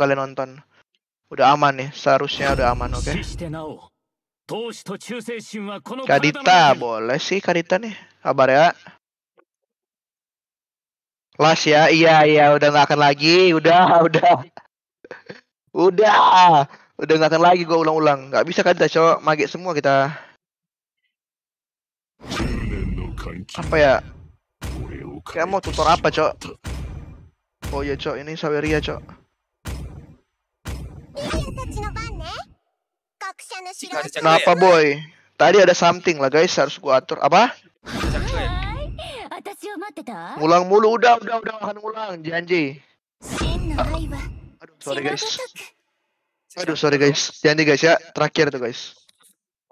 kalian nonton. Udah aman nih, seharusnya udah aman, oke? Okay? Kadita, boleh sih Kadita nih. Kabar ya. Las ya, iya iya udah nggak akan lagi, udah udah. udah, udah nggak akan lagi gue ulang-ulang. Nggak bisa Kadita, cowok mage semua kita. Apa ya? Kayak mau tutor apa, cok? Oh iya, cok, ini Saweria, cok. Kenapa boy? Tadi ada something lah guys, harus gua atur. Apa? Ulang mulu, udah, udah, udah, akan ulang, janji. Aduh, sorry guys. Aduh, sorry guys. Janji guys ya, terakhir tuh guys.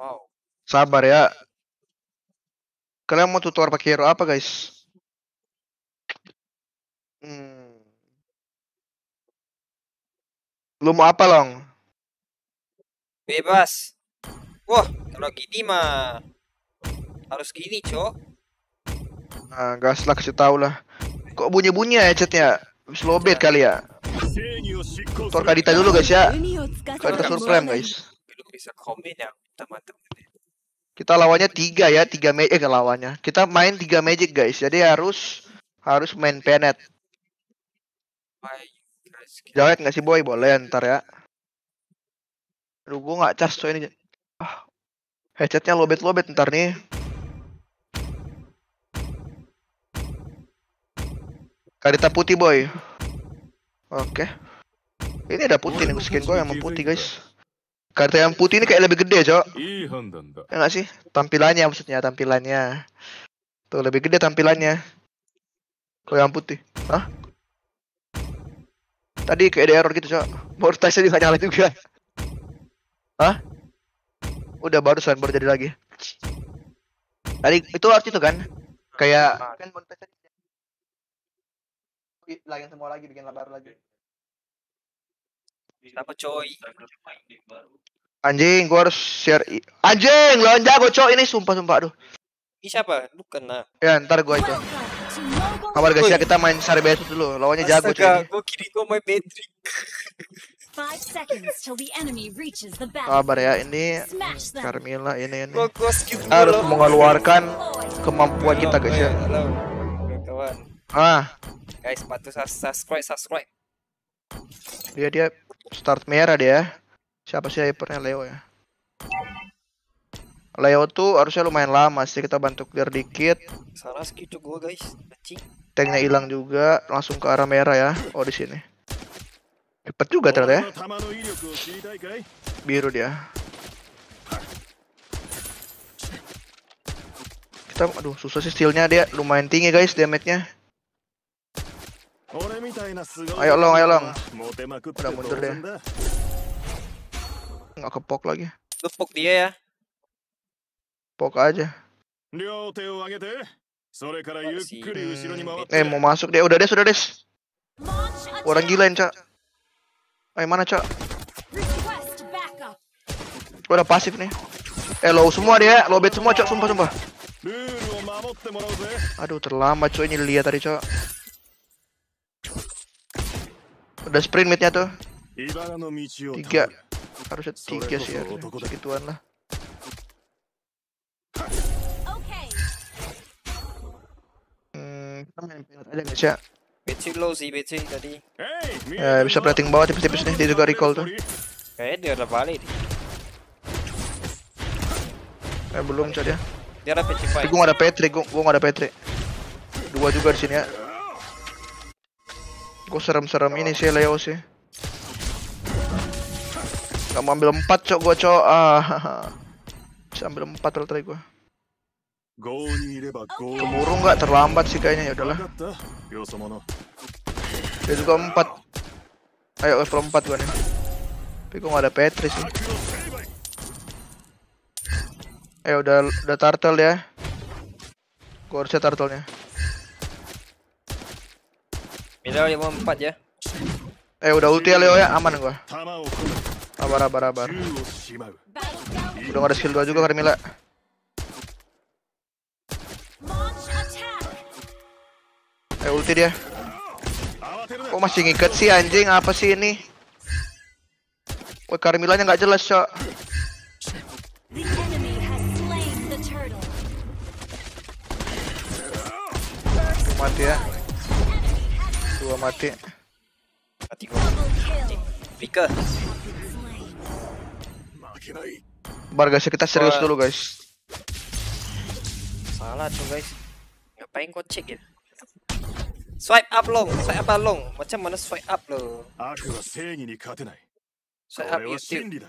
Wow. Sabar ya. Kalian mau tutor pakai hero apa guys? Hmm. Lu mau apa long? Bebas. Wah, kalau gini mah harus gini, Cok. Nah, gas lah kasih tau lah. Kok bunyi-bunyi ya chatnya? Habis lobet iya. kali ya. Tor Kadita dulu guys ya. Kadita surprime guys. Ya, Kita lawannya tiga ya, tiga magic eh, lawannya. Kita main tiga magic guys. Jadi harus harus main penet. Jawab nggak sih boy? Boleh ntar ya. Aduh, gue nggak charge coy ini. Ah, headsetnya lobet-lobet ntar nih. Karita putih boy. Oke. Okay. Ini ada putih nih, skin gue yang putih guys. Kartu yang putih ini kayak lebih gede, Cok. Ya nggak sih? Tampilannya maksudnya, tampilannya. Tuh, lebih gede tampilannya. Kalau yang putih. Hah? Tadi kayak ada error gitu, Cok. Mortisnya juga nyala juga. Hah? Udah barusan baru jadi lagi. Tadi itu arti itu kan? Kayak kan tadi. Ih, Lagi semua lagi bikin baru lagi. Kenapa, coy? Anjing, gua harus share. Anjing, lawan jago, Cok. Ini sumpah sumpah aduh. Ini siapa? Bukan nah. Ya, ntar gua itu. Kabar guys ya kita main Sari Besus dulu. Lawannya jago, Astaga, cuy. gua kiri gua main Patrick. Five seconds till the enemy reaches the Kabar battle. ya ini Smash them. Carmilla ini ini. Dulu. harus mengeluarkan kemampuan kita guys ya. Ah, Guys, bantu subscribe, subscribe. dia dia start merah dia. Siapa sih hypernya Leo ya? Leo tuh harusnya lumayan lama sih kita bantu clear dikit. Salah segitu gua, guys. Tanknya hilang juga, langsung ke arah merah ya. Oh di sini. Cepet juga ternyata ya. Biru dia. Kita, aduh susah sih stealnya dia lumayan tinggi guys damage-nya. Ayo long, ayo long. Udah mundur dia. Nggak kepok lagi. kepok dia ya. Pok aja. Eh mau masuk dia udah deh sudah deh Orang gila Enca. Ayo mana, Cok? Gua udah pasif nih. Eh, low semua dia, low bed semua, Cok, sumpah sumpah. Aduh, terlambat, Cok, ini lihat tadi, Cok. Udah sprint midnya tuh. Tiga. Harusnya tiga sih ya. Segituan lah. Hmm, kita main pilot aja guys ya. Patrick low sih, Patrick tadi. Hey, Eh, bisa plating bawah tipis-tipis nih, dia juga recall tuh. Kayaknya dia udah balik. Eh belum Cok dia. Dia ada Patrick Tapi fight. gua gak ada Patrick, gua, gua gak ada Patrick. Dua juga di sini ya. Gua serem-serem ini sih Leo sih. Gak mau ambil empat cok gua cok. Ah, bisa ambil empat tadi gua. Kemuru nggak terlambat sih kayaknya ya udahlah. Dia juga empat. Ayo level empat gue nih. Tapi kok nggak ada Petri sih. Ayo udah udah turtle ya. Gua harusnya turtle-nya. Mila lima empat ya. Eh udah ulti ya, Leo ya aman gua. Abar abar abar. Udah gak ada skill 2 juga Karmila. Mila. Eh ulti dia. Oh masih ngikat sih anjing apa sih ini? Wah Carmilla-nya nggak jelas cok. mati ya. Dua mati. Mati gua. Pika. Bar guys, kita serius dulu guys. Salah tuh guys. Ngapain kocek ya? Swipe up long, swipe up long. Macam mana swipe up lo? Swipe up YouTube.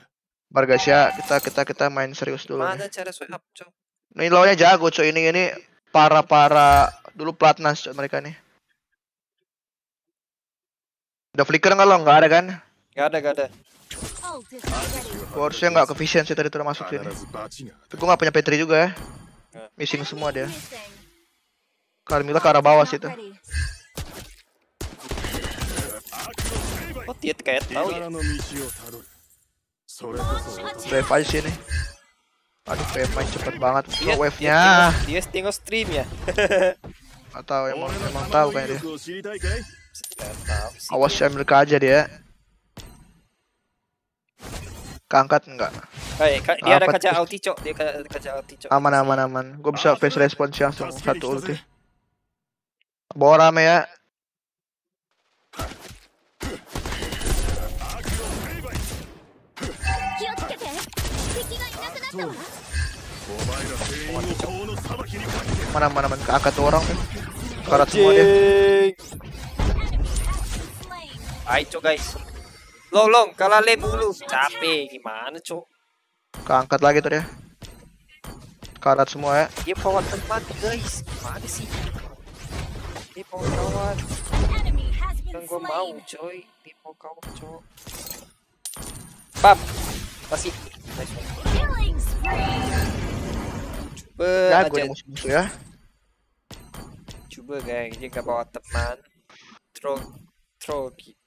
Margasya, kita kita kita main serius dulu. Mana cara swipe up, Cok? Nih lawannya jago, Cok. Ini ini para-para dulu platnas, Cok, mereka nih. Ada flicker nggak lo? Nggak ada kan? Nggak ada, nggak ada. Force nya nggak kevision sih tadi termasuk masuk sini. Tapi gue nggak punya Petri juga ya. Missing semua dia. Carmilla ke arah bawah situ. dia kayak tahu ya. Wave aja sini. Aduh, wave main cepet banget. Dia, wave nya. Dia, tinggal stream ya. Atau emang emang tahu kayaknya dia. Awas mereka aja dia. Keangkat enggak? Dia ada kaca ulti cok, dia kaca ulti cok. Aman aman aman. Gue bisa face response langsung satu ulti. Bawa rame ya. Mana mana keangkat tuh orang tuh. Karat semua dia. Hai, cok guys. Long, long, kalah lem dulu. Capek, gimana, cok? Keangkat lagi tuh dia. Karat semua ya. Dia kawan teman, guys. Gimana sih? Dia mau kawan. Kan gua mau, coy. Dia mau kawan, cok. Bam. Masih. Coba ya, musuh, musuh ya. Coba geng, jika bawa teman. Throw throw gitu.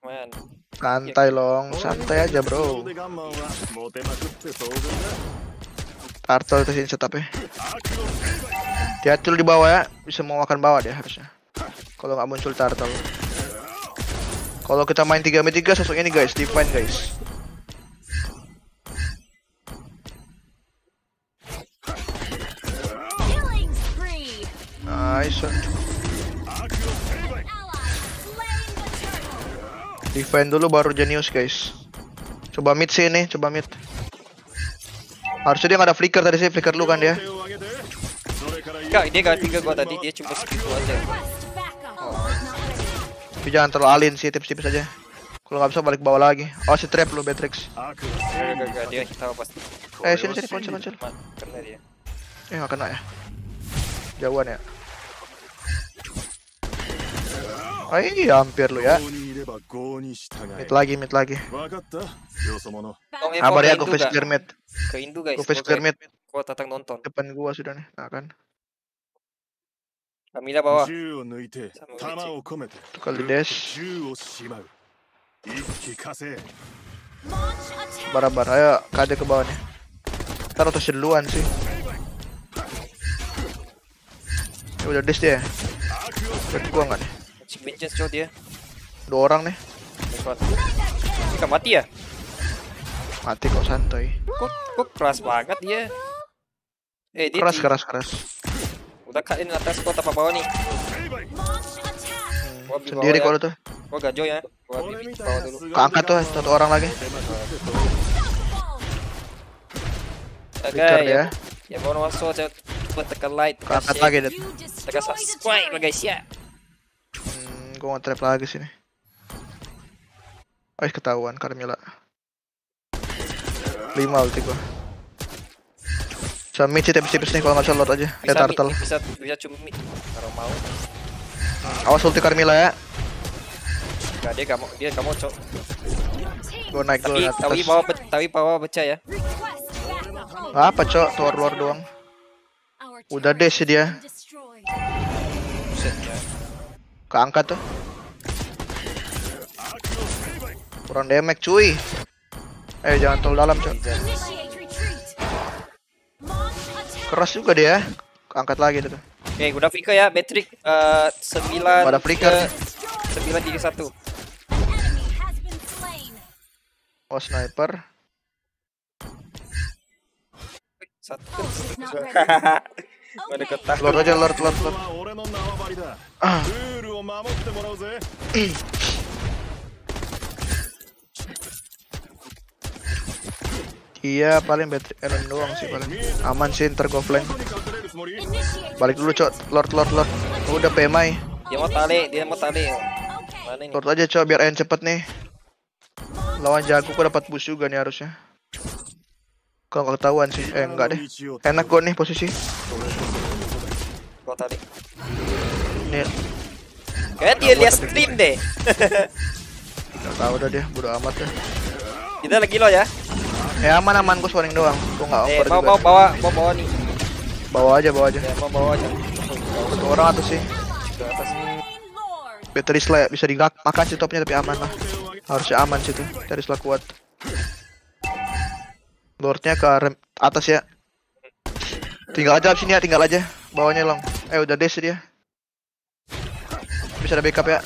man. Santai ya. long, santai aja bro. Turtle itu sini setup ya. Hati-hati di bawah ya, bisa mau makan bawah dia harusnya. Kalau nggak muncul turtle. Kalau kita main 3 m 3 sesuai ini guys, define guys. Nice. Defend dulu baru genius guys. Coba mid sini, coba mid. Harusnya dia nggak ada flicker tadi sih, flicker lu kan dia. Enggak, dia gak tiga gua tadi, dia cuma segitu aja. Oh. Tapi jangan terlalu alin sih, tips-tips aja. Kalau nggak bisa balik bawah lagi. Oh si trap lu Beatrix. Eh sini sini poncel poncel. Eh nggak kena ya. Jauhan ya. Oh iya hampir lu ya. Mid lagi mid lagi. Kabar ya gue face clear mid. Ke Indu guys Gue face clear mid. Gue tatang nonton. Depan gua sudah nih Nah kan. Amira bawa. Kali di dash Barabar ayo kade ke bawah nih. Ntar rotation duluan sih. Ya udah dash dia ya? Lihat gua nggak nih? Si pinches cok dia. Dua orang nih. Lewat. Mati ya? Mati kok santai. Kok kok keras banget dia. Eh, dia keras, di... keras, keras. Udah kain atas kota apa bawah nih. Hmm, sendiri kalau ya. tuh. Gua gajo ya. Gua di bawah dulu. Keangkat tuh satu orang lagi. Oke, okay, ya. Ya, mau masuk, aja coba tekan light. Keangkat kasih. lagi deh. Tekan subscribe turret. guys ya. Hmm, gua nge-trap lagi sini. Oh, ketahuan Carmilla. 5 ulti gua. Bisa mid sih tipis-tipis nih kalau nggak bisa lot aja. Bisa Kayak turtle. bisa bisa cuma mid. Kalau mau. Awas ulti Carmilla ya. Enggak dia gak mau dia gak mau cok. Gua naik dulu Tapi tapi bawa tapi bawa pecah ya. Apa cok, tower luar doang. Udah deh sih dia. ya. Keangkat tuh. Kurang damage cuy. Eh jangan terlalu dalam attack. Keras juga dia. Keangkat lagi tuh. Oke, udah flicker ya, Patrick eh 9 Pada flicker nih. 931. Enemy has been slain. Oh Oh sniper. Satu. Ult is not ready. Ada Okay. kotak. Lord aja Lord Lord こ Lord. は俺の縄張りだ Ah. ルールを守ってもらうぜ Iya paling battery Aaron doang sih paling. Aman sih ntar gue flank. どこに隠れるつもり Initiate. Balik dulu cok. Lord Lord Lord. Udah PMI. Dia mau tarik, dia mau tarik. Okay. Mana ini? Lord aja cok biar end cepet nih. Lawan jago gue dapat boost juga nih harusnya. Kalau nggak ketahuan sih. Eh enggak deh. 道を Enak gue nih posisi. Gua tarik. Nih Kayak dia lihat stream deh. nggak tahu dah dia. Bodo amat dah. Kita lagi lo ya. Ya aman aman gue swarming doang. Gue nggak Eh, over mau juga. mau bawa, mau bawa nih. Bawa aja bawa aja. Ya, mau bawa aja. Satu orang atau sih. Ke atas. Battery lah ya bisa dimakan sih topnya tapi aman lah. Harusnya aman sih tuh. Battery lah kuat. Lordnya ke atas ya. Tinggal aja sini ya, tinggal aja. Bawahnya long. Eh udah dash dia. Bisa ada backup ya.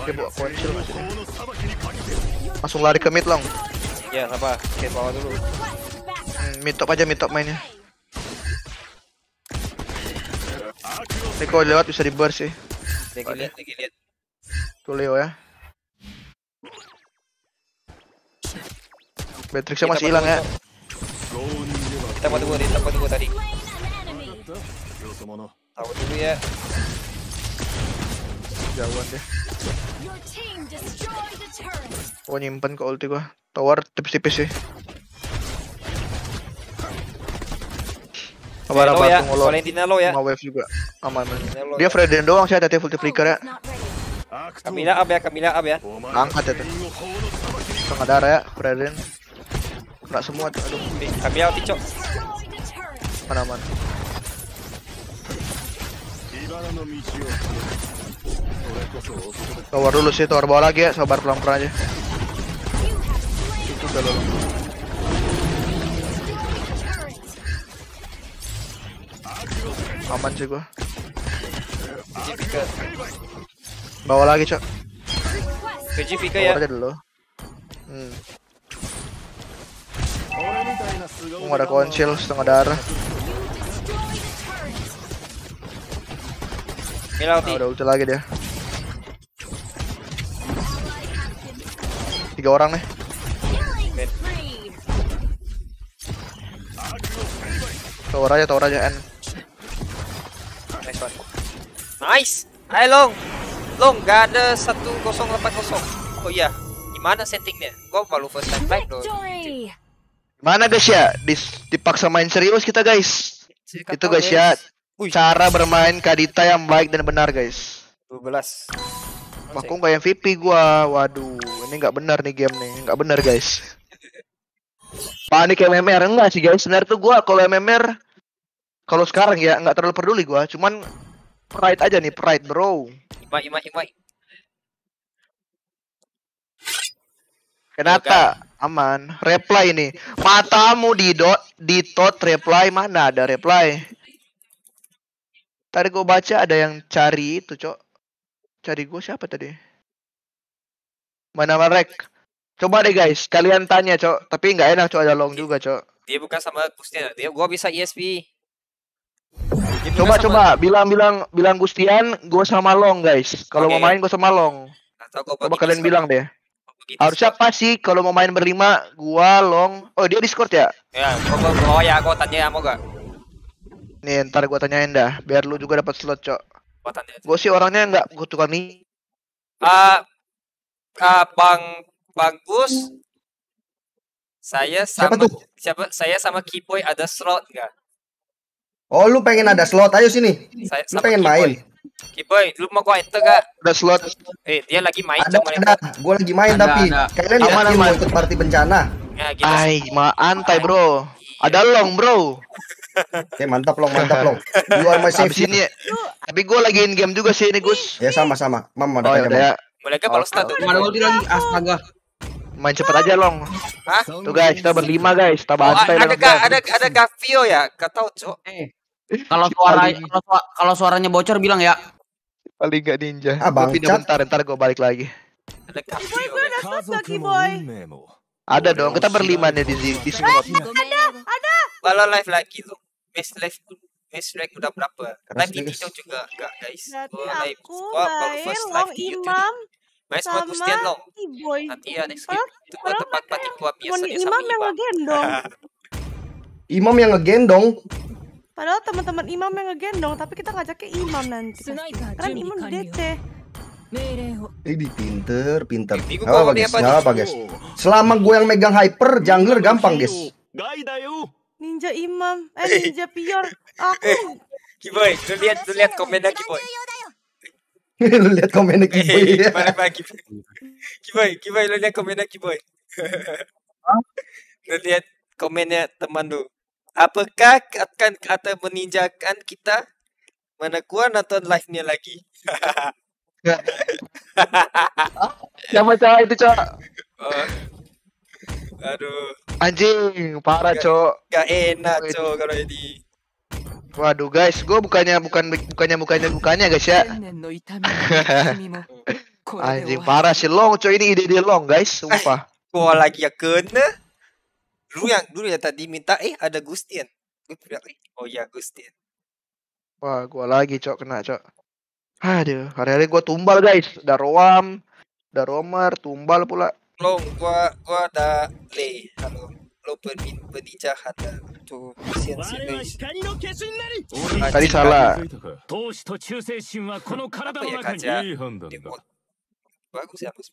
Oke, bawa point shield masih deh. Langsung lari ke mid long. Ya, apa? Ke bawah dulu. Hmm, mid top aja mid top mainnya. Leko lewat bisa di burst sih. Lihat, lihat. Tuh Leo ya. Matrixnya masih hilang ya. Kita mau tunggu, kita mau tunggu tadi. Tahu dulu ya. Jauhan deh. Oh nyimpan ke ulti gua. Tower tipis-tipis sih. Kabar apa ya? Valentina lo ya. Sama wave juga. Aman. aman. Dia ya. Freden doang sih hati-hati breaker ya. Kamila ab ya, Kamila ab ya. Angkat itu. Setengah darah ya, ya Freden. Enggak semua tuh. Aduh. Kamila ulti, Cok. Mana-mana. Tower dulu sih, tower bawah lagi ya, sabar pelan-pelan aja. Itu udah lolong. Aman sih gua. Bawa lagi, Cok. Ke Jifika ya. Aja dulu. Hmm. Gua ada konsil, setengah darah. You destroyed a turret. Kamila Nah, ulti. udah ulti lagi dia. Tiga orang nih. Tower aja, tower aja. N. Nice one. Nice. Ayo Long. Long, gak ada 1080. Oh iya, gimana settingnya? Gua baru first time main loh. Victory. Mana guys ya? Dis- dipaksa main serius kita guys. Itu guys ya. Wih, Cara bermain Kadita yang baik dan benar guys. 12. Aku nggak MVP gua. Waduh, ini nggak benar nih game nih. Nggak benar guys. Panik MMR enggak sih guys. Sebenarnya tuh gua kalau MMR kalau sekarang ya nggak terlalu peduli gua. Cuman pride aja nih, pride bro. Ima, ima, ima. Kenapa? Aman. Reply ini. Matamu di dot di tot reply mana ada reply? Tadi gue baca ada yang cari itu, Cok. Cari gue siapa tadi? Mana Marek? Coba deh guys, kalian tanya, Cok. Tapi nggak enak, Cok, ada long juga, Cok. Dia bukan sama Gustian, dia gua bisa ESP. Dia Coba sama- coba bilang-bilang bilang Gustian, gue sama long, guys. Kalau mau Oke. main gue sama long. Atau gua Coba kalian Discord. bilang deh. Harusnya apa sih kalau mau main berlima, gua long. Oh, dia Discord ya? Ya, gua, gua, gua- oh ya, gua tanya mau gak? Nih, ntar gua tanyain dah, biar lu juga dapat slot, Cok. Gua tanya. Gue sih orangnya nggak gue tukang nih. Ah, ah, Bang Bagus. Saya Siapa sama tuh? siapa? Saya sama Kiboy ada slot enggak? Oh, lu pengen ada slot? Ayo sini. Saya Lu pengen Kiboy. main? Kiboy, lu mau gua enter gak? Ada slot. Eh, dia lagi main Ada, cuma ada. Gue lagi main Ada, tapi ada. kalian Aman, mau ikut party bencana? Ya, gitu. Ay, ma antai bro. Ada long bro. Oke, mantap long, mantap long. You are my savior. ini. Tapi gue lagi in game juga sih ini Gus. Ya sama-sama. Mam ada Oh aja, ya, ya. Gak balas Oke, satu? Mana ulti lagi? Astaga. Main cepet aja long. Hah? Tuh guys, kita berlima guys. Kita Oh, bantai ada long, gak guys. ada ada Gavio ya? Gak tau, Cok. Eh. Kalau suara kalau, sua- kalau suaranya bocor bilang ya. Paling gak ninja. Ah, bangsat. bentar, ntar gue balik lagi. Ada kafe. Boy, gue udah stop gak, Kiboy? Ada dong, kita berlima nih di di sini. Mod. Kalau live lagi tu, best live tu best live udah berapa? Live di TikTok juga enggak guys. Oh, live squad first live di youtube Main buat Gustian dong. Nanti ya next week. Itu tempat pati kuat biasa sama Imam yang ngegendong. Imam yang ngegendong. Padahal teman-teman Imam yang ngegendong, tapi kita ngajaknya Imam nanti. Karena Imam DC. Ini pinter, pinter. Gak apa guys, gak apa guys. Selama gue yang megang hyper, jungler gampang guys. Ninja Imam, eh, eh. Ninja Pior. Eh, Aku. Kiboy, lu lihat lu lihat komennya Kiboy. lu lihat komennya eh, Kiboy. Ya. Parah parah Kiboy. Kiboy, Kiboy lu lihat komennya Kiboy. lu lihat komennya teman lu. Apakah akan kata meninjakan kita? Mana gua nonton live-nya lagi. Siapa cowok itu cowok? Oh. Aduh. Anjing, parah, Cok. Gak enak, Cok, kalau ini. Waduh guys, gue bukannya bukan bukannya bukannya bukannya guys ya. Anjing parah sih long cok ini ide dia long guys, sumpah. Eh, gua lagi ya kena. Lu yang dulu ya tadi minta eh ada Gustian. Oh ya Gustian. Wah, gua lagi cok kena cok. Aduh, hari-hari gua tumbal guys, udah Roam, udah Romer, tumbal pula lo, gua gua ada le, Halo. Lo berbin berbicara ada Tuh, sian lay. Tadi salah. Apa ya kaca? Bagus ya, Mas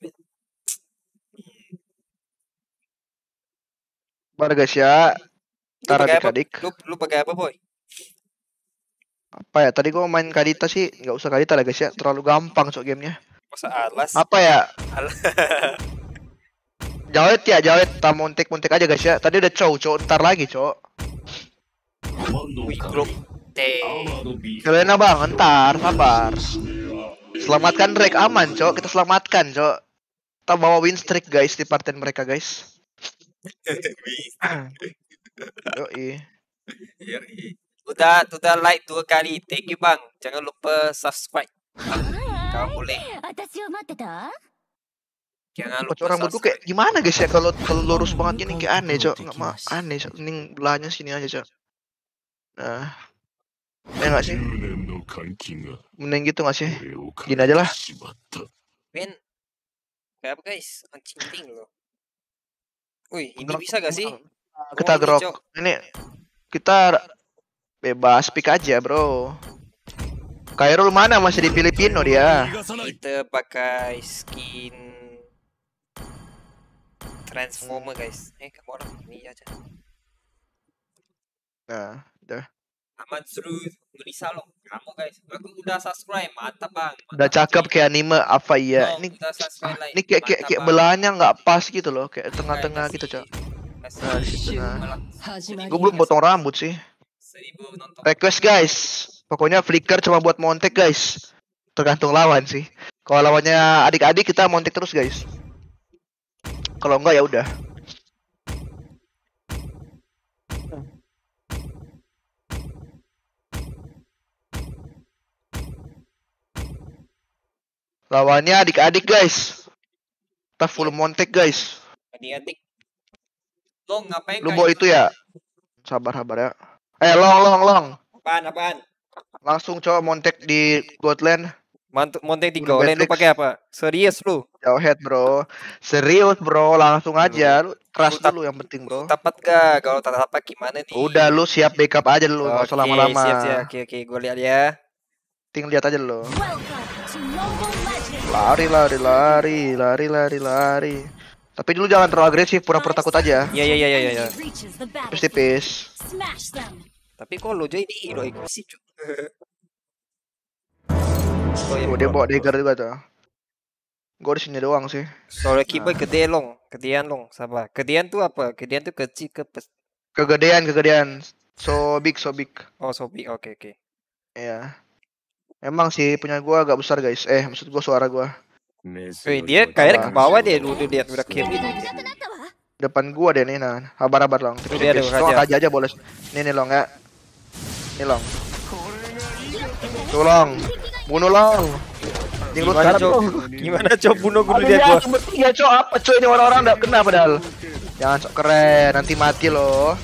Bar guys ya. Tara adik. Lu, lu pakai apa, Boy? Apa ya? Tadi gua main Kadita sih, nggak usah Kadita lah guys ya. Terlalu gampang sok gamenya. Masa? Apa ya? Jawet ya, jawet. Tak montek-montek aja guys ya. Tadi udah cow, cok. Ntar lagi grup T. Kalian bang, ntar sabar. Selamatkan Drake aman cok. Kita selamatkan cok. Kita bawa win streak guys di partai mereka guys. Yoi. Yoi. Udah udah like dua kali. Thank you, Bang. Jangan lupa subscribe. Kalau boleh. Jangan lupa rambut tuh kayak gimana guys ya kalau kalau lurus banget gini kayak aneh, Cok. nggak mah aneh, Cok. Mending belahnya sini aja, Cok. Nah. Ya enggak sih? Mending gitu nggak sih? Gini aja lah. Win. Kayak apa guys? Anjing lo. Wih, ini bisa gak sih? Kita gerok. Ini kita bebas pick aja, Bro. Kairul mana masih di Filipino dia? Kita pakai skin Transformer guys. Eh, kamu orang ini aja. Nah, dah. amat seru Nurisa loh. Kamu guys, aku udah subscribe, mantap bang. Udah cakep kayak anime apa ya? Ini ah, ini kayak kayak, kayak nggak pas gitu loh, kayak tengah-tengah gitu, cak ah, Nah. Gue belum potong rambut sih. Request guys. Pokoknya flicker cuma buat montek guys. Tergantung lawan sih. Kalau lawannya adik-adik kita montek terus guys kalau enggak ya udah. Lawannya adik-adik guys. Kita full montek guys. Adik-adik. Long ngapain lu bawa itu ya? Sabar sabar ya. Eh long long long. Apaan apaan? langsung coba montek di Godland Udah Golen lu pakai apa? Serius lu? jauh head bro serius bro langsung aja lu keras Lu dulu yang penting bro Tapat gak? Kalau tak tapat gimana nih? udah lu siap backup aja dulu nggak usah Oke, lama-lama Siap siap. Oke oke, gue lihat ya. ting lihat aja Legends! lari lari lari lari lari lari tapi dulu jangan terlalu agresif pura-pura takut aja Iya iya iya iya iya. Tipis-tipis battlefield. Smash them! Tapi kok lo jadi hero agresif cuy. Oh, oh dia bawa dagger juga tuh. Gue di sini doang sih. Soalnya kiper nah. gede long, gedean long, sabar. Gedean tuh apa? Gedean tuh kecil ke pes... Kegedean, kegedean. So big, so big. Oh, so big. Oke, okay, oke. Okay. Iya. Yeah. Emang sih punya gua agak besar, guys. Eh, maksud gua suara gua. Wih, dia kayaknya ke bawah deh, dulu dia udah kiri. Depan gua deh nih, nah. Habar-habar long. Terus dia long aja aja boleh. Nih nih long ya. Nih long. Tolong. Bunuh lah. Gimana cok? Gimana cok bunuh dia gua. Iya cok apa cok ini orang-orang enggak kena padahal. Jangan sok keren, nanti mati loh.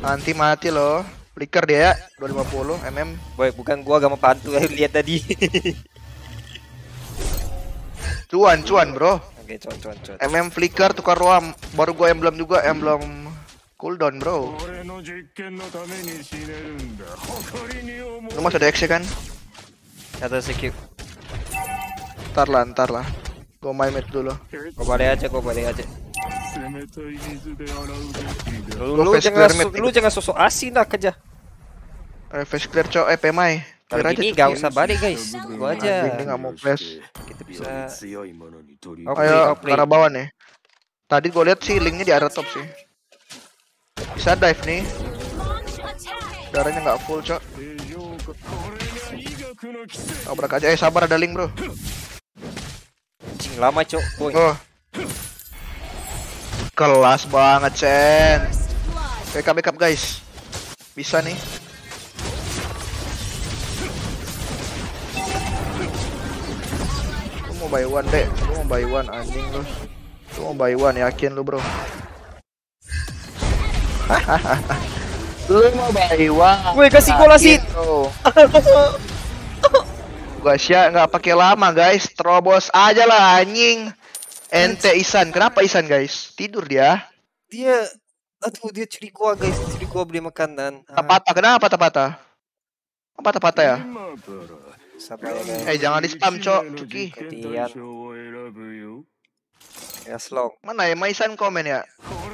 Nanti mati loh. Flicker dia ya, 250 mm. Boy, bukan gua agama pantu eh, lihat tadi. cuan cuan, Bro. Oke, cuan cuan cuan. Mm flicker tukar ruam Baru gua emblem juga, emblem cooldown, Bro. Lu masih ada X kan? Satu sikit. Ntar lah, ntar lah. Gua main mid dulu. Gua balik aja, gua balik aja. Lu, lu jangan lu jangan sosok asin lah kerja. Eh, Refresh clear cok eh PMI. Kalau gini gak usah balik guys. Gua aja. Ini gak mau flash. Kita bisa. Ayo ke arah bawah nih. Tadi gua lihat sih linknya di arah top sih. Bisa dive nih. Darahnya nggak full cok. Tabrak aja. Eh sabar ada link bro. Cing lama cok. Boy. Oh. Kelas banget Chen. Backup backup guys. Bisa nih. Lu mau buy one deh. Lu mau buy one anjing lu. Lu mau buy one yakin lu bro. lu mau buy one. Woi, kasih gua lah, Gua sia nggak pakai lama guys, terobos aja lah anjing. Ente Isan, kenapa Isan guys? Tidur dia. Dia, aduh dia curi gua guys, curi gua beli makanan. Ah. Tapata, kenapa Tapata? Apa Tapata ya? eh ya. Eh jangan di spam cok, Cuki. Ya slow. Mana ya Maisan komen ya?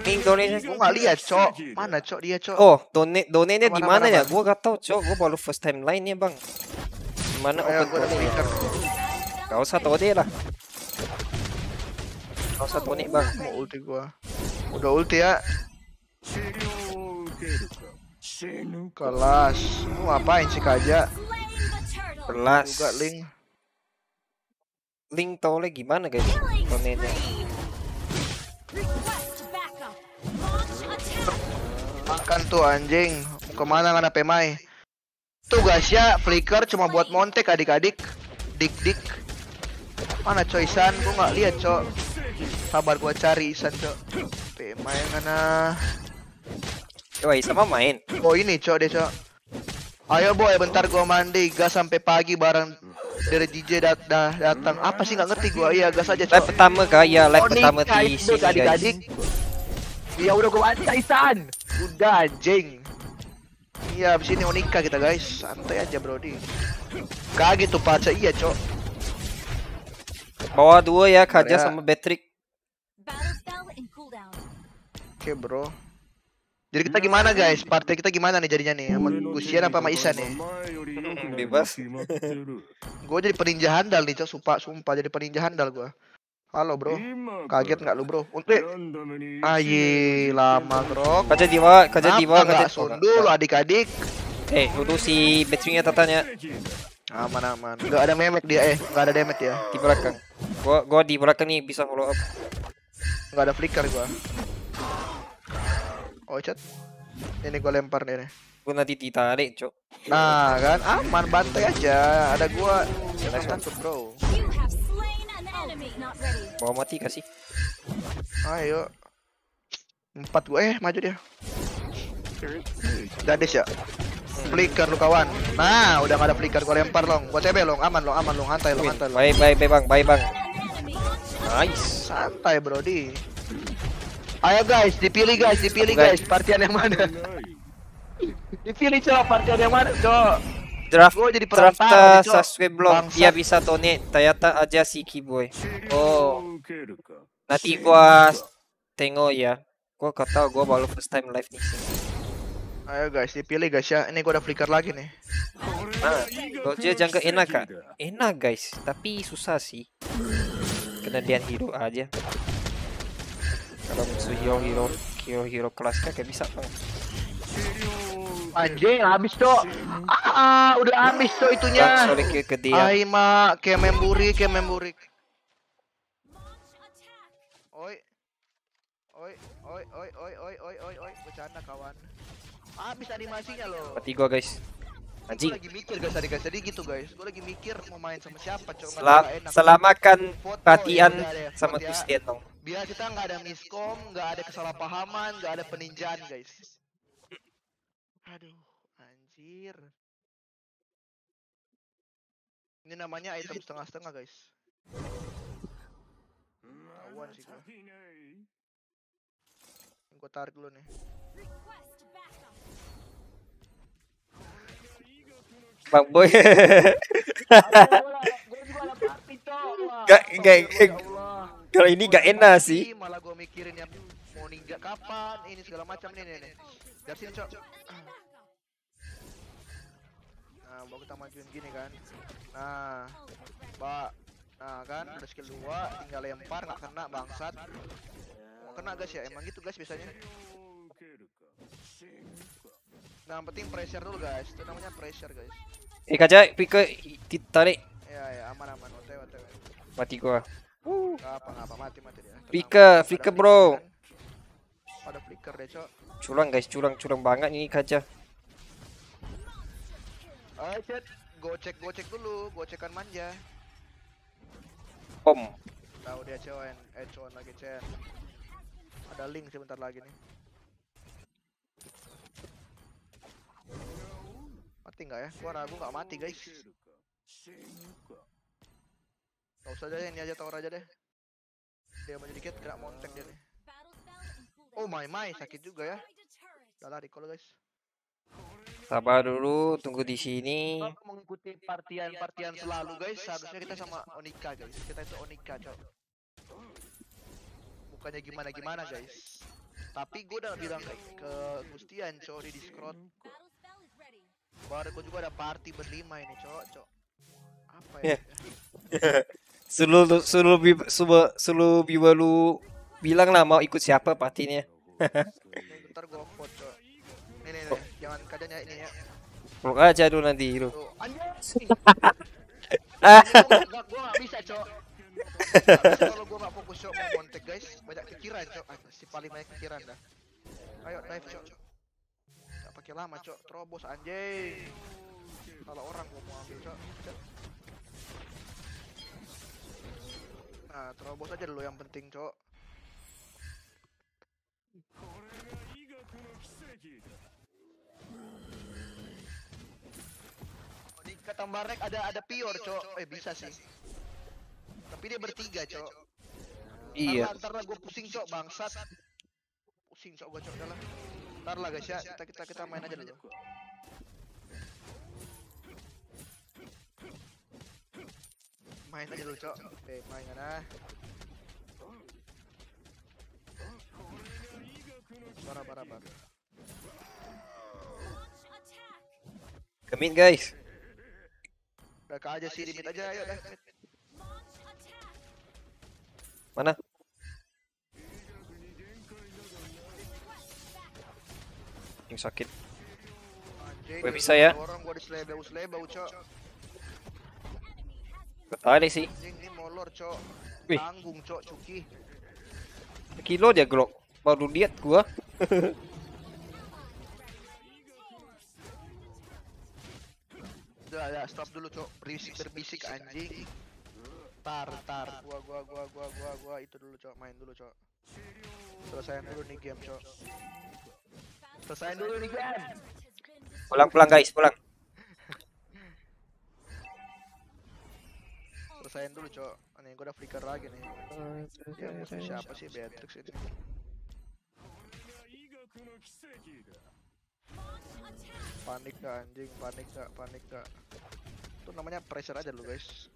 Ning donate gua enggak lihat, Cok. Mana, Cok? Dia, Cok. Oh, donate donate di mana ya? Gua gak tau Cok. Gua baru first time line ya, Bang. Gimana Ayo, open Tony? Gak usah Tony lah. Gak usah Tony bang. Mau ulti gua. Udah ulti ya. Kelas. mau apain sih kaja? Kelas. Juga link. Link tau lagi gimana guys? Konennya. Makan tuh anjing. Ke mana kan apa Mai? Guys ya, flicker cuma buat montek adik-adik. Dik-dik. Mana coy Isan? Gua nggak lihat cok. Sabar gua cari Isan cok. PMI mana? Woi, sama main. Oh ini cok dia cok. Ayo boy, bentar gua mandi, gas sampai pagi bareng dari DJ dat dah datang. Apa sih nggak ngerti gua? Iya gas aja Live cok. pertama kaya, live Oh, pertama di sini, guys. adik-adik. Ya udah gua mandi Isan. Udah anjing. Iya, abis ini Onika kita guys. Santai aja Brody. Kaget tuh pacar iya, Cok. Bawa dua ya Kaja sama Betrik. Oke, okay, Bro. Jadi kita gimana guys? Partai kita gimana nih jadinya nih? Sama Gusian apa sama Isan nih? Bebas. gue jadi peninja handal nih, Cok. Sumpah, sumpah jadi peninja handal gue. Halo bro, kaget nggak lu bro? Untuk aye lama bro. Kaca diwa, kaca diwa, kaca sundul lo adik-adik. Eh, itu si batterynya tatanya. Aman aman. Gak ada memek dia eh, gak ada damage ya. Di belakang. Gua gua di belakang nih bisa follow up. Gak ada flicker gua. Oh chat. Ini gua lempar nih. Gua nanti ditarik, cok. Nah, kan aman bantai aja. Ada gua. Jangan takut, bro. Bawa mati kasih. Ayo. Empat gua eh maju dia. Gadis ya. Flicker lu kawan. Nah, udah nggak ada flicker gua lempar long. Gua CB long, aman long, aman long, hantai long, hantai long. Bye bye bye Bang, bye Bang. Nice. Santai Brody. Ayo guys, dipilih guys, dipilih Guys. guys, partian yang mana? Dipilih cok, partian yang mana cok? draft jadi draft subscribe Block dia bisa Tony. Toyota aja Siki Kiboy Oh. Nanti gua Tengok ya. Gua kata gua baru first time live nih sih. Ayo guys dipilih guys ya. Ini gua udah flicker lagi nih. Nah Gojek jangka enak kak Enak guys. Tapi susah sih. Kena dia hero aja. Kalau musuh hero hero Hero hero kelas kayak bisa kan? Anjing, habis cok. Ah, udah habis cok itunya. sorry ke ke dia. Ai mak, kayak memburi, kayak memburi. Oi. Oi, oi, oi, oi, oi, oi, oi, oi, bercanda kawan. Habis animasinya loh. Mati gua guys. Anjing. lagi mikir guys tadi guys. Jadi gitu guys. Gue lagi mikir mau main sama siapa cok. Nggak Sela- enak. selamatkan ya udah deh, sama foto ya. Biar kita nggak ada miskom, nggak ada kesalahpahaman, nggak ada peninjaan guys. Aduh, anjir. Ini namanya item setengah-setengah guys. Tahuan sih gua. Gue tarik dulu nih. Bang Boy. Gak, gak, kalau ini gak enak sih. Malah gue mikirin yang mau ninja kapan, ini segala macam nih nih nih. Dari sini cok. Nah, baru kita majuin gini kan. Nah, Mbak. Nah kan, udah skill 2, tinggal lempar nggak kena bangsat. Mau kena guys ya, emang gitu guys biasanya. Nah, yang penting pressure dulu guys. Itu namanya pressure guys. Eh kaca, pikir tarik Ya ya, aman aman. OTW OTW. mati gua. Nggak apa apa mati mati dia. Ada flicker, flicker bro. Flicker deh cok. Curang guys, curang curang banget ini kaca. Chat, gocek gocek dulu, gocekan manja. Pom. Tahu dia cuan, eh cuan lagi chat. Ada link sebentar lagi nih. Mati nggak ya? Gua ragu nggak mati guys. Gak usah deh, ini aja tower aja deh. Dia maju dikit, kena montek dia nih. Oh my my, sakit juga ya. Lari kalau guys. Sabar dulu, tunggu di sini. Kalau mengikuti partian-partian selalu guys, seharusnya kita sama Onika guys. Kita itu Onika cok. Bukannya gimana-gimana guys. Tapi gue udah bilang ke, ke Gustian cok di Discord. Battle spell is ready. Baru gue juga ada party berlima ini cok cok. Apa Ya. ya? Sulu sulu sulu sulu biwa lu bilang lah mau ikut siapa partinya. Gue vote cok. Nih nih nih, jangan kadang ya ini ya. Peluk aja dulu nanti anjing. Ah. Enggak, gue gak bisa cok. Nggak Kalau gue gak fokus cok mau montek guys, banyak pikiran cok. Ah, si paling banyak pikiran dah. Ayo dive cok. Gak pakai lama cok, terobos anjing. Kalau orang gue mau ambil. Cok. Nah, terobos aja dulu yang penting cok. Di kata Barek ada ada pior cok. Eh bisa sih. Tapi dia bertiga cok. Iya. Ntar lah, gue pusing cok bangsat. Pusing cok gue cok udah lah. Ntar lah guys ya, kita kita kita main aja dulu. Main aja dulu cok. Oke, main kan ah. Bara bara bara. Kemit guys. Udah ke aja sih limit aja ayo dah. Mana? Yang sakit. Gue bisa ya. Orang gua diselebau selebau cok. Ketarik sih. Ini molor cok. Tanggung cok cuki. Kilo dia glock. Baru lihat gua. Udah ya stop dulu cok. Berisik berbisik anjing. Tar tar gua gua gua gua gua gua itu dulu cok main dulu cok. Selesaiin dulu nih game cok. Selesaiin dulu nih game. Pulang pulang guys, pulang. Selesaiin dulu cok. Nih gua udah flicker lagi nih. Ya siapa sih Beatrix ini? Panik gak anjing, panik gak, panik gak. Itu namanya pressure aja lu guys.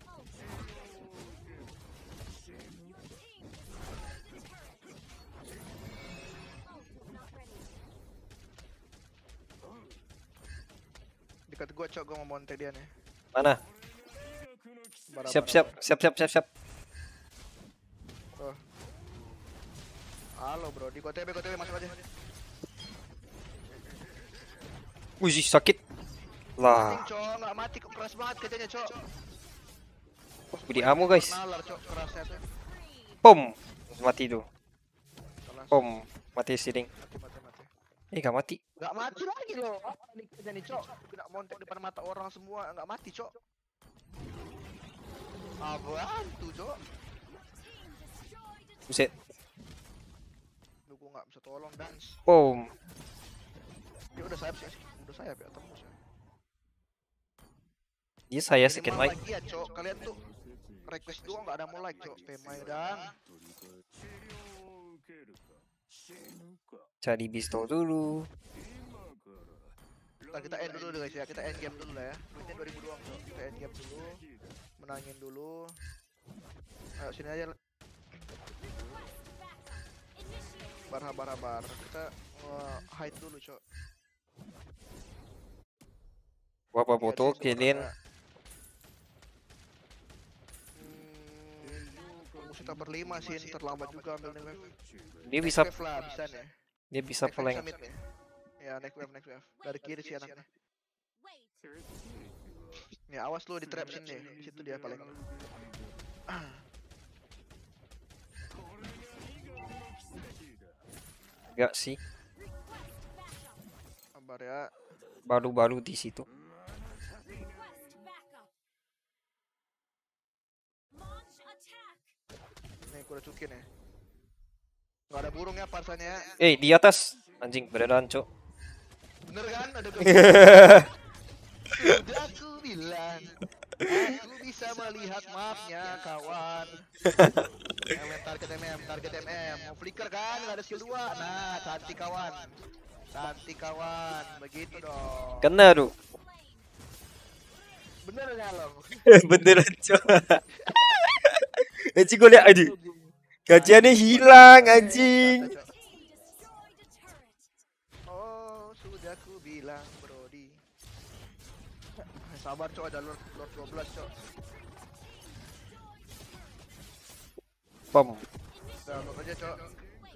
Dekat gua cok, gua mau monte dia nih. Mana? Bara, Siap bara, siap bara. siap siap siap siap. Tuh. Halo bro, di KTB KTB masuk aja. Wih sakit. Lah, cok, mati kok keras banget katanya cok. guys. Nalar cok kerasnya tuh. Pom. Mati tuh. Kelas. Pom. Mati siring. Eh gak mati. Gak mati lagi loh. Apa nih kerja nih, Cok? Kena montek depan mata orang semua, nggak mati, Cok. Apaan tuh, Cok? Buset. Lu gua nggak bisa tolong dance. Boom. Dia udah sayap sih, satu sayap ya tembus ya. Iya saya skin like. Lagi ya, Cok. Kalian tuh request dua nggak ada mau like, Cok. pemain ya, dan cari bistro dulu. Nah, kita end dulu guys ya, kita end game dulu lah ya. Menit 2002 Cok. Kita end game dulu. Menangin dulu. Ayo sini aja. Bar bar bar. Kita uh, hide dulu, Cok. Kalian kayak- Hmm, musuh kita berlima sih, terlambat juga ambil nih wave. dia Next bisa wave lah bisa nih. dia bisa Next flank. Ya next wave next wave. Dari kiri sih anaknya. Nih awas lu di trap sini. Situ dia paling. Enggak sih. Sabar ya. Baru-baru di situ. Udah cukin ya. Gak ada burung ya parsanya. Eh, di atas. Anjing, beneran, Cok. Bener kan? Ada gua. Udah aku bilang. Aku bisa melihat mapnya kawan. MM target MM target MM. Mau flicker kan? Gak ada skill 2. Nah, cantik kawan. Cantik kawan. Begitu dong. Kena tuh. Bener lo? beneran, Cok. Anjing gue liat aduh. Kajiannya hilang anjing. Oh, sudah ku bilang, Brody. Sabar, cok, ada Lord, Lord 12, cok. Pom. Udah, Lord aja, cok.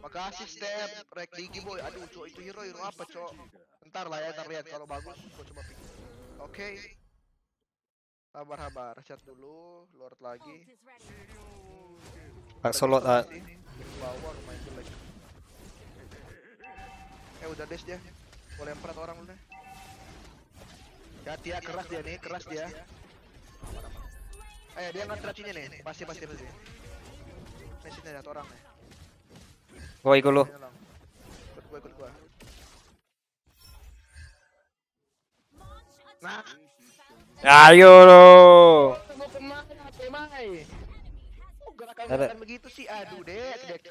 Makasih, Step. Rek Digi, boy. Aduh, cok, itu hero, hero apa, cok? Ntar lah ya, ntar lihat. Kalau bagus, gua coba pick. Oke. Sabar, sabar. Chat dulu. Lord lagi. Axolot ah. Eh, udah des dia. Boleh empat orang udah. Hati ya, keras dia nih, keras dia. Eh, dia nggak tracinya nih. Pasti, pasti, pasti. Nih, sini ada orang nih. Gua ikut lu. Ikut gua, ikut gua. Nah, Ayo lo. mau ke mana, Cemai? Ada. Gerakan-gerakan begitu sih, aduh dek, dek.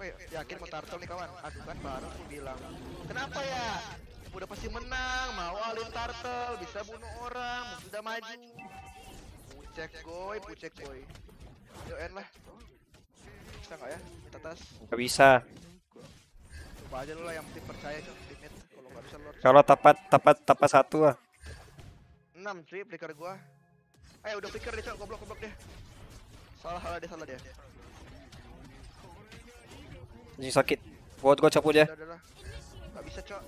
Weh, yakin mau turtle nih kawan? Aduh kan baru aku bilang. Kenapa ya? Udah pasti menang, mau alin turtle, bisa bunuh orang, musuh udah maju. Pucek boy, pucek boy. Yuk end lah. Bisa nggak ya? Minta tas. Gak bisa. Coba aja lu lah yang penting percaya cok di mid. Kalau nggak bisa lord. Kalau tapat tapat tapat satu ah. 6 sih flicker gua. Eh udah flicker deh cok, goblok goblok deh. Salah salah dia salah dia. Anjing sakit. Buat gua cabut ya. Udah, udah, udah. Nggak bisa cok.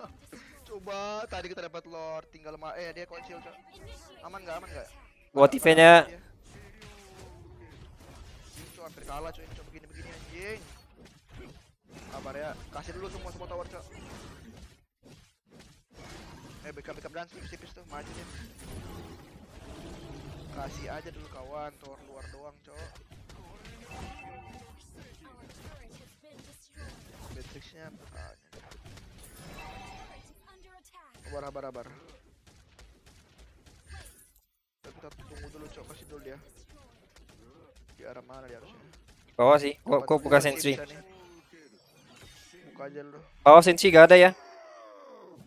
Coba tadi kita dapat lord, tinggal ma eh dia konsil cok. Aman nggak aman nggak? Buat eventnya Iya. Ini cok hampir kalah cok ini cok begini begini anjing. Kabar ya, kasih dulu semua semua tower cok. Eh backup backup dance tipis tuh maju dia. Kasih aja dulu kawan, tower luar doang cok. Matrixnya ah, Sabar, sabar, sabar. Kita, tunggu dulu cok, kasih dulu dia. Di arah mana dia harusnya? bawah sih. Gua gua buka sentry. Buka aja dulu. Bawah sentry gak ada ya. Hmm.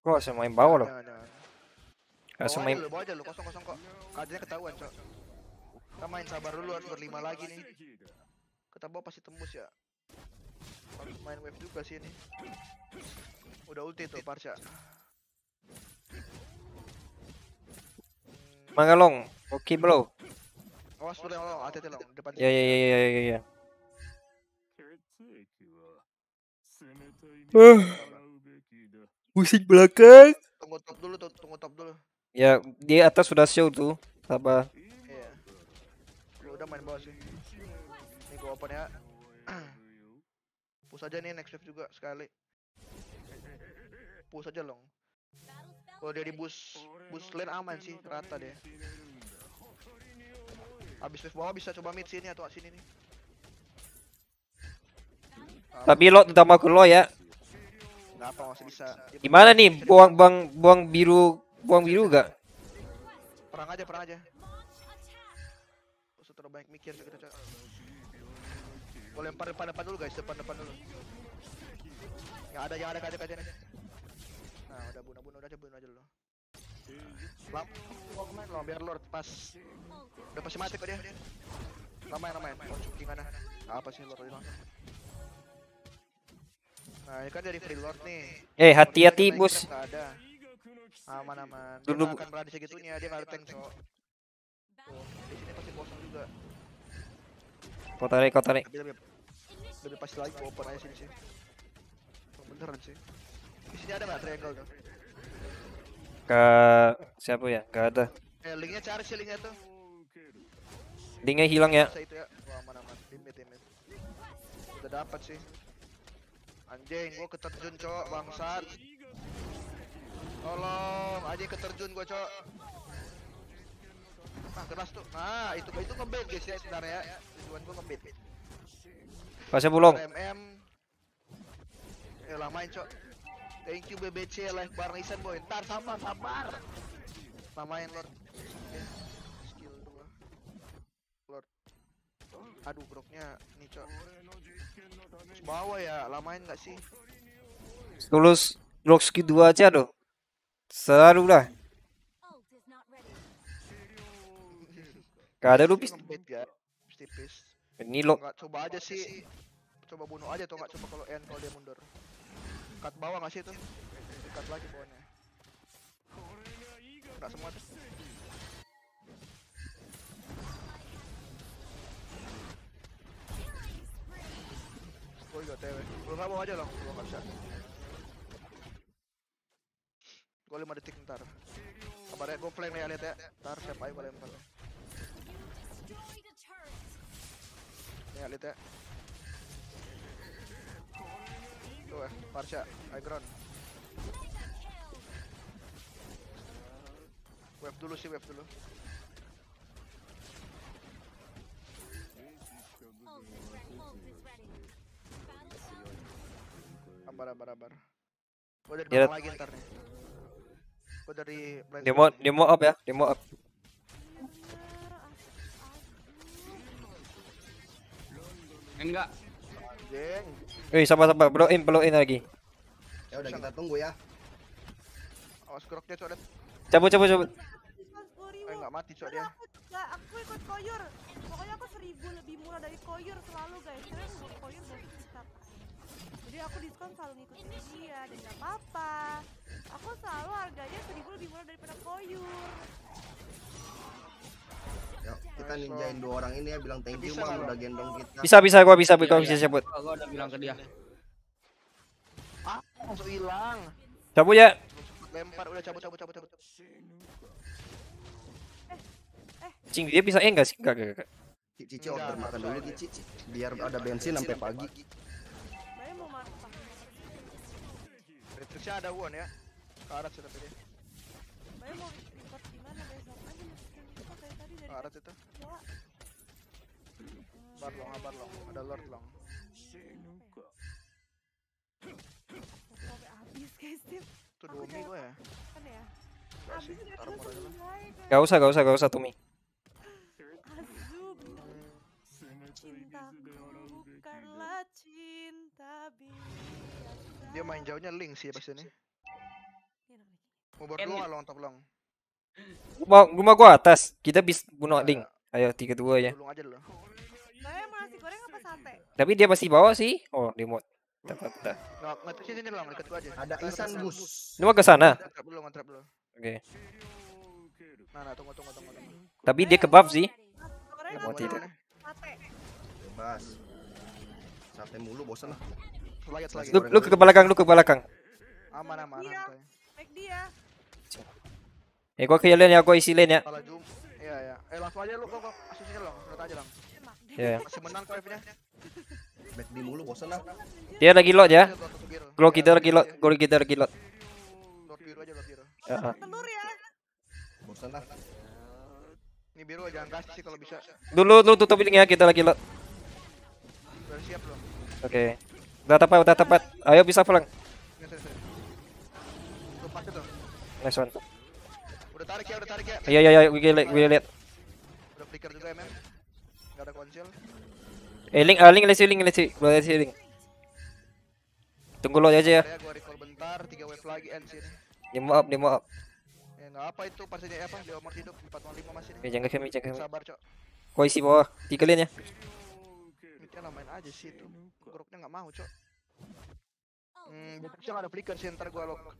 Gua harus main bawah loh. Jangan, jangan langsung main bawa aja lu kosong kosong kok kadernya ketahuan cok kita main sabar dulu harus berlima lagi nih kita bawa pasti tembus ya harus main wave juga sih ini udah ulti tuh Parsha hmm. Mangga long, oke okay, bro. Awas bro long, hati-hati long, depan. Ya ya ya ya ya ya. Uh. Musik belakang. Tunggu top dulu, tunggu top dulu. Ya di atas sudah show tuh. Sabar. Iya. Lu udah main bawah sih. Nih gua open ya. Push aja nih next wave juga sekali. Push aja long. Kalau dia di bus bus lane aman sih, rata deh. Habis wave bawah bisa coba mid sini atau sini nih. Tapi lo tambah ke lo ya. Enggak apa masih bisa. Dia Gimana nih? Buang buang buang biru buang biru gak? perang aja, perang aja. Usah terlalu banyak mikir kita cok. Gua lempar depan depan dulu guys, depan depan dulu. Yang ada, yang ada, kaca kaca nih. Nah, udah bunuh bunuh aja, bunuh aja dulu. Lam, lo biar lord pas. Udah pasti mati kok dia. Lamain, lamain. Oh, cuki mana? Apa sih lord langsung? Nah, ini kan dari free lord nih. Eh hati-hati bos. step nggak ada. Aman aman. Dia Dulu- akan berani segitunya, dia nggak ada tank cok. Di sini pasti kosong juga. Kau tarik kau tarik. Tapi lebih lebih pasti lagi gua open aja sini sih. Oh, beneran sih. Di sini ada nggak triangle tuh? Ke siapa ya? Gak ada. Eh, linknya cari sih linknya tuh. Linknya hilang ya. Itu ya. Wah, aman aman. Timit timit. Udah dapat sih. Anjing, gua keterjun cok, bangsat. Tolong, anjing keterjun gua cok. Nah, keras tuh. Nah, itu itu ngebait guys ya sebenarnya ya. Tujuan gua ngebait. Pasnya bulong. MM. Eh, lamain cok. Thank you BBC live bareng Isan boy. Ntar sabar sabar. Lamain Lord. Oke. Skill 2. Lord. Aduh broknya nih cok. Bawa ya, lamain nggak sih? Tulus Roxki 2 aja doh. Selalu lah. Ult is not ready. Gak ada lupis. Tipis. Ini lo Nggak coba aja sih. Coba bunuh aja tuh nggak coba kalau end kalau dia mundur. Cut bawah nggak sih itu? Cut lagi bawahnya. Nggak semua tuh. Gue juga TW. Lu nggak bawa aja loh, lu nggak bisa. Gue 5 detik ntar. Kabar ya, gue flank nih lihat ya. Ntar siap aja gue lempar. Nih lihat ya. Tuh eh, Parsha, high ground. Wave dulu sih, wave dulu. Abar, abar, abar. Gue dari Ya, belakang lagi ntar nih. Gue dari blind demo demo up ya, demo up. Enggak. Jeng. Eh sabar, blow in, blow in lagi. Ya udah kita tunggu ya. Awas kerok dia cok. Cabut cabut cabut. Eh nggak mati cok dia. aku nggak, aku ikut koyur. Pokoknya aku seribu lebih murah dari koyur selalu guys. Buat koyur dari start. Jadi aku diskon selalu ngikutin dia dan nggak apa-apa. Aku selalu harganya seribu lebih murah daripada koyur. Yuk, kita ninjain dua orang ini ya bilang thank you Bisa udah gendong kita. Bisa bisa gua bisa gua Iya, bisa iya. cabut. Gua udah bilang ke dia. Ah, langsung hilang. Cabut ya. Lempar udah cabut cabut cabut cabut. Cing dia bisa eh enggak sih? Enggak enggak enggak. Ci- Cici order makan dulu Cici. Ci. Biar ada bensin sampai pagi. Matrixnya ada one ya. Karat sih tapi dia. Saya mau record di mana besok? Aja masukin record dari tadi dari Karat itu. Jawa. Bar long. Ada lord long. Sampai habis guys, Steve. Itu dua gue ya. Kan ya? Habis. Gak usah gak usah gak usah Tumi. Azub Cintaku bukanlah cinta biasa Dia main jauhnya link sih pasti nih. Ini. Mau berdua nggak long top long? Rumah rumah gua atas. Kita bisa bunuh Ding. Ayo tiga dua ya. Aja dulu. Saya mau nasi goreng apa sate? Tapi dia pasti bawa sih. Oh, sini long, dekat gua aja. Ada Isan bus. Ini mau ke sana. Oke. Nah, nah, tunggu, tunggu, tunggu, tunggu. Tapi dia ke buff sih. Mau tidak. sate? Bebas. Sate mulu bosan lah. Selagi, selagi. Lu lu ke belakang, lu ke belakang. Aman, aman, Iya. dia Eh gua ke lane ya, gua isi lane ya. Salah. Iya, iya. Eh, langsung aja lu, kok, kok. Asisinya long, menurut aja long. emak Ya. ya. Masih menang kok F-nya. Back di mulu bosan ah. Dia lagi lot ya. Biru. Glow kita lagi lot. ya. Glow kita lagi lot. Lord biru aja Lord biru. Ya, ah. Telur ya. Bosan ah. Ini biru jangan kasih sih kalau bisa. Dulu dulu tutupin ya kita lagi lot. Udah siap belum? Oke. Udah tepat, udah tepat. Ayo bisa pulang. Nice one. Udah tarik ya, udah tarik ya. Iya iya iya, gue liat, gue liat. Udah flicker juga ya, men. Gak ada konsil. Eh, link, ah, link, see, link. Boleh let's see, link. Tunggu lo aja ya. Ya, gua recall bentar, 3 wave lagi end sini. Mau up, mau up. Ya enggak apa itu pasinya apa? Dia umur hidup 405 masih nih. jangan kami, jangan kami. Sabar, Cok. Kau isi bawah. Tiga kalian ya. Namain aja sih itu. Groknya enggak mau, Cok. Hmm, besoknya nggak ada flicker sih ntar gua lock.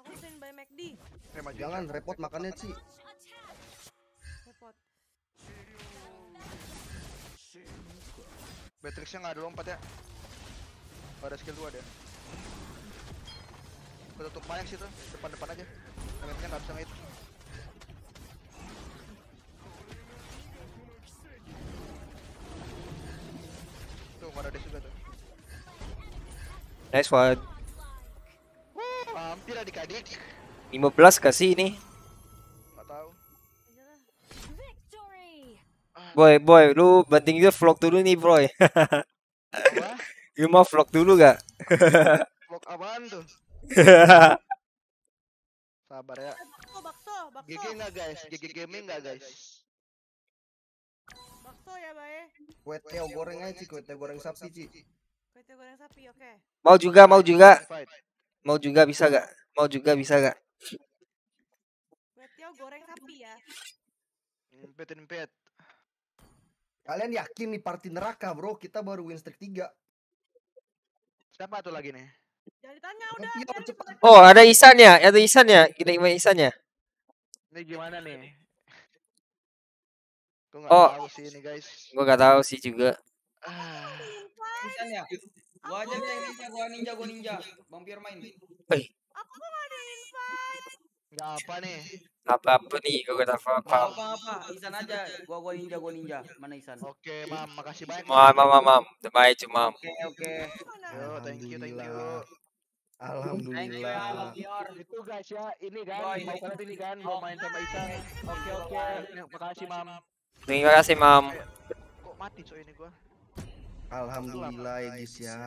Aku send by McD. Eh, maju. Jangan repot makannya sih. Repot. Matrixnya nggak ada lompat ya. Nggak ada skill 2 dia. Gua tutup mayang sih tuh, depan-depan aja. Elemennya nggak bisa ngit. Ada dash juga tuh. Nice one. Hampir adik-adik. 15 kasih ini. Nggak tahu. Victory! Boy, boy, lu banting dia vlog dulu nih. Apa? lu mau vlog dulu gak? Vlog apaan tuh? Sabar ya. Bakso, bakso, bakso. GG nggak guys? GG gaming nggak guys? Bakso ya, Bae. Kue teo goreng aja sih, kue teo goreng sapi sih. Kue goreng sapi, oke. Mau juga, mau juga. Mau juga bisa gak? Mau juga bisa gak? Kue tiaw goreng sapi ya. Impet impet. Kalian yakin nih party neraka bro? Kita baru win streak 3. Siapa tuh lagi nih? Jangan ditanya udah. Iya, biarin cepet. mereka. Oh, ada Isannya, ada Isannya. Kita main Isannya. Ini gimana nih? Gue nggak Oh. tahu sih ini guys. Gua gak tahu sih juga. Ah, ya? Gua aja deh ninja, gua ninja, gua ninja. Bang Pior main. Aku kok nggak ada invite? nggak apa nih? Apa-apa nih, gua gak tahu apa-apa. apa apa? Isan aja. Gua gua ninja, gua ninja. Mana Isan? Oke, mam, makasih banyak. Mam, mam, mam, mam. Terbaik cuma. Oke, oke. Yo, thank you, thank you. Alhamdulillah. Itu guys ya, ini kan, mau kalian ini kan, mau main sama Isan. Oke, oke. Makasih, mam. Terima kasih, mam. Kok mati coy ini gua? Alhamdulillah ya guys ya.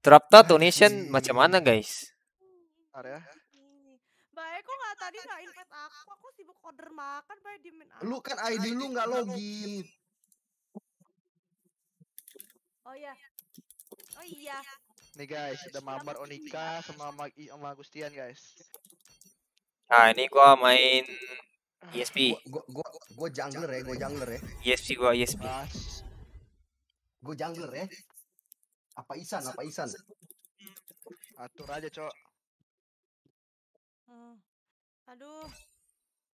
Drafta donation macam mana, guys? Bentar ya. Ini. Bae kok nggak tadi nggak invite aku? Aku sibuk order makan, Bae di main Lu kan ID lu nggak login. Oh iya. Oh iya. Nih guys, ada Mamar Onika sama Mag sama Agustian guys. Nah, ini gua main ESP. Gua gua gua jungler ya, gua jungler ya. ESP gua ESP. Pas. Gua jungler ya. Apa Isan? Apa Isan? Atur aja, Cok. Hmm. Aduh.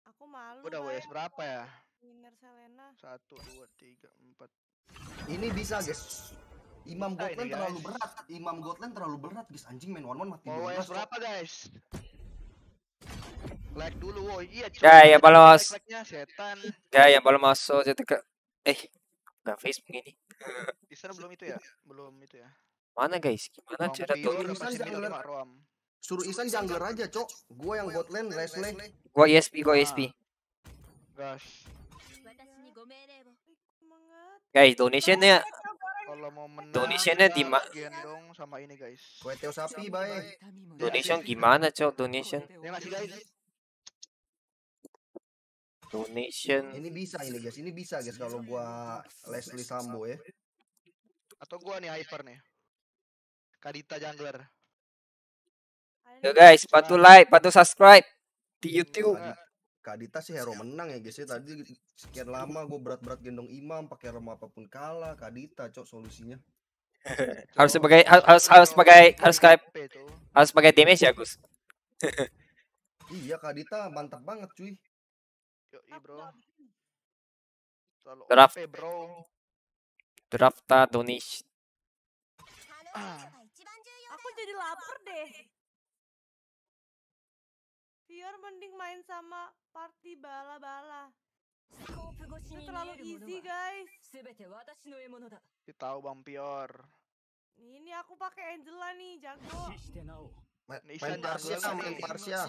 Aku malu. Udah. WS berapa ya? Winner Selena. Satu, dua, tiga, empat. Ini bisa guys. Imam Ah, Gotland terlalu guys. berat. Imam Gotland terlalu berat guys. Anjing main one one mati Mau 12. WS berapa guys? Lag dulu, oh iya. Ya, ya kalau setan. Ya, ya kalau masuk jadi ke eh nggak Facebook ini. Di sana belum itu ya? Belum itu ya. Mana guys? Gimana cerita cara tuh? Suruh Isan jungler aja, Cok. Gua yang bot lane, Leslie. Gua ESP, gua ah. ESP. Guys. Guys, donationnya kalau mau menang, Donationnya di ma- gendong sama ini guys. Kue teo sapi bae. donation gimana, Cok? Donation. Donation. Ini bisa ini guys. Ini bisa guys kalau gua Leslie Sambo ya. Atau gua nih hyper nih. Kadita jungler. Yo guys, bantu like, bantu subscribe di YouTube. Enggak. Kak Dita sih hero menang ya guys ya. Tadi sekian lama gue berat-berat gendong imam pakai rem apa pun kalah. Kak Dita cok solusinya. Harus sebagai harus harus, harus sebagai harus kayak harus sebagai damage ya, Gus. Iya Kak Dita mantap banget cuy. Yoi bro. Terlalu Draft. OP bro. Drafta donation. Aku jadi lapar deh. Pior mending main sama party bala-bala. Itu terlalu easy guys. Si tahu Bang Pior. Ini aku pakai Angela nih, jago. Ma- Main Isan Parsia, main. Parsia.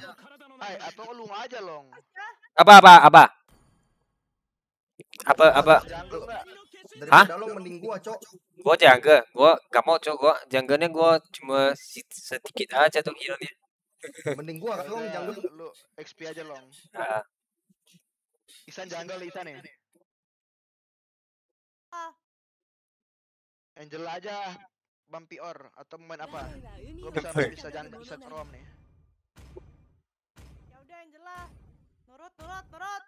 Hai, atau lu aja long. Apa apa apa? Apa apa? Daripada lo mending gua, Cok. Gua jungle, gua gak mau cok, gua jungle-nya gua cuma sedikit aja tuh hero-nya. Mending gua kan long jangan lu XP aja long. Isan Isan janggal Isan ya. Ah. Angel aja Bumpy Or atau main apa? Iya, iya, iya. Gua bisa bisa jangan bisa trom nih. Ya udah Angela. Nurut nurut nurut.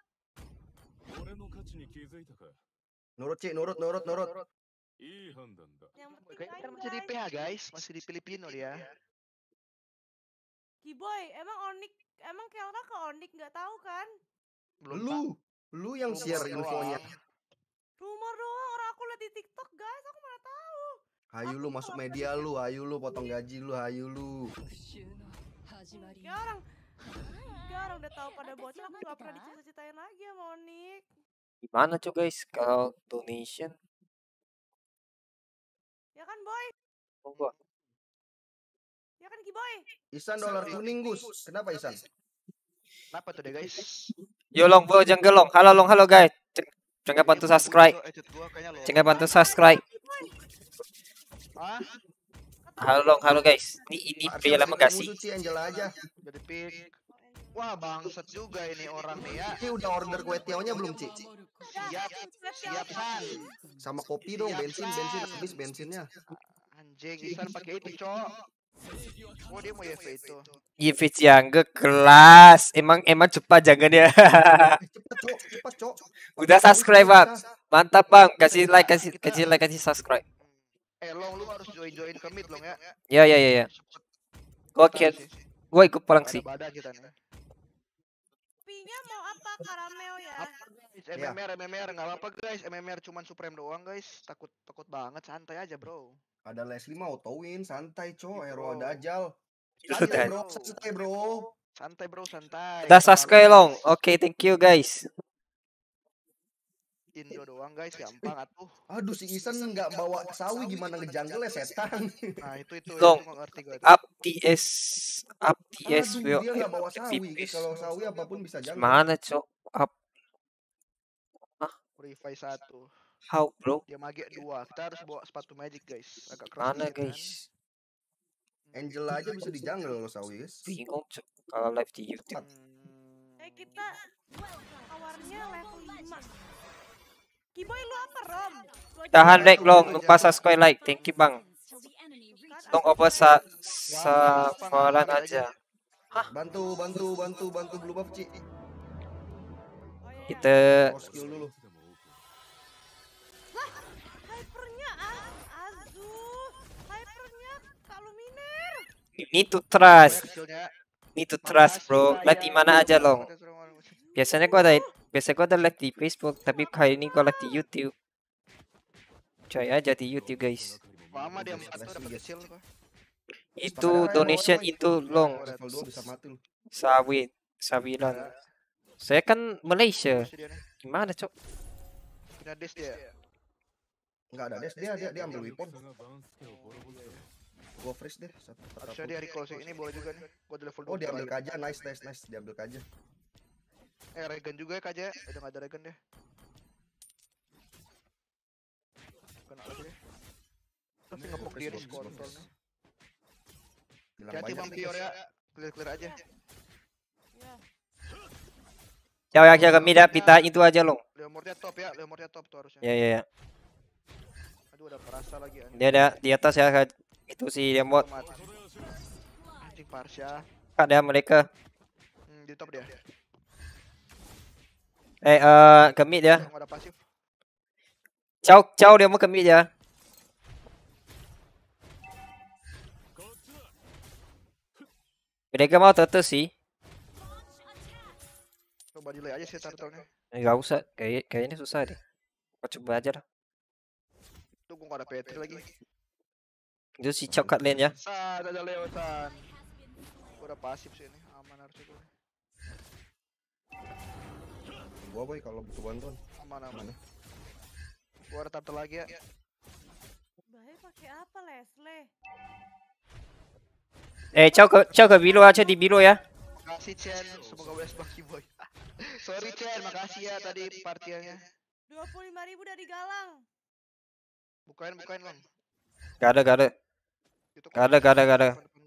Nurut cik nurut, nurut, nurut. Yang penting kan masih di PH guys, masih di Filipino dia. Kiboy, emang Onik, emang Kelra ke Onik nggak tahu kan? Belum Lu, lu yang Rumor share infonya. Rumor doang, orang aku liat di TikTok guys, aku mana tahu. Ayo lu masuk media lu, ayo lu potong gaji lu, ayo lu. Kayak orang, kayak orang udah tahu pada bocah, aku nggak pernah dicita-citain lagi sama Onik. gimana cok guys kalau donation? Ya kan Boy? Monggo. Ya kan Kiboy? Isan dolar kuning, Gus. Kenapa Isan? Kenapa tuh deh guys? Yo long, bro, jungle long. Halo long, halo guys. Jangan bantu subscribe. Jangan bantu subscribe. Halo long, halo guys. Ini ini pria lama gak sih? Wah, bangsat juga ini orang nih ya. Ci udah order kue tiaonya belum, Ci? Siap, siap san. Sama kopi dong, bensin, bensin habis bensinnya. Anjing, Isan pakai itu, Cok. Oh, dia mau YV itu. YV jungle kelas. Emang emang cepat jangan ya. Eh, cepet, Cok, cepet, Cok. Udah subscribe bang. Mantap bang. Kasih like, kasih kasih like, kasih subscribe. Eh, Long, lu harus join-join ke mid, Long ya. Ya ya ya ya. Sih. gua ikut pulang sih. Kopinya mau apa karamel ya? Iya. MMR, MMR, nggak apa-apa guys. MMR cuman Supreme doang guys. Takut takut banget, santai aja bro. Ada Leslie mah auto win, santai. Iya, Hero bro. Dajjal. Udah. Santai, bro. Santai, bro. Santai bro, santai. Udah subscribe long. Oke, thank you guys. Indo doang guys, gampang atuh. Aduh, si Isan nggak bawa sawi gimana ngejungle ya setan. Nah, itu itu Long. Up TS, up TS. Aduh, dia nggak bawa sawi. Kalau sawi apa pun bisa jungle. Gimana cok? Up Purify satu. how bro? Dia mage dua. Kita harus bawa sepatu magic guys. Agak keras Mana kan. guys? Angela aja bisa di jungle kalau sawi, guys. Bingung cok. Kalau live di YouTube. Hmm, Eh kita tawarnya level 5. Kiboy lu apa Rom? Tahan like long. Lupa subscribe like. Thank you bang. Long over sa sa aja. Bantu, bantu, bantu, bantu blue buff, Ci. Oh, iya. Kita Oh, need to trust. Need to trust bro. Live di mana aja long. Biasanya gua ada biasanya gua ada live di Facebook, tapi kali ini gua live di YouTube. Coy aja di YouTube guys. Dia kecil. Itu donation itu long. Level 2 bisa mati lu. Sawit, sawiran. Saya kan Malaysia. Gimana cok? Des dia. Enggak ada des, dia dia dia ambil weapon. Gua freeze deh. Satu, Harusnya dia recall sih. Ini boleh juga nih. Gua di level 2. Oh, diambil kaja. Nice, nice, nice. Diambil kaja. Eh, Regen juga ya kaja. Udah nggak ada Regen deh. Kena lagi deh. Tapi ngepok dia di kontrol nih. Bilang Hati-hati Bang Pior ya. Clear-clear aja. Ya. Jauh yang jaga mida pita itu aja long. Leomornya top ya. Leomornya top tuh harusnya. Ya ya ya. Aduh, udah perasa lagi. Dia ada di atas ya. Itu si. Mati. Anjing Parsha. Ada mereka. Hmm, di top dia. Eh eh ke mid. Nggak ada pasif. Ciao ciao dia mau ke mid ya. Mereka mau turtle sih. Coba delay aja sih turtle-nya. Enggak usah, kayak kayaknya susah deh. Coba aja lah. Tuh gua nggak ada Petri lagi. Itu si coklat lane ya. San, ada Leo San. Gua udah pasif sih ini. Aman harusnya gua. Gua boy kalau butuh bantuan. Aman aman. Mana? Gua ada turtle lagi ya. Bahaya pakai apa Leslie? Eh, Chow ke Chow ke biru aja di biru ya. Makasih Chen, semoga wes baki boy. Sorry Chen, makasih ya tadi partiannya. 25.000 dari Galang. Bukain bukain bang. Gak ada, gak ada. Itu Gak ada, gak ada, gak ada. nih.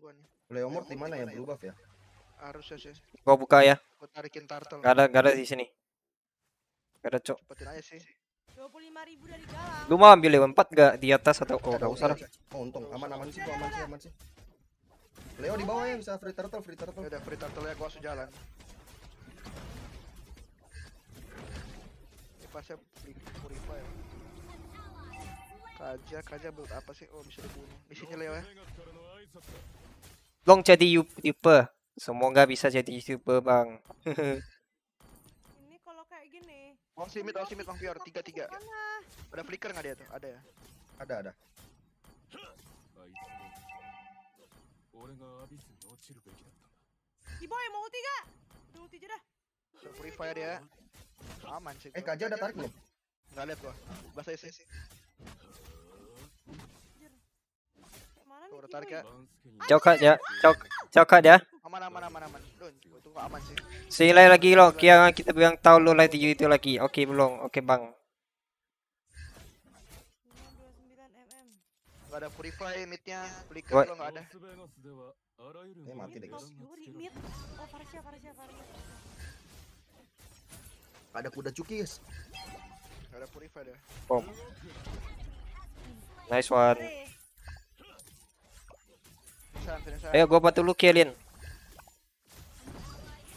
Leomord di mana ya blue buff ya? Harusnya sih. Gua buka ya. Gua tarikin turtle. Gak ada, gak ada di sini. Gak ada, Cok. Cepetin aja sih. 25.000 dari Galang. Lu mau ambil level 4 gak di atas atau oh gak usah. Oh, untung aman aman sih aman sih aman sih. Leo di bawah ya bisa free turtle free turtle. Ya udah free turtle ya gua langsung jalan. Ini pasnya purify ya. Kaja, Kaja buat apa sih? Oh, bisa dibunuh. Misinya Leo ya. Long jadi youtuber. Semoga bisa jadi youtuber, Bang. Ini kalau kayak gini. Wong simit, Wong simit, Bang Pior. Tiga, tiga. Ada flicker nggak dia tuh? Ada ya? Ada, ada. Iboy mau ulti gak? tiga ulti aja dah. Free fire dia. Aman sih. Eh, Kaja ada tarik belum? Gak lihat gua. Bahasa sih. Tuh, kat ya. Coklat ya. Cok coklat ya. Aman aman aman aman. Don, itu aman sih. Silai lagi lo, Kia kita bilang tahu lo lagi itu lagi. Okey okay, belum. Oke, okay, Bang. Gak ada purify midnya, flicker lo gak ada. Ini mati deh guys. Gak ada kuda cuki guys. Ada purify dia. Boom. Nice one. Ayo gua bantu lu Kielin.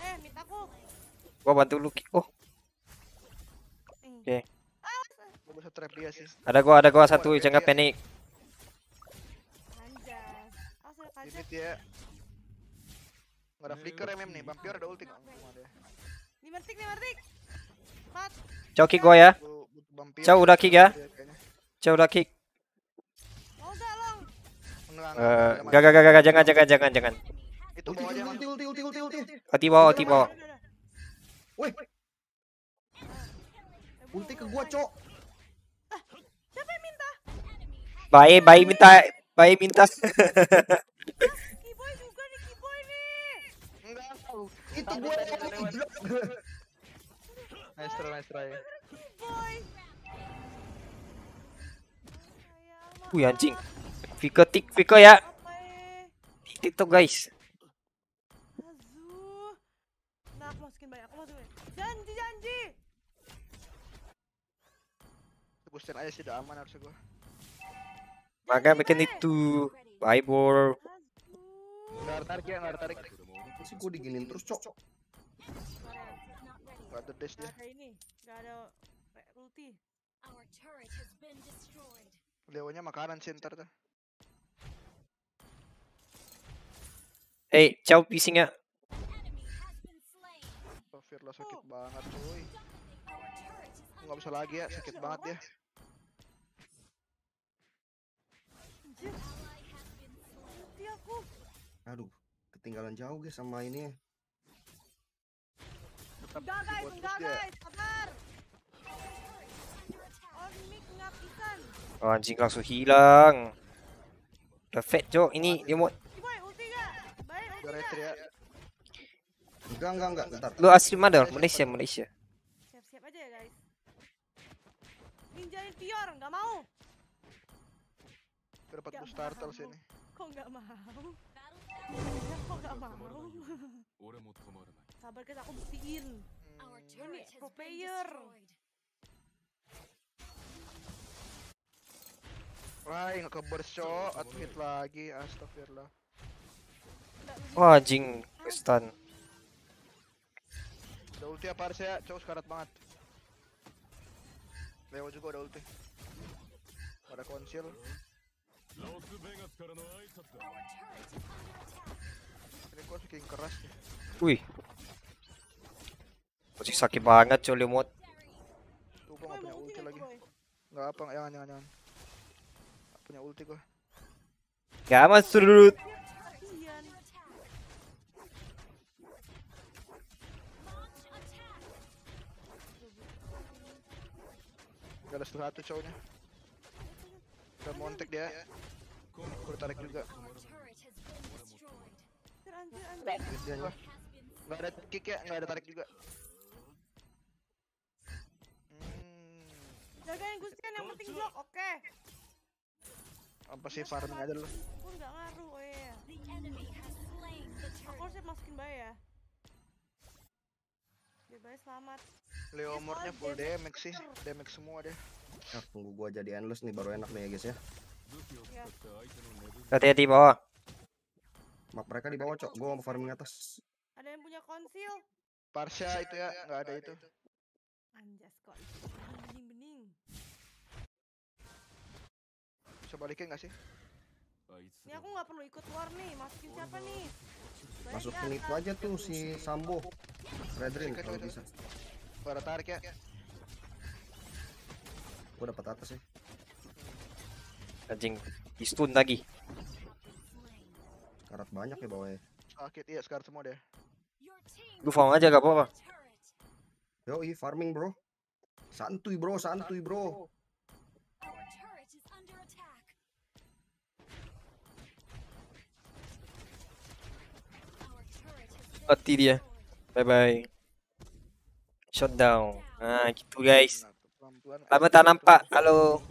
Eh, mid aku. Gua bantu lu. Ki- Oh. Oke. Sih. ada gua ada gua satu. Jangan panik. Ada flicker MM nih. Bang Pior ada ulti. Di mertik, di mertik. Mat. Chow kick gua ya. Pior. Chow udah kick ya. Chow udah kick. Mau gak, Long? Enggak, enggak, enggak, gak gak gak jangan jangan jangan jangan. Itu Ulti aja ulti ulti. Woi, ulti ke gua. Cok. Siapa yang minta? Baik baik minta baik minta. Kiboy juga nih, Kiboy nih. Enggak tahu. Itu Tadi, gua tadi, yang tadi, goblok. Nice try, nice try. Wih, anjing. maaf. Fika tik Fika ya. TikTok guys. Nah, aku masukin banyak, aku masukin. Janji, janji. Tebusin aja sih udah aman harusnya gua. Maka bikin itu. Ada tarik ya, tarik. Sih gua diginin terus, Cok. Nggak ada dash dia. Gak ada ini, ulti. Our turret has been destroyed. Leonya makanan sih ntar tuh. Hey, Chow pising ya. Enemy has been slain. Astagfirullah sakit banget cuy. Our turret is Nggak bisa lagi ya, sakit banget dia. Aku. Aduh, ketinggalan jauh guys sama ini. Tetap Enggak guys, enggak guys, sabar. Oh, anjing langsung hilang. The Perfect, Jok. Ini dia mau. Ya. Enggak, enggak, enggak. Bentar. Lu asli mana? Malaysia, Malaysia. Siap-siap aja ya, guys. Ninjain Pior, enggak mau. Dapat boost starter sini. Kok enggak mau? Kok enggak mau? Sabar guys, aku buktiin. Gue pro player. Wah, nggak kebersyo, hit lagi, astagfirullah. Wah, anjing, stun. Ada ulti apa sih ya? Cowok sekarat banget. Leo juga ada ulti. Ada konsil. Ini kok saking keras nih. Wih. Pusing sakit banget, cuy, limut. Tuh, gue nggak punya ulti lagi. Nggak apa, jangan, jangan, jangan. Punya ulti gua. Gak masuk. Launch attack. Tuh, Gak ada satu cowoknya. Udah montek dia. Udah tarik juga. Gak ada kick ya, gak ada tarik juga. Hmm, Jagain Gustian yang penting blok, oke apa sih farming aja lu. Aku nggak ngaruh oh iya aku harusnya masukin bayi ya. Biar bayi selamat. Leomornya oh, full damage sih. damage semua deh ya, tunggu gua jadi endless nih baru enak nih ya guys ya. ya. Hati-hati bawah. Map mereka di bawah cok. Gua mau farming atas. Ada yang punya konsil? Parsha itu ya nggak ada itu. Anjas kok bisa balikin gak sih? Ini aku nggak perlu ikut war nih, masukin siapa nih? Masuk masukin itu kan? aja tuh si Sambo. Redrin kalau bisa. Gue ada tarik ya. Gua dapat atas sih? Anjing, stun lagi. Karat banyak ya bawahnya. Sakit iya sekarang semua deh. Lu farm aja gak apa-apa. Yo, farming bro. Santuy bro, santuy bro. mati dia. Bye bye. Shutdown. Nah, gitu guys. Lama tak nampak. Halo.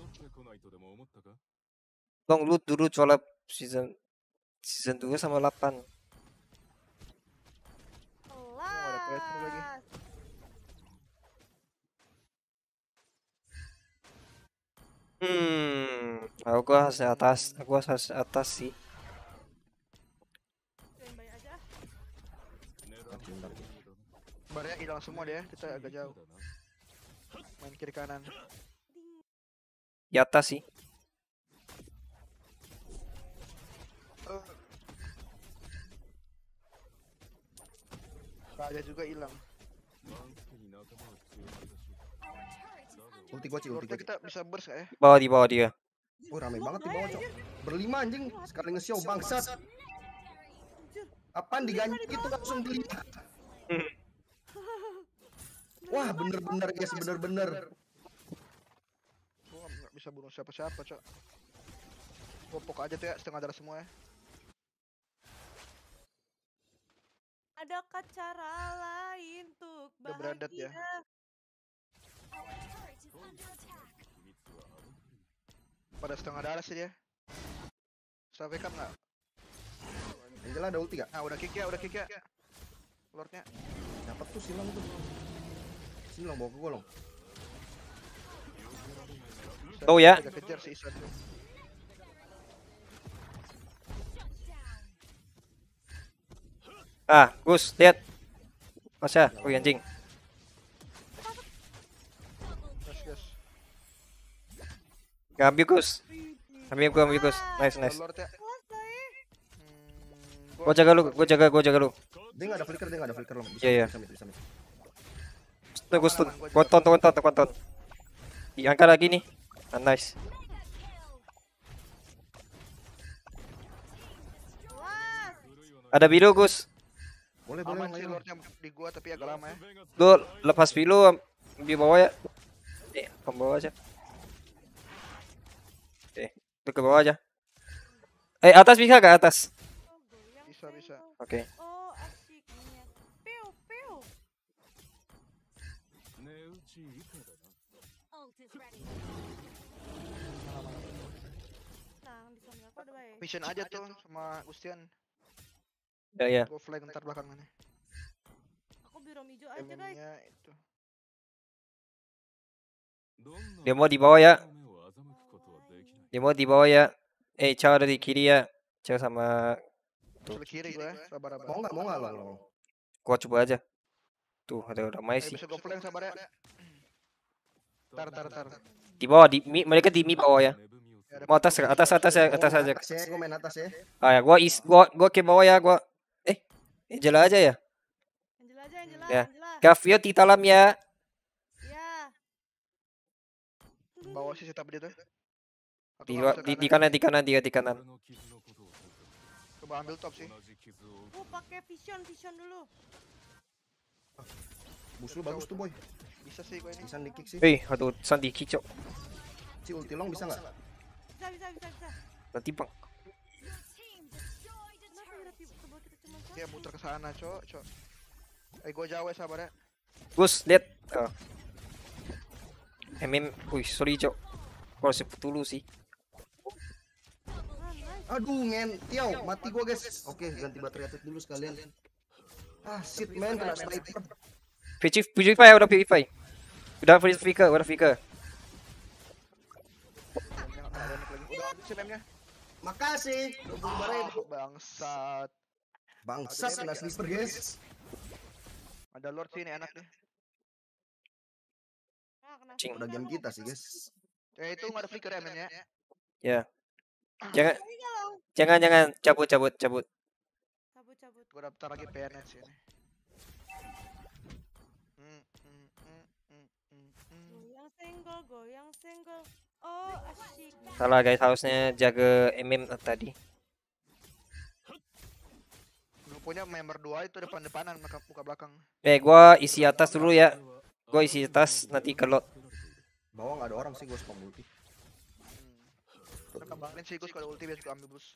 Bang, lu dulu coba season season 2 sama 8. Hmm, aku harus atas, aku harus atas sih. Barnya hilang semua deh, ya, kita agak jauh. Main kiri kanan. Yata sih. Eh. Ada juga hilang. Ulti gua sih, ulti kita bisa burst ya? Bawa di bawah dia. Oh rame banget di bawah, Cok. Berlima anjing, sekali nge-show bangsat. Apaan diganti itu langsung berlima. Wah, bener-bener iya guys, bener-bener. Gua nggak bisa bunuh siapa-siapa, Cok. Gua pok aja tuh ya, setengah darah semua ya. Ada cara lain untuk ya. bahagia? Udah beradat ya. Pada setengah darah sih dia. Sampai kan nggak? lah, ada ulti gak? Nah udah kick ya, udah kick ya. Lordnya. Dapat tuh silang tuh. Silang bawa ke gua loh. Bisa- Tahu ya. kejar si Isan. Ah, Gus, lihat. Masa, oh anjing. Ngambil Gus. Ambil gua, ambil Gus. Nice, nice. Ya. Gua jaga lu, gua jaga, gua jaga lu. Dia nggak ada flicker, dia nggak ada flicker. Bisa, Iya, iya. bisa, bisa, bisa. Stun, gua stun. Konton, konton, konton. Diangkat lagi nih. Ah, nice. Ada biru Gus. Boleh, boleh, Aman sih. Lordnya di gua tapi agak lama ya. Lu lepas biru ambil bawah ya. Eh, ke bawah aja. Eh, lu ke bawah aja. Eh, atas bisa gak atas? Bisa, bisa. Oke. Mission aja tuh sama Ustian. Ya ya. Gue flag ntar belakangannya. Aku biro hijau aja guys. itu. Dia mau di bawah ya. Dia mau di bawah ya. Eh, cewek ada di kiri ya. Cewek sama tuh. kiri gue, ya. sabar sabar. Mau enggak mau enggak lo? Gua coba aja. Tuh, ada ramai eh, sih. Bisa gue flank sabar ya. Tar tar tar. Di bawah di mi, mereka di mi bawah ya. Mau atas gak? Atas atas ya, atas aja. Atas ya, gue main atas ya. Ah ya, gue is, gue gue ke bawah ya, gue. Eh, eh, Angela aja ya. Angela aja, Angela. Ya. Kavio titalam ya. Ya. Bawah sih tetap dia. Di, di, di kanan, di kanan, dia di kanan. Coba ambil top sih. Oh, pakai vision, vision dulu. Ah, Musuh lu bagus tuh boy. Bisa sih gue ini. Bisa di kick sih. Eh, aduh, Sandi kick cok. Si ulti long bisa nggak? Bisa bisa bisa bisa. Nanti ya satu? Dia muter ke sana, cok, cok. Eh, gue jauh ya sabar ya. Gus, lihat. Oh. MM, wih, sorry cok. Gua harus dulu sih. Aduh men, Tiao, mati gua guys. Oke, ganti baterai attack dulu sekalian. Ah, shit man, kena sniper. Purify, purify, udah purify. Udah purifier, udah purifier. Memnya. Makasih. 25 ribu. Ah, bangsat. Bangsat kena sniper guys. Ada lord sih ini enak nih. Ah, kena Cing. Udah game kita sih guys. Eh itu nggak ada flicker ya memnya. Jangan, Ini kalau jangan, jangan. Cabut, cabut, cabut. cabut cabut. Gue daftar lagi PNS ini. Hmm, hmm, hmm, hmm, hmm, hmm. Goyang senggol, goyang senggol. Oh. Salah guys, harusnya jaga MM tadi. Punya member dua itu depan-depanan, maka buka belakang. Eh, gua isi atas dulu ya. Gua isi atas nanti ke lot. Nggak ada orang sih, gua spam ulti. Hmm. Kembangin sih gua kalau ulti biar ambil bus.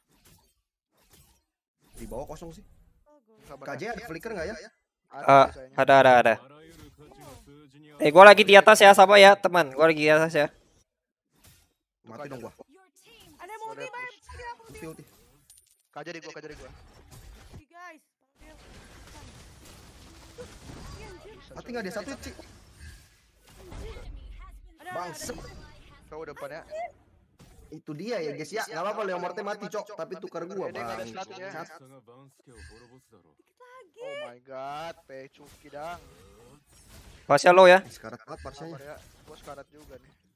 Di bawah kosong sih. KJ ada flicker nggak ya? Uh, ada ada ada. Eh, gua lagi di atas ya sama ya, teman. Gua lagi di atas ya. Mati dong gua. Ada yang mau ulti, Bang. Aku ulti. Ulti. Kajari gua, kajari gua. Oke, guys. Mati ga dia satu, Ci. Bangsa. Kau depan ya. Itu dia ya guys ya. Iya, Enggak apa-apa Leo Morte mati, Cok. Tapi tukar gua, Bang. Oh my god, Pecuki dang. Pasnya low ya. Sekarat banget pasnya. Ya, gua sekarat juga nih.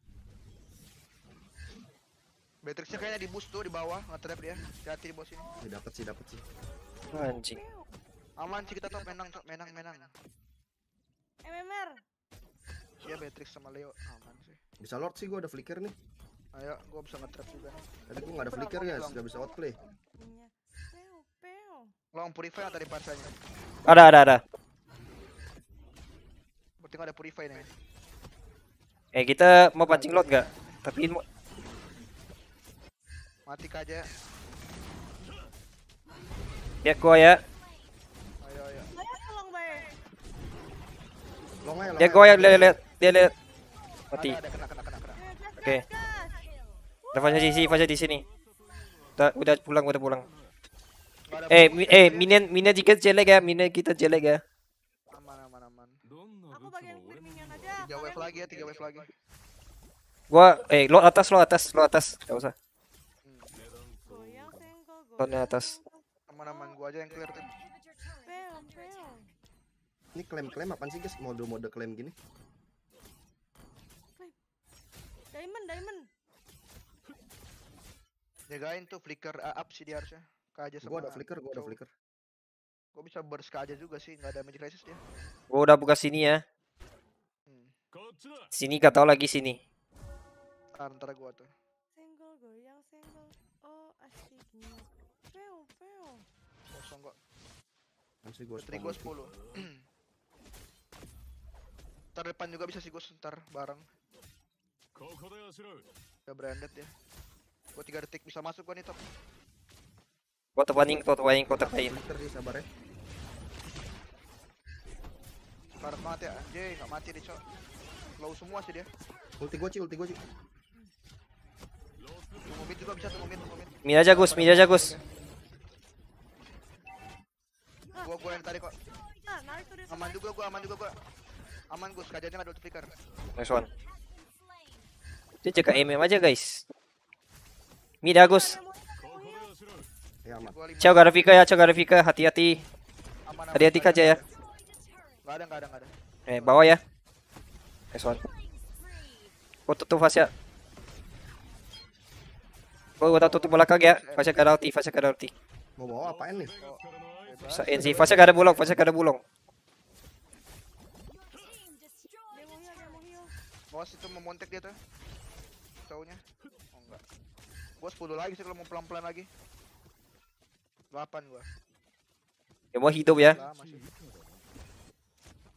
Matrixnya kayaknya di boost tuh di bawah, nge-trap dia. Hati di bawah sini. Ya, dapat sih dapat sih. Anjing. Aman sih kita tuh menang, Cok. menang, menang. MMR. Iya Matrix sama Leo aman sih. Bisa lord sih gua ada flicker nih. Ayo, gua bisa nge-trap juga. Tadi gua nggak ada flicker guys. Nggak bisa outplay. Peo, peo. Long purify atau di parsanya? Ada, ada, ada. Berarti nggak ada purify nih. Eh, kita mau pancing lot gak? Tapi mau- Mati aja. Ya gua ya. Ayo ayo. Long. Ya gua ya lihat lihat dia lihat. Mati. Oke. Rafa di sini, Fajar di sini. Udah, udah pulang, udah pulang. Eh, eh minion minion jika jelek ya, minion kita jelek ya. Aman aman aman. Aku bagian clear minion aja. 3 wave lagi ya, 3 wave lagi. Gua eh lo atas, lo atas, lo atas. Enggak usah tone atas. Aman-aman gua aja yang clear kan. Ini klaim-klaim apa sih guys? Mode-mode klaim gini? Diamond, diamond. Jagain tuh flicker uh, up sih dia harusnya. Kak aja sama. Gua ada flicker, gua ada flicker. Gua bisa burst aja juga sih, nggak ada magic resist dia. Gua udah buka sini ya. Hmm. Sini kata lagi sini. Antara gua tuh. fail. Kosong kok. Masih gua 10. ntar depan juga bisa sih gua sebentar bareng. Udah branded ya. Gua 3 detik bisa masuk gua nih top. Gua tepanin, gua tepanin, gua tepanin. Terus sabar ya. Sabar banget ya, anjay gak mati nih cok Low semua sih dia Ulti gue cil, ulti gue cil. Tunggu mid juga bisa, tunggu mid, tunggu mid Mid aja Gus, mid aja Gus okay. Gua gua yang tadi kok. Aman juga gua, aman juga gua. Aman gua, kajiannya enggak ada speaker. flicker. Nice one. Itu jaga MM aja, guys. Mid Gus. Ya aman. Garafika ya, ciao Garafika, hati-hati. Hati-hati aja ya. Enggak ada, enggak ada, enggak ada. Eh, bawa ya. Nice one. Oh, ya. Oh, gua tutup fasya. Gua, gua tutup belakang ya. Fasya ke ulti, fase. Mau bawa apain nih? saya sih. Fase kada bulong, fase kada bulong. Bos itu memontek dia tuh. Taunya. Oh enggak. bos 10 lagi sih kalau mau pelan-pelan lagi. 8 gua. Ya mau hidup ya.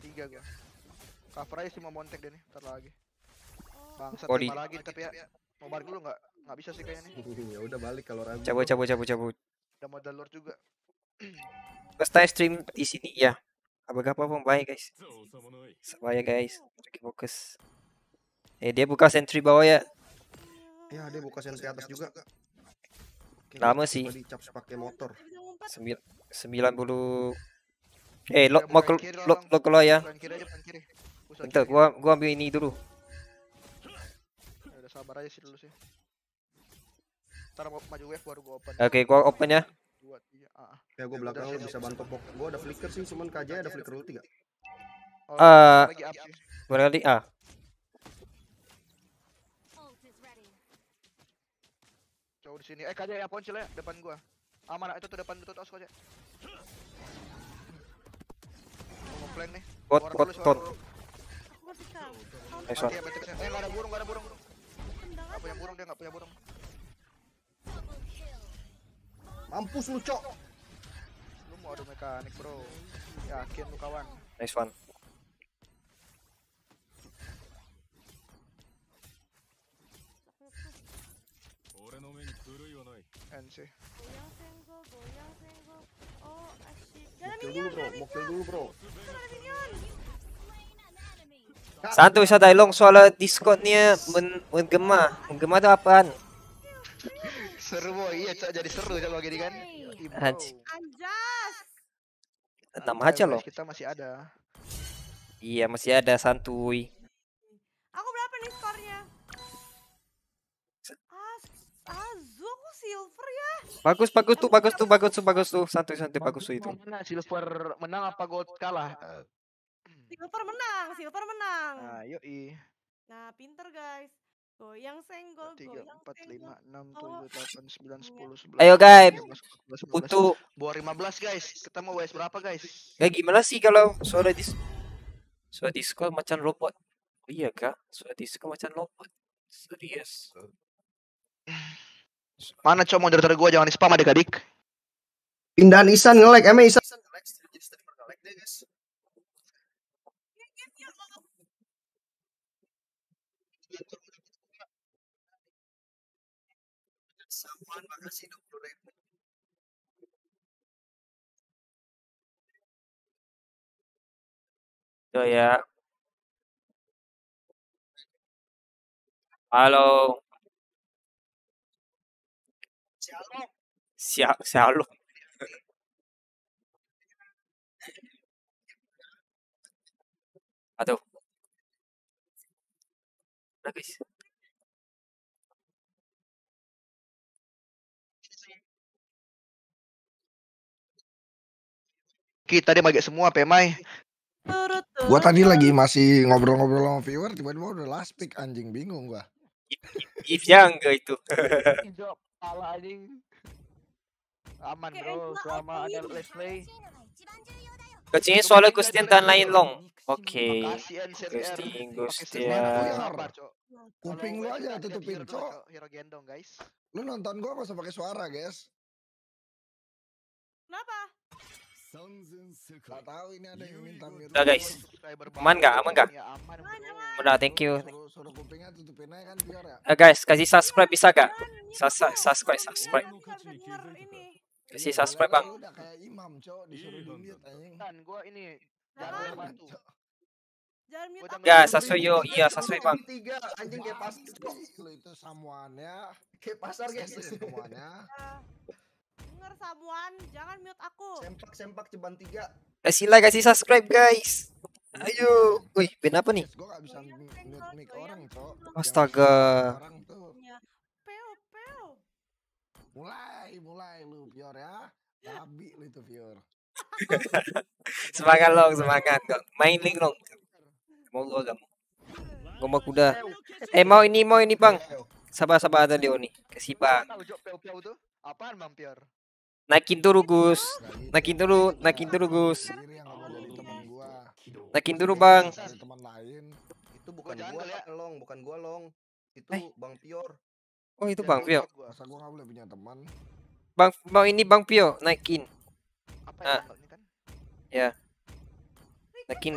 tiga gua. Cover aja sih mau montek dia nih, ntar lagi. Bangsat lagi tapi ya. Mau balik dulu enggak? Enggak bisa sih kayaknya nih. ya udah balik kalau ragu. Cabut cabut cabut cabut. Udah modal telur juga. First time stream di sini ya. Apa apa pun baik guys. Sabar ya guys. Lagi fokus. Eh dia buka sentry bawah ya. Ya dia buka sentry atas juga. Oke, Lama sih. Dicap pakai motor. Sembil sembilan puluh. Eh lo mau ke lo, lo ya. Bentar gua gua ambil ini dulu. Ya, udah sabar aja sih dulu sih. Ntar mau maju wave baru gua open. Oke, okay, gua open ya. Dua, tiga. Ah, ah. Ya gue Ya, belakang siap, bisa siap. bantu pok. Gue ada flicker sih, cuman KJ ada flicker ulti gak? Ah. sih. Berarti ah. Jauh di sini. Eh, kaja ya poncil ya depan gua. Aman itu tuh depan itu tos aja. Mau flank nih. Bot bot bot. gak Mati one. ya. Eh, ada burung, nggak ada burung. aja. punya burung dia, nggak punya burung. Mampus lu, Cok. Lu mau adu mekanik, Bro. Yakin lu kawan. Nice one. Satu bisa dialog soal discordnya menggema. Menggema itu apaan? Seru boy, iya cok jadi seru coba gini kan. Anjing. Anjas. Enam aja loh. Kita masih ada. Iya masih ada santuy. Aku berapa nih skornya? Ah, s- ah, Zu aku silver ya. Bagus bagus tuh bagus tuh bagus tuh bagus tuh santuy santuy bagus tuh itu. Mana silver menang apa gold kalah? Silver menang, silver menang. Nah, yoi. Nah, pinter guys. Goyang senggol, tiga goyang empat lima senggol. enam tujuh delapan sembilan sepuluh sebelas Ayo, guys. Untuk Bawa 15 guys. Kita mau WS berapa guys? ya gimana sih kalau suara dis suara Discord macam robot? Oh, iya kak, suara Discord macam robot. Serius. Mana cowok moderator gua jangan di spam adik-adik. Pindahan Isan nge-lag. Emang Isan nge-lag. Jadi nge-lag deh, guys. Samuan, makasih 20 ribu. Tuh ya. Halo. Siap, siap. Aduh. Udah guys. Kita dia bagi semua pemai. Gua tadi lagi masih ngobrol-ngobrol sama viewer, tiba-tiba udah last pick anjing bingung gua. If yang enggak itu. Jawab salah anjing. Aman bro, selama ada let's play. Kecilnya soalnya Gustian dan lain long. Oke. Gustian, Gustian. Kuping lu aja tutupin, Cok. Cok. Hero gendong guys. Lu nonton gua gak usah pakai suara, guys. Kenapa? Udah guys. Aman gak? Aman gak? Udah, thank you. Uh, guys, kasih subscribe bisa gak? Sus subscribe, subscribe. Kasih subscribe, Bang. Ya, subscribe yo, iya subscribe bang. Anjing kayak pasar, itu samuannya, kayak pasar guys. Semuanya. Denger Samuan, jangan mute aku. Sempak sempak ceban tiga. Kasih like, kasih subscribe guys. Ayo. Wih, ben apa nih? Gue gak bisa mute mic goyang orang, Cok. Astaga. Ya. Peo, peo. Mulai, mulai lu Pior ya. Babi lu itu Pior. Semangat long, semangat kok. Main link long. Mau gua gak mau. Gua mau kuda. Eh mau ini, mau ini bang. Sabar, sabar ada Leo nih. Kasih bang. Apaan Bang Pior? Naikin dulu Gus. Naikin dulu, naikin dulu Gus. Naikin dulu bang. Dari teman lain. Itu bukan Gua ya. long, bukan gua long. Itu Eh. Bang Pior. Oh itu bang Pio. Gua. Masa gua gak boleh punya teman. Bang, mau ini bang Pio. Naikin. Apa Ah. ya kan? Naikin.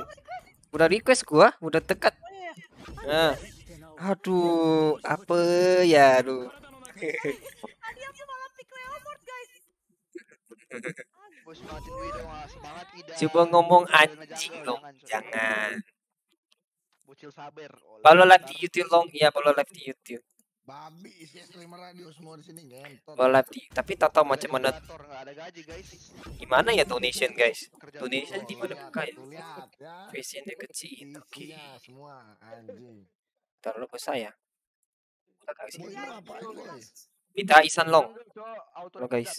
Udah request gua, udah tekat. Oh iya. Nah. Aduh, apa ya, aduh. Tadi aku malah pick Leomord guys. Bos semangatin Wida, wah, semangat Wida. Coba ngomong anjing dong, jangan. Bocil sabar. Follow live di YouTube long, ya follow live di YouTube. Babi isi streamer radio semua di sini ngentot. Follow live di, tapi tahu macam mana, indikator, nggak ada gaji guys. gimana ya donation guys. Donation di mana buka ya? ya. Fashionnya kecil, oke. Semua anjing. Terlalu besar ya. Boy? Kita Isan long. Lo, guys.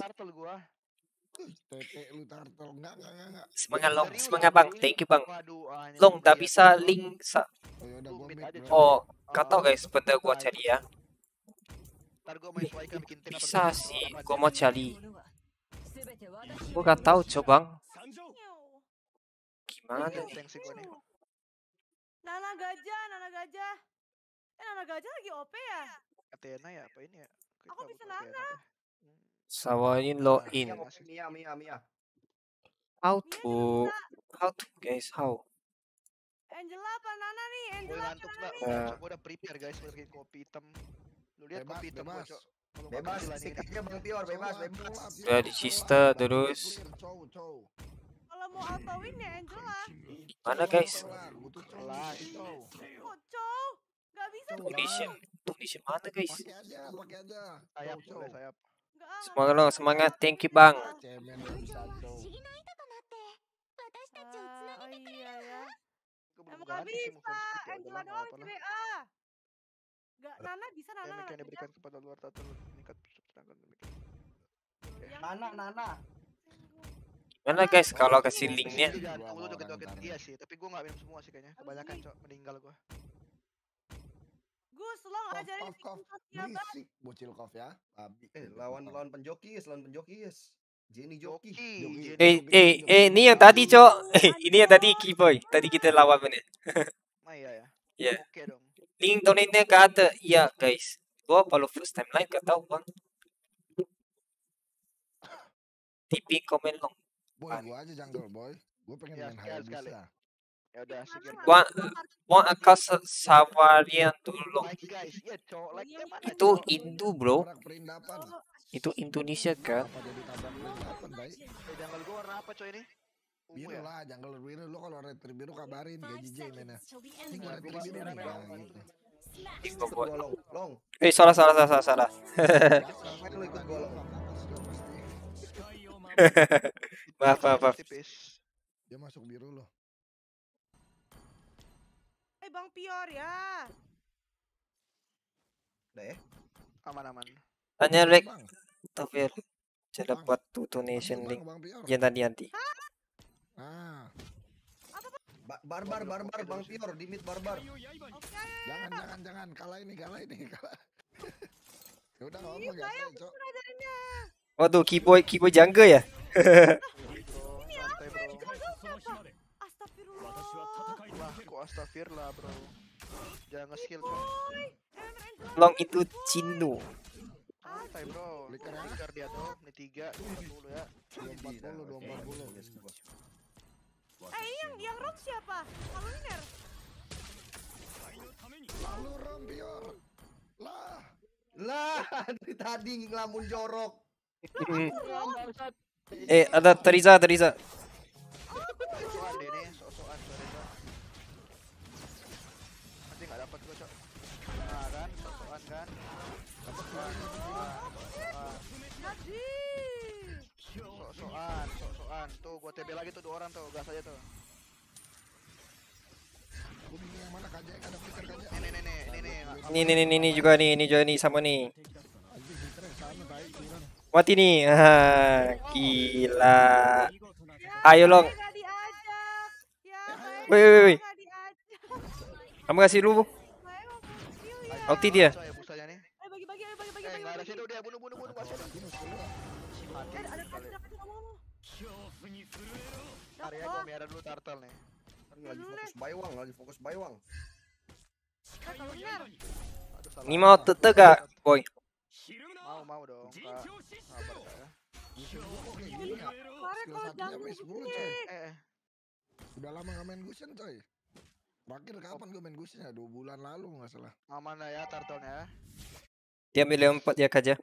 Tete lu tartel enggak enggak enggak enggak. Semangat long, semangat Bang. Thank you bang. Long, tak bisa link sa Oh gua. Cok. Oh, kau tahu Ah, guys, benda gua nah, cari ya. Gua Bisa sih, gua mau cari. Gua gak tahu coba bang. Gimana nih? Gua. Nana gajah, Nana gajah. Eh Nana gajah lagi OP ya? Athena ya apa ini ya? Aku bisa Nana. Hmm. Sawarin login. Mia, Mia, Mia. How to? How to guys? How? Angela apa Nana nih? Angela apa ngantuk mbak. nih? Cok, gua udah prepare guys bikin kopi hitam. Lu lihat kopi hitam gua, bebas. Cok. Kalau Bebas, makan gila sik nih. aja Bang Pior, bebas, bebas. Udah di sister terus. Kalau mau auto win ya Angela. Mana guys? Donation. Donation mana guys? Pakai aja, pakai aja. Sayap, sayap. Semangat lo, semangat. Thank you, Bang. Bisa, doang Gak, Nana bisa, Nana. Nana, Nana. Mana guys kalau kasih linknya? Tapi gue gak semua sih kayaknya. Kebanyakan cok, meninggal gue. Gus, lo Kof, ajarin kof, kof. Berisik, bocil kof ya. Babi. Eh, lawan lawan penjokis, lawan penjokis. Jenny Joki. Eh, Joki. eh, eh, ini yang tadi cok. Eh, ini yang tadi keyboy. Tadi kita lawan bener. Mah iya ya. Iya. Oke dong. Link donate-nya gak ada. Iya guys. Gua kalau first time live gak tahu bang. Tipi komen long. Boy, gua aja jungle boy. Gua pengen Ya, main high bisa. Cok, like nya mana? Itu? Indo bro. Perindapan. Itu Indonesia kan. Eh, gua warna apa ini? Ungu Biru lah, jungle biru. Lu kalau retri biru kabarin Ini retri biru nih, gitu. Ikut gua long, long. Eh salah salah salah salah salah. Ikut? Maaf maaf. Dia masuk biru loh. Eh Bang Pior ya. Udah ya. Aman-aman. Tanya Rek. Tafir. Buat tuh donation bang, link. Tadi nanti. Ah, Ba- barbar, barbar, Bang Pior, di mid barbar. Oke, jangan jangan jangan kalah ini, kalah ini, kalah. ya udah enggak apa-apa guys, Cok. ajarinnya. Waduh, keyboy keyboy jungle ya? astagfirullah bro. Jangan nge-skill. Long itu Cino. Santai bro. Flicker dia tuh. Ini tiga, empat dulu ya. 240, 240. Eh ini yang yang rock siapa? Kalau Miner. Lalu Rom Pior. Lah, Lah, dari tadi ngelamun jorok. Eh, ada Teresa, Teresa. Nanti nggak dapat gua cok. Nah kan, sosokan kan. Sosokan, sosokan, sosokan. Jadi. Sok-sokan, sok-sokan. Tuh, gua TB lagi tuh dua orang tuh, gas aja tuh. Ini, nih, nih, ini, nih. Ini nih juga nih, ini juga nih sama nih. Mati nih. Ah, gila. Ayo long. Nggak diajak. Ya, baik. Woi, woi, woi. Kamu kasih dulu. Ulti dia. Merah dulu turtle nih. Lagi fokus baywang, lagi fokus baywang. Ini mau tete gak, boy? Mau, mau dong, Kak. Ya. Ya? Eh, eh. Udah lama gak main Gusion, coy. Terakhir kapan gue main gusnya? Dua bulan lalu nggak salah. Aman lah ya turtle-nya. Dia ambil level 4 ya Kaja.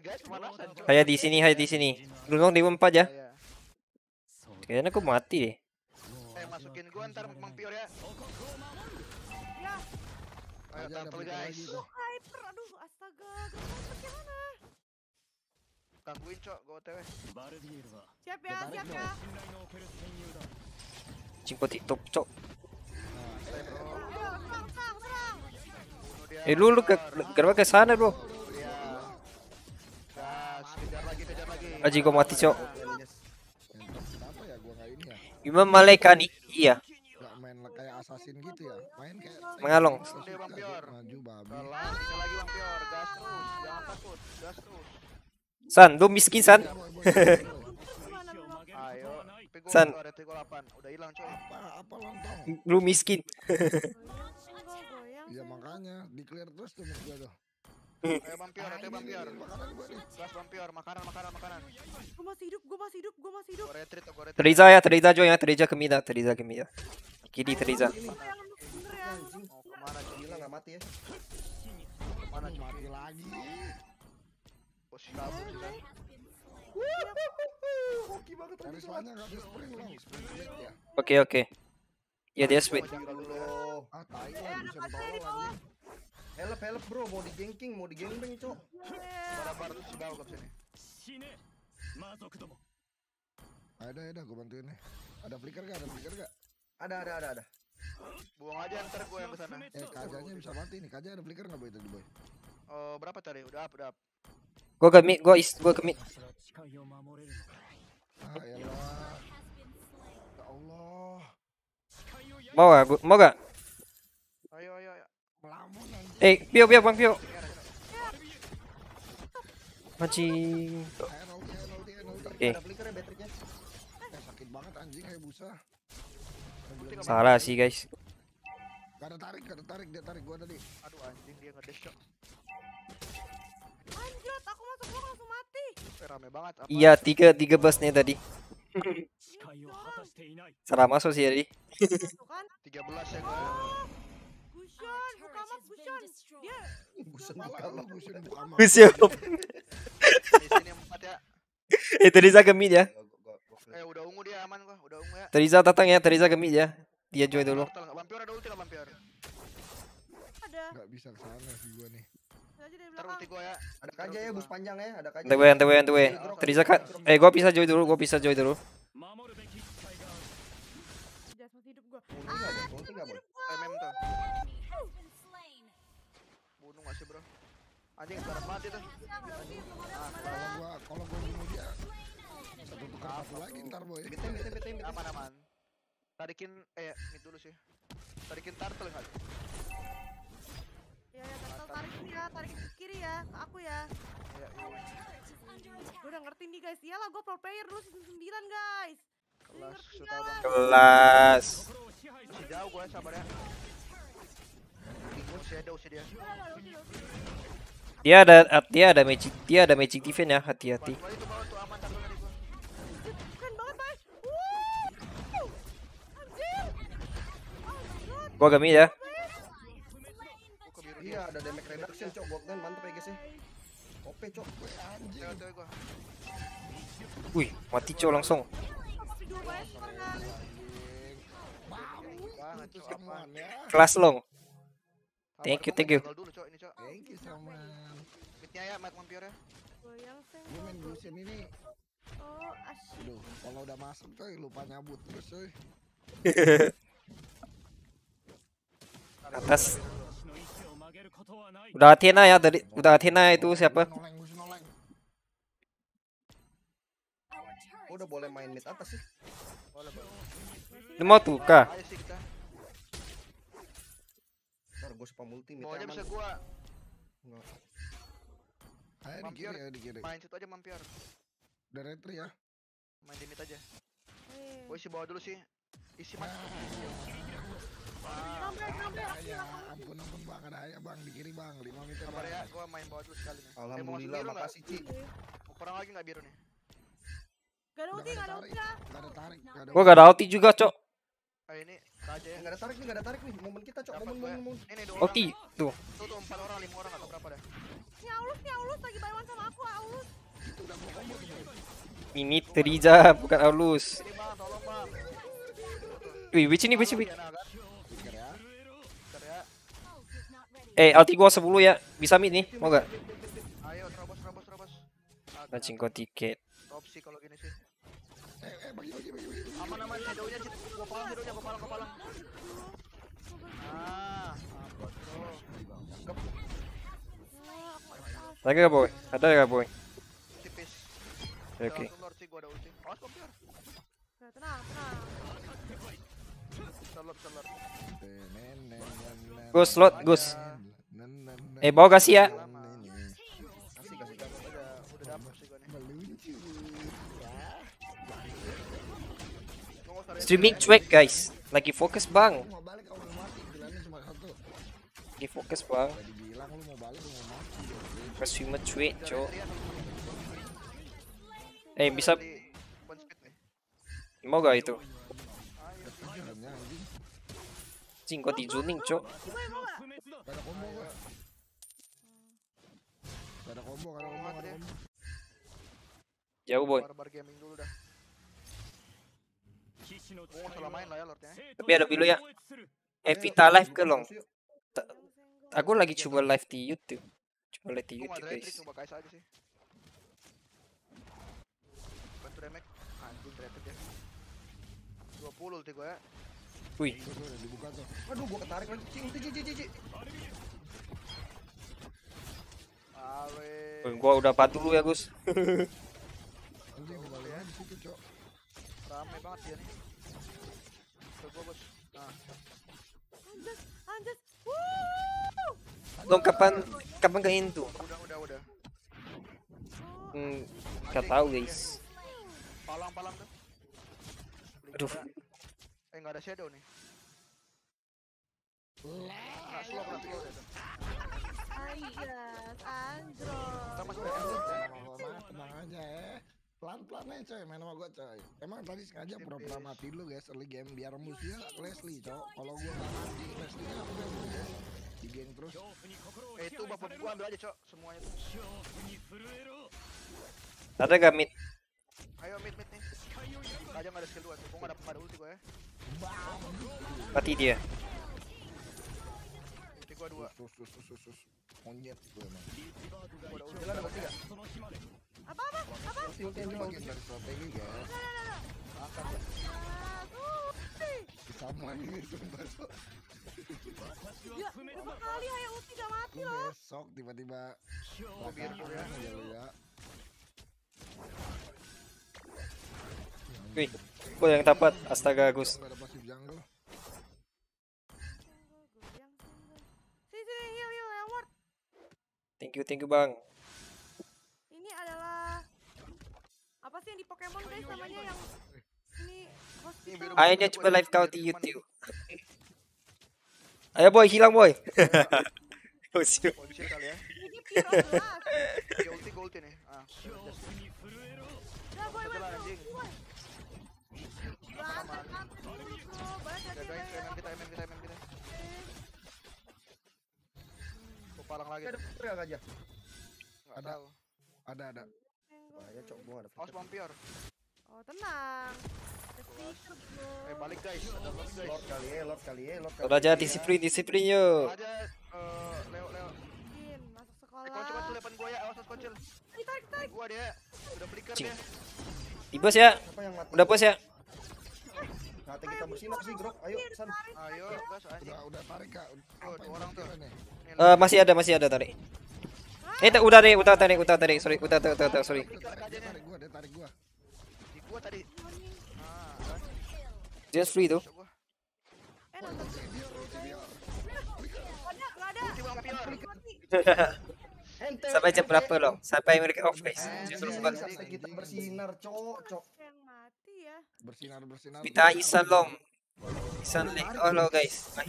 Guys, cok. Kayak di sini, kayak di sini. Dulu level 4 ya. Kayaknya aku mati deh. Saya masukin gua ntar Mang Pior ya. Ya. Ayo tampil guys. Oh, hyper. Aduh, astaga. Gua gimana? Tangguin, Cok. Gua OTW. Siap ya, siap ya. Cimpo TikTok, Cok. Eh lu lu ke kenapa ke sana, Bro? Aji kok mati, Cok. Imam Malaikat nih. Iya. Nggak main kayak assassin gitu ya. Main kayak Mengalong. Maju babi. Kelar, kejar lagi Bang Pior. Gas terus, jangan takut. Gas terus. San, lu miskin San. Ayo. Pigo San. ada 38. Udah hilang coy. apa apa lontong? Lu miskin. Iya makanya di clear terus tuh gua tuh. Ayo Bang Pior, ayo ini, Bang ini, Pior. ini, makanan gua nih. Gas Bang Pior, makanan, makanan, makanan. Gue masih hidup, gue masih hidup, gue masih hidup. Gua retreat, gua retreat. Teriza ya, Teriza Jo ya, Teriza ke mida, Teriza ke mida. Kiri Teriza. Ya? Anjing. Mau ke mana? Gila nggak mati ya. Ke mana Aduh, coy? mati lagi. Bos kabur sih kan. Hoki banget Dari soalnya nggak ada sprint long, sprint late ya. Oke, oke. Ya dia sweet. Ah, tai lah, bisa Help help bro, mau digengking, mau digengbeng cok. Barabar sudah ke sini. Sini. Masuk ketemu. Ada ada gue bantuin nih. Ada flicker gak? Ada flicker gak? Ada ada ada ada. Buang aja ntar gue yang ke sana. Eh kajanya bisa mati nih. Kajanya ada flicker gak, boy tadi boy? Oh berapa tadi? Udah up udah up. Gue ke mid, gue is, gue ke mid. Ah, ya Allah. Ya mau gak? Mau gak? Eh, Pio, Pio, Bang Pio. Maci... Oke. Eh. Okay. Salah sih, guys. Gak tarik, gak tarik, dia tarik gua tadi. Aduh anjing dia ngedash shot. Anjot, aku masuk gua langsung mati. Eh, rame banget? Iya, tiga tiga bus nih tadi. Salah masuk sih tadi. 13 kan. ya gua. Oh. Kusyo. Ya, Itu eh, Teriza gemit ya. Eh udah ungu dia aman ya. Teriza datang ya, Teriza gemit ya. Dia join dulu. Vampir bisa sana gua ya. Ada ya bus panjang ya, ada Teriza kan eh gua bisa join dulu, gua bisa join dulu kasih bro. Anjing sekarang mati tuh. Kalau gua kalau gua bunuh dia satu tukar lagi ntar boy. Mitin mitin mitin mitin. Aman. Tarikin eh mid dulu sih. Tarikin turtle kali. Ya ya turtle tarikin ya, tarikin ke kiri ya, ke aku ya. Iya iya. iya. Gue udah ngerti nih guys. Iyalah gue pro player dulu season 9 guys. Kelas. Kelas. Jauh gue sabar ya. Dia. Ada dia ada magic, dia ada magic defense ya, hati-hati. Gua. Mid ya. Wih, mati cok langsung. Kelas long. Thank you, thank you. Dulu, cok. Ini, cok. Thank you sama. much. Mitnya ya, Mat Mampir ya. Gue main Gusin ini. Oh, asyik. Aduh, kalau udah masuk coy, lupa nyabut terus coy. Atas. Udah Athena ya dari, udah Athena itu siapa? Udah boleh main mid atas sih. Boleh, boleh. Mau tuh kah? Ntar gue spam ulti mid aman. bisa gua Nggak. Ayo di kiri ya di kiri. main situ aja mampir. Udah retri ya. Main di mid aja. Eh. Gua isi bawah dulu sih. Isi mas. Sampai. Aku Ya ampun ampun bang ada ya bang di kiri bang lima meter Sabar ya, gua main bawah dulu sekali nih. Eh, mau masuk Alhamdulillah, makasih Ci. Mau perang lagi nggak biru nih? Gak ada ulti, gak ada ulti ya. Gua gak ada ulti juga, Cok. Ah ini raja ya. Enggak ada tarik nih, enggak ada tarik nih. Momen kita, Cok. Momen, gue. momen, momen. Ini dua Ulti tuh. Tuh tuh empat orang, lima orang atau berapa dah? Nih Aulus nih Aulus lagi bayuan sama aku Aulus. Ini Teriza bukan Aulus. Wih, which ini, which ini? Kan? Ya. Ya. Eh, ulti gua 10 ya. Bisa mid nih, mau gak? Ayo terobos, terobos, terobos. Anjing kau tiket. top sih kalau gini sih. Eh, eh, bagi, bagi, bagi. Aman aman. Gua palang shadownya, gua palang, gua palang. Ah, ampun bro. Cakep, Ada gak boy? Ada gak boy? tipis. Oke. tenang tenang. Gus, slot, Gus. nen, nen, nen, Eh, bawa kasih ya. Streaming cuek guys. Lagi fokus bang. Lu mau balik kalau lu mati, bilangnya cuma satu. Lagi fokus bang. Udah dibilang lu mau balik, lu mau mati. Ke streamer cuek cok. Eh bisa mau gak itu? Cing kau di zoning cok. Gak ada combo gua. Gak ada combo, gak ada combo, gak ada combo. Jauh boy. barbar gaming dulu dah. Gua nggak salah main lah ya lordnya. Tapi ada dulu ya. Eh Vita live ke long. Ta- Aku lagi coba live di YouTube. Coba live di YouTube guys. coba guys aja sih. Bantu remek. Anjing repet ya. 20 ulti gua ya. Wih. Aduh, gua ketarik lagi. Cing, cici, cici, cici. Awe. gua udah pat dulu ya Gus. Anjing, kembalinya di situ, Cok. Rame banget dia nih. Ke gua bos. Nah, Anjas anjas. Kapan kapan ke itu? udah udah udah. Hmm, gak tahu guys. Palang palang tuh. Aduh. Eh nggak ada shadow nih. Nah, slow berarti slow deh. tuh. Anjas Andro. Kita masuk Eh, ke end ya. Mama, mama, tenang aja ya. Pelan-pelan aja coy, main sama gua coy. Emang tadi sengaja pura-pura mati dulu guys early game biar musuhnya Leslie cok. Kalau gua nggak mati Leslie nya udah udah di geng terus. Eh itu bapak gua ambil aja cok semuanya tuh. Ada gak mid? Ayo mid mid nih. Aja nggak ada skill 2 tuh. Gua nggak ada ada ulti gua ya. Mati dia. Ulti gua 2. Sus sus sus sus. Monyet gua emang. Gua ada ulti lah ulti nggak? Apa apa apa? Ulti ulti ini bagian dari strategi guys. Ah, tuh. Ih, Sama ini sumpah. Ya, berapa kali ulti gak mati loh. besok tiba-tiba biar ya. ya. Wih, gua yang dapat. Astaga Gus. Thank you, thank you bang. Sih yang di Pokemon guys namanya yang ini. Akhirnya coba live kau di YouTube. Ayo boy, hilang boy. Lagi. Ada aja? Ada ada. Bahaya, Cok. Gua ada Awas. Oh tenang. Eh balik guys, ada lord guys. Lord kali ya, Lord kali ya, Lord kali Udah aja ya. disiplin, disiplin yuk. Aja eh Leo Leo. Mungkin masuk Eh sekolah. koncil koncil depan gua ya, awas koncil. Tarik tarik. Gua dia udah flicker dia. Dibos ya. Udah bos ya. Nanti kita bersinar sih, Grok. Ayo, San. Ayo, gas. Udah udah tarik kak. Yang orang tuh. Eh masih ada, masih ada tarik. Eh, tak- udah deh, udah tarik, udah tarik. Sorry, udah tarik, udah tarik, sorry. Tadi. Ah. Just free tuh. Eh. Sampai jam berapa loh? Sampai mereka off guys. Eh, Justru ini bukan. kita bersinar, Cok, Cok. Ya. Bersinar bersinar. Kita isan long. Isan leg. Oh lo guys. Sayang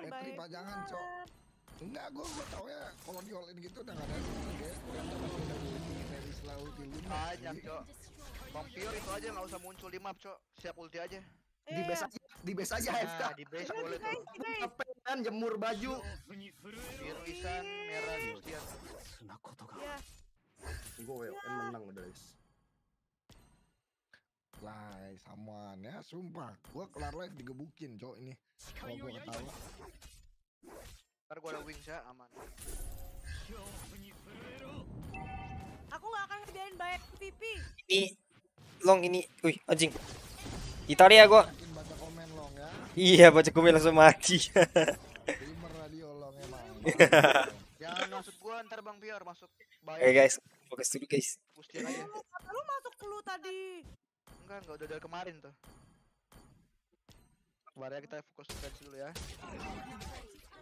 Eh, baik. terima jangan, Cok. Enggak, gue gue tau ya kalau di all in gitu udah gak ada kayak kurang tahu udah diultiin dari selalu di lunak. Banyak cok. Vampir itu aja nggak usah muncul di map cok, siap ulti aja. Di base aja, di base aja nah, di base boleh tuh. Kepenan jemur baju. Biru merah Christian. Nakoto toga. Gue WN menang guys. Lai, samaan ya, sumpah. Gue kelar live digebukin cok ini. Kalau gue ketawa. Ntar gue ada wing ya, aman. Aku gak akan kerjain banyak PvP. Ini long ini, wih anjing. Italia ya gua. Baca komen long ya. Iya, baca komen langsung mati. Gamer radio long emang. ya maksud gua ntar Bang Pior masuk. Oke eh, hey guys, fokus dulu guys. Pusing aja. Lu masuk dulu tadi. Enggak, enggak udah dari kemarin tuh. Kemarin kita fokus dulu ya.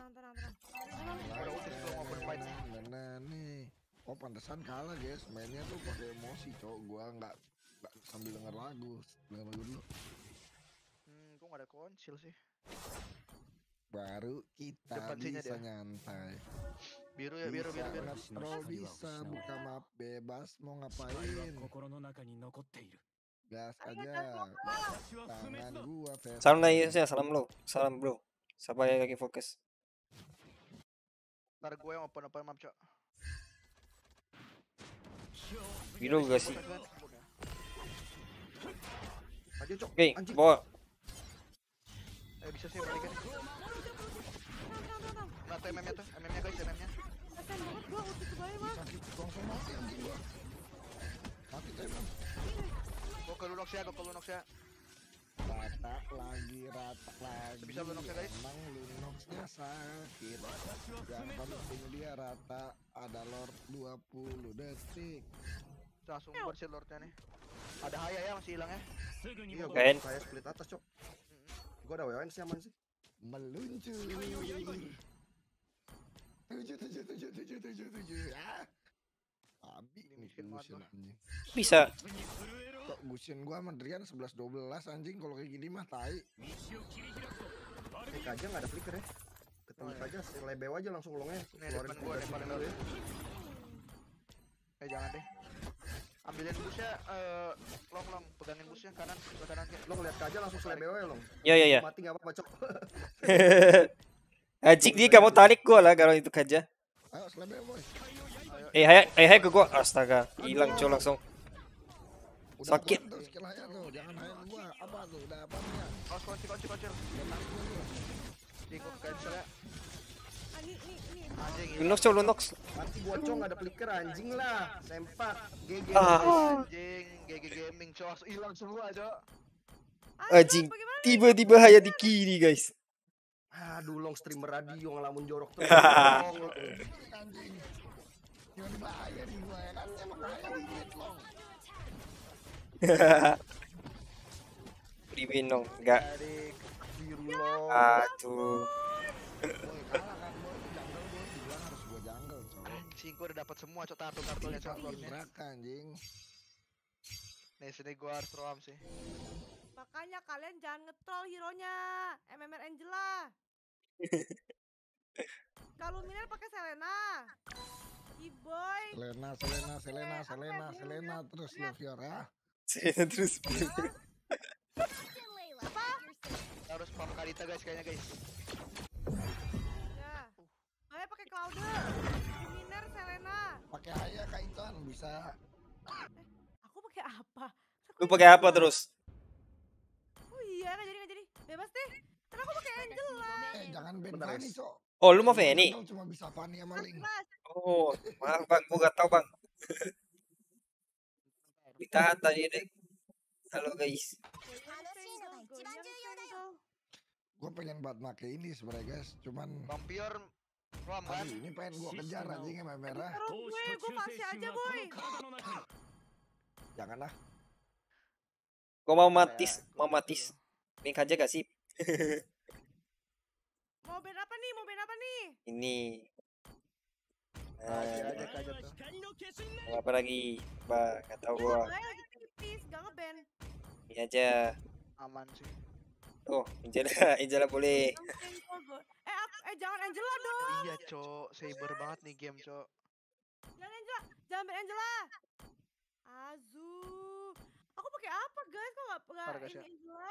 tenang tenang tenang. Udah gitu, mau nah, bermain nah, nih. Oh pantesan kalah guys, mainnya tuh pakai emosi cowok gua nggak nggak sambil denger lagu, denger lagu dulu. Hmm, gua nggak ada konsil sih. Baru kita Depan bisa dia. nyantai. Biru ya biru biru biru. Roll bisa buka map bebas mau ngapain. Gas aja. Tangan gua. Salam guys ya, salam lo, salam bro. Siapa yang lagi fokus? Ntar gue yang open open map cok. Biru gak sih? Open, ya. aja cok Oke, anjing bawa. Eh bisa sih balikin. Nah tuh MM-nya tuh, MM-nya guys, MM-nya. Sakit langsung mati anjing gua. Mati teman. Gua ke Lunox ya, gua ke Lunox ya rata lagi rata lagi. Bisa ya, emang Lunoxnya sakit. Yang penting dia rata ada lord 20 detik. Langsung bersih lordnya nih. Ada haya ya masih hilang ya? Iya kain kayak split atas cok. Gua ada WN sih aman sih. Meluncur. Iya, iya, iya, tujuh tujuh tujuh tujuh tujuh tujuh ah babi nih Gusin anjing. Bisa. Tok Gusin gua sama Drian 11 12 anjing kalau kayak gini mah tai. Pick aja enggak ada flicker ya. Ketemu oh, iya. aja lebew aja langsung ulungnya. Nih depan gua depan dulu. Eh jangan deh. Ambilin busnya eh long long pegangin busnya kanan ke kanan ke. Long lihat aja langsung lebew ya long. Iya iya iya. Mati enggak apa-apa cok. Ajik dia kamu tarik gua lah kalau itu aja. Ayo selebew boy. Eh, hai hai hai ke gua. Astaga, hilang cuy langsung. Udah Sakit. tuh tuh, tuh? Ya. Lunox cuy, Lunox. mati cok nggak ada flicker anjing lah sempak GG Ah. Anjing, GG gaming cok, langsung hilang semua cok. Anjing. Tiba-tiba Haya di kiri, guys. aduh long streamer radio ngelamun jorok terus Bahaya gua ya kan di dong, enggak. Aduh. Anjing, gua udah dapat semua cok kartu kartunya cok lordnya. Neraka anjing. Nih sini gua harus throw arm sih. Makanya kalian jangan ngetrol hero-nya. MMR Angela. Kalau miner pakai Selena. Iboy. Selena, Selena, Selena, Selena, Selena terus lo Fior ya. Saya terus. Harus pump Karita guys kayaknya guys. Ya. Saya pakai Clouder. Miner Selena. Pakai Haya kaitan bisa. Aku pakai apa? Lu pakai apa terus? Oh iya, nggak jadi nggak jadi. Bebas deh. Kan aku pakai Angela. Eh jangan ban Bentar, Fanny cok. Oh, lu mau Feni? Cuma bisa sama Ling. Oh, maaf bang, gua gak tau bang. Kita tadi deh. Halo guys. Gue pengen buat make ini sebenarnya guys, cuman vampir lambat. ini pengen gue kejar anjing yang merah. Gue, gue pasti aja boy. janganlah. Gue mau matis, mau matis. Mink aja gak sih? Mau band apa nih? Mau band apa nih? Ini. Aja Nah, aja tuh. mau apa lagi? Bah, nggak tahu gua. Saya lagi tipis, gak ngeband. Ini aja. Aman sih. Oh, Angela, Angela boleh. Eh, aku- eh jangan Angela dong. Iya, Cok. Saber banget nih game, Cok. Jangan Angela, jangan band Angela. Azu. Aku pakai apa guys? Kok nggak nggak ini ya. Angela?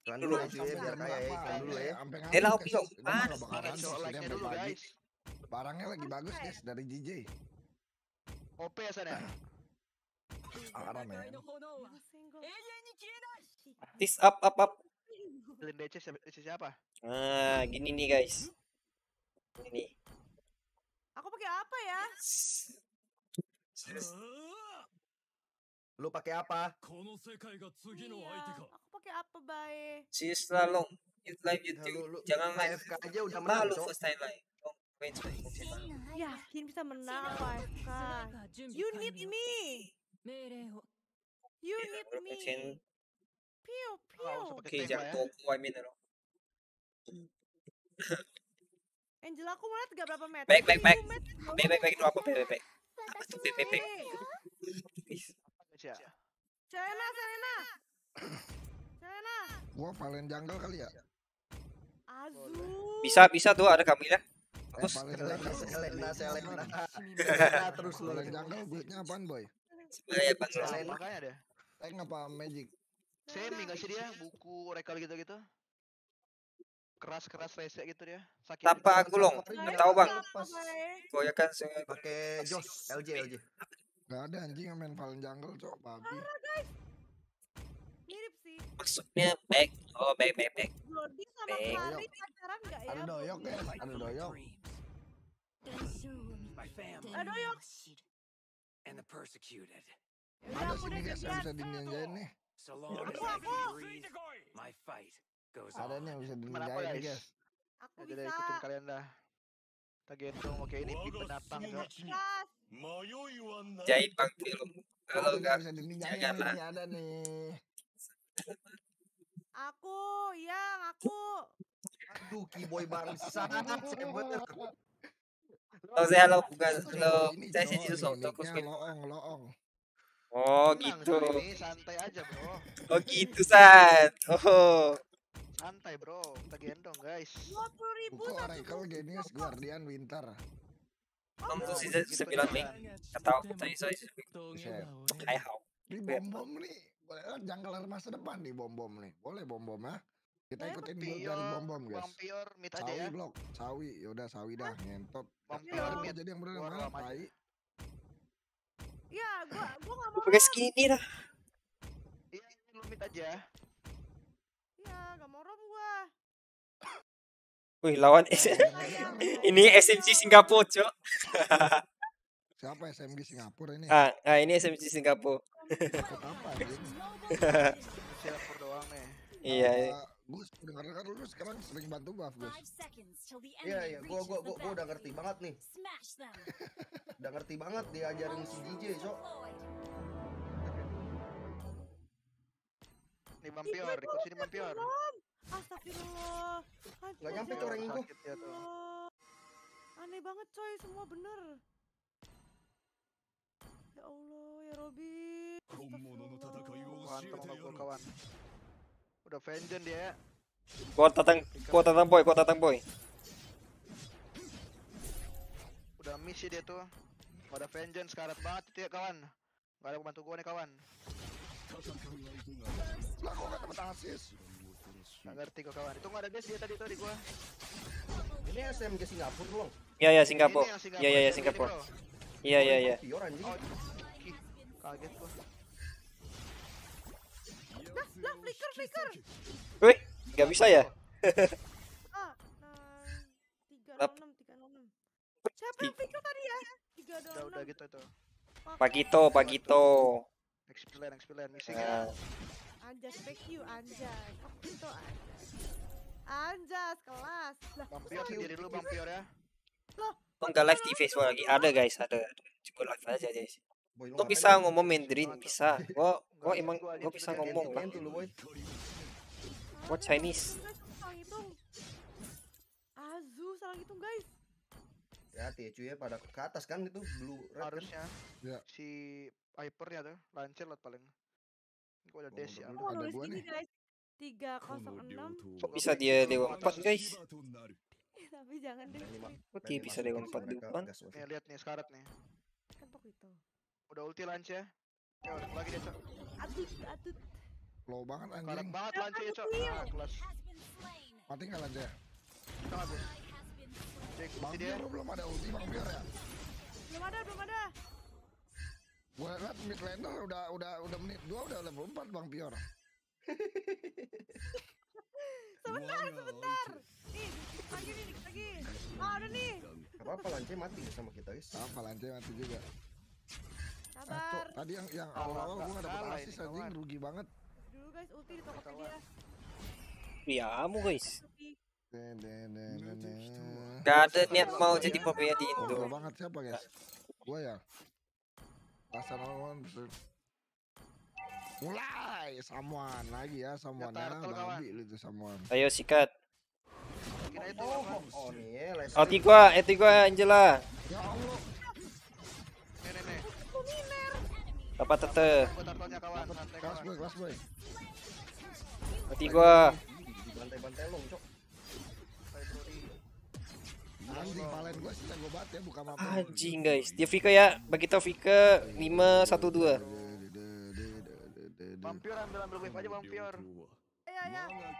Iklan Dulu. aja ya biar kaya ya iklan dulu ya Eh. Ah, Mana, Cok? Like-nya dulu, guys. Barangnya lagi bagus guys dari JJ. OP ya sana. Parah men. Tis up up up. Beliin DC siapa? Nah, gini nih guys. Ini. Aku pakai apa ya? Lu pakai apa? Iya, aku pakai apa baik? Si Slalong, it's live you Jangan live FK aja udah menang. Lu first time lain. Yakin bisa menang aku FK. You need me. You need me. Oke, jangan tuh aku main dong. Aku melihat tiga berapa meter. Baik baik baik. Baik baik baik. Itu apa baik baik. Apa tuh baik baik baik. Ya. Selena, Selena. Selena. Gua Valen jungle kali ya. Azu. Bisa bisa tuh ada Camila. Eh, Bagus. Valen Selena. Selena terus lu Valen jungle buildnya apaan boy? Sebenarnya bang. Selena. Selena makanya deh. Tank apa magic? Semi gak sih dia? Buku Oracle gitu-gitu. Keras-keras rese gitu dia. Sakit. Tanpa aku long. Safari Bae, nggak Tahu, apa Bang. apa? Goyakan saya. pakai Jos LJ LJ Gak ada anjing yang main Valen jungle cok babi. Mirip sih. Maksudnya back. Oh back back back. Brody sama. Kari pacaran gak ya? Ada doyok ya, ada doyok. My family Ada doyok. and the persecuted. Ada sini guys yang bisa tuh. nih. Aku, aku. my fight goes Ada on. nih yang bisa nih guys? guys. Aku bisa. udah ikutin kalian dah. Kita gendong oke ini Cok. Kas. Jahit bang film. Bisa dininjain janganlah. ada nih. Aku, yang aku. aduh kiboy bangsat sebener Oh saya halo bukan halo. ini, Saya sih susah untuk nicknya loong, loong. Oh gitu. Santai aja bro. Oh gitu San. Oh. Santai bro. Kita gendong guys. 20 ribu Buku satu Oracle Genius Guardian Winter. Om tuh Oh, season gitu sembilan ya. nih. Kata aku tadi saya Buset. Hai how. Ini Iya. bom bom nih. Boleh lah jangkalan masa depan nih bom bom nih. Boleh bom bom ya. Kita ikutin build dari bom bom guys. Vampire mid aja Sawi ya. blok, sawi, yaudah sawi dah ngentot. Vampire Kalau mid. jadi yang bener Gua mana tai. Ya, gua gua gak Gue mau. pakai skinny dah. Iya, ini lu mid aja. Ya, gak mau rom gua. Wih lawan S- ini SMG Singapura cok. Siapa SMG Singapura ini? Ah, ah ini SMG Singapura. Apa? Singapura doang nih. Iya. Gus, dengar-dengar lu sekarang sering bantu buff Gus. Iya iya gua gua gua, gua udah ngerti banget nih udah ngerti banget diajarin si DJ cok Nih Vampire, ikut sini Vampire. Rom. Astagfirullah. Nggak nyampe ya tuh. Allah. Aneh banget coy, semua bener. Ya Allah, ya Robi. Kawan sama kawan. Udah vengeance dia ya. Gua tatang, gua tatang boy, gua tatang boy. Udah miss sih dia tuh. Gak ada vengeance, karat banget itu ya kawan. Gak ada pembantu gua nih kawan. Lah kok gak dapet asis? Gak ngerti gua kawan. Itu gak ada guys dia tadi tuh di gua. ini SMG Singapura Iya iya Ini Singapura. Iya iya iya ini, Singapura. Iya iya iya. Kaget gua. Lah, flicker, flicker. Wih, nggak bisa ya? Ah. Siapa yang flicker tadi ya? Tiga Udah udah gitu itu. Next next. Missing Nah, ya. Anjas, thank you, Anjas. Oh, itu Anjas. Anjas, kelas. Lah, Vampire sendiri dulu Vampire ya. oh nggak live di Facebook lagi. Ada guys, ada. Coba live aja guys. Lu Kok bisa ngomong Mandarin? Bisa. Gua, gua Nggak, emang, gua bisa ngomong. Bang. boy What Chinese? Tukang hitung. orang itu guys. Ya cuy ya pada ke atas kan itu blue red kan. Harusnya Ya. si Hypernya tuh Lancelot paling. Gue ada dash ya. Oh, 306. Kok bisa dia dewa 4 guys? Tapi jangan deh. Oke, bisa dewa 4 di depan. Nih lihat nih sekarat nih. Udah ulti lance ya. Eh, lagi deh, Cok. Atut, atut. Low banget anjing. Banget lance ya, Cok. Ah, kelas. Mati enggak lance ya? Dia belum ada ulti Bang Biar ya? Belum ada, belum ada. Gue liat mid laner udah udah udah menit 2 udah level 4 Bang Pior. Sebentar, sebentar. Nih, dikit lagi nih, dikit lagi. Ah, ada nih. Gak apa-apa Lance mati sama kita guys. Apa lanjut mati juga. Ah, Sabar. tadi yang yang awal-awal gue gak dapet asis anjing rugi banget. Dulu guys, ulti di toko dia. Ya, kamu guys. Den. Gak ada niat mau jadi pemain di Indo. Banget siapa guys? Gue ya. Pasar lawan Mulai Samuan lagi ya Samuan ya, kawan. ambil itu Samuan. Ayo sikat. Kira itu Oh, apa? oh ya gua, ulti gua Angela. Ya Allah, Nih nih nih. Dapat tete. Kelas boy, kelas boy. Gua. Di bantai-bantai long cok. Anjing valen gue sih jago banget ya buka map. Anjing guys. Dia Vika ya. Bagi tau Vika 5 1 2. Vampir ambil ambil wave aja vampir. Ayo iya. iya, iya.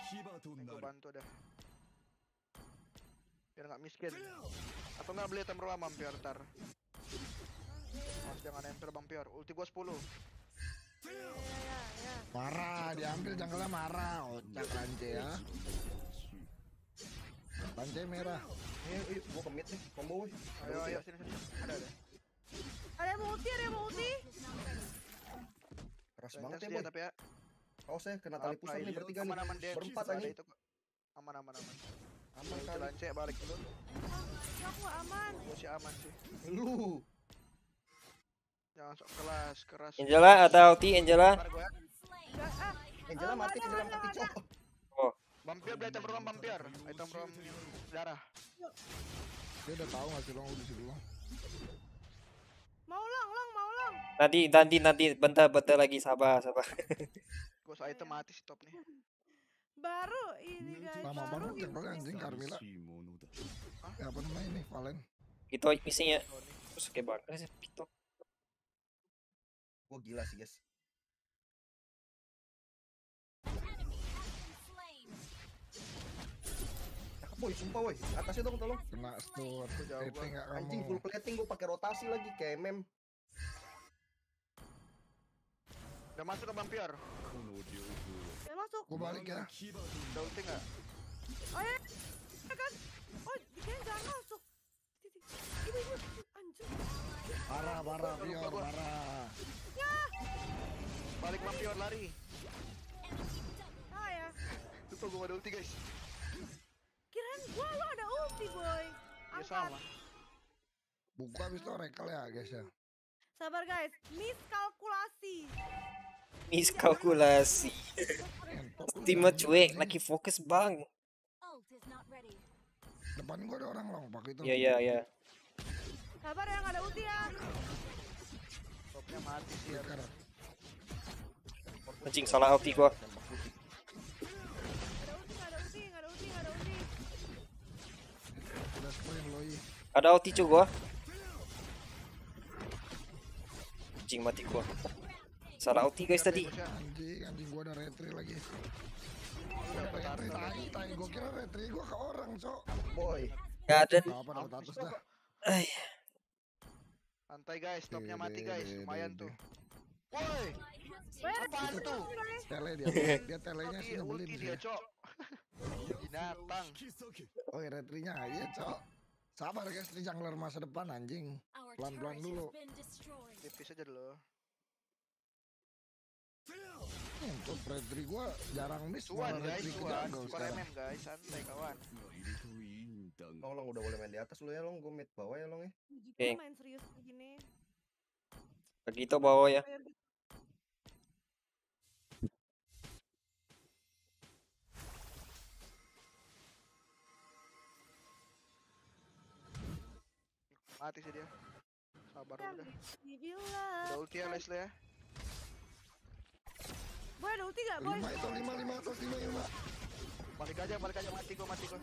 Gue bantu dah. Biar nggak miskin. Atau nggak beli temrola vampir ntar. Mas jangan enter vampir. Ulti gue 10. Iya, marah, diambil jangkelnya marah. Otak lanjut ya. Lance merah. Eh, eh, gua kemit nih, combo weh. Ayo ayo sini sini. Ada ada. Ada yang mau ulti, ada yang mau ulti. Keras banget ya boy. tapi ya. Oh saya kena tali pusat nih bertiga nih. Aman aman. Berempat kok. Aman aman aman. Aman kali. lance balik dulu. Ya, aku aman. Gua sih aman sih. Lu. Jangan sok kelas keras. Angela ada ulti Angela. Ya. Ah. Angela Oh, mati, Angela mati cok. Vampir beli item from vampir, item from darah. Dia udah tahu nggak sih long di situ? Mau long, long, mau long. Nanti, nanti, nanti, bentar, bentar lagi sabar, sabar. Gue item mati sih top nih. Baru ini guys. Lama baru banget ya, yang anjing Carmilla. Ya, apa namanya ini Valen? Itu misinya Terus kayak bakar sih. Gue gila sih guys. Boy, sumpah boy, atasnya dong tolong. Kena stuart Aku jauh banget. Anjing full plating gue pakai rotasi lagi kayak mem. Udah masuk ke vampir. Udah masuk. Gue balik ya. Udah ulti enggak? Oh ya. Kan. Oh, dia jangan masuk. Ibu, ibu, anjing. Parah, parah, Pior, parah. Ya. Balik vampir lari. Ah ya. Tuh gue ada ulti guys. Gua lo ada ulti, boy. Ya Angkat. sama. Buku habis itu rekal ya guys ya. Sabar guys. Miskalkulasi. Miskalkulasi. Ngentot lu Tim anjing, cuek lagi fokus bang. Ult is not ready. Depan gua ada orang long pakai itu. Ya ya ya. Sabar ya, nggak ada ulti ya. Topnya mati sih. ya. Anjing salah ulti gua. Ada ulti cu gua. Anjing mati gua. Salah ulti guys tadi. Anjing, anjing gua ada retri lagi. Retri tai, tai. Gua kira retri gua ke orang, cok. Boy. Gak ada. Apa dapat atas dah. Santai guys, topnya mati guys. Lumayan tuh. Woi. Apaan tuh? Tele dia. Dia telenya sih nyebelin. Dia, Cok. Binatang. Oh, retrinya aja, Cok. Sabar guys, di jungler masa depan anjing. Pelan-pelan dulu. Tipis aja dulu. Untuk retri gua jarang miss Cuan guys, cuan Cuan MM guys, santai kawan Long, long udah boleh main di atas lu ya long, gomit mid bawah ya long ya Oke okay. Begitu bawah ya Mati sih dia. Sabar Yang dulu dah. dibilang. Udah ulti ya Leslie ya. Boy ada ulti gak boy? Lima itu lima lima atas lima lima. Balik aja, balik aja mati gua, mati gua.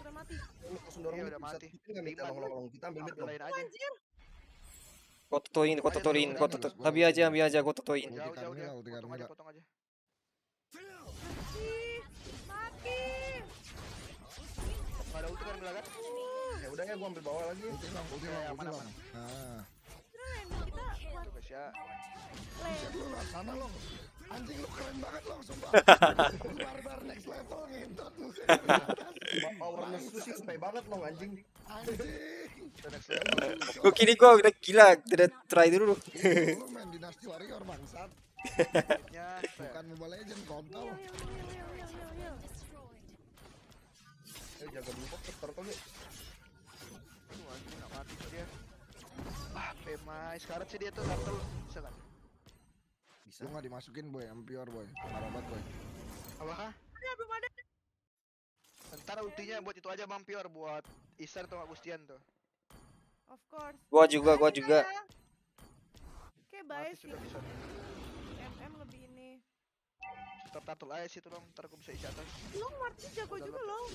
Udah mati. Langsung dorong Iya, udah mati. Kita ambil mid. Lain aja. Anjir. Tutuin, tutuin. Ambil aja, ambil aja, gua tutuin. Jauh jauh dia. Ulti Potong aja, Carmilla. potong aja. Ih, Mati. Nggak ada ulti kan Mila kan? udah ya gua ambil bawah lagi. Ulti bang ulti bang ulti bang sana ah. anjing lu keren banget sumpah. Barbar next level lu. Lu sih banget anjing. Anjing. Gua kini gua udah gila udah try dulu. Lu bukan mobile legend kontol. Eh jaga Pemai. Sekarang sih dia tuh turtle. Bisa kan? Bisa. Lu nggak dimasukin boy, Ampior boy. Parabat boy. Apakah? Ada belum ada. Ntar ultinya buat itu aja Mampior buat Isar atau Agustian tuh. Of course. Gua juga, gua juga. Kayak baik Mati sih. MM lebih ini. Tetap turtle aja sih tuh dong. Ntar aku bisa isi atas. Long Marty jago juga lo. long.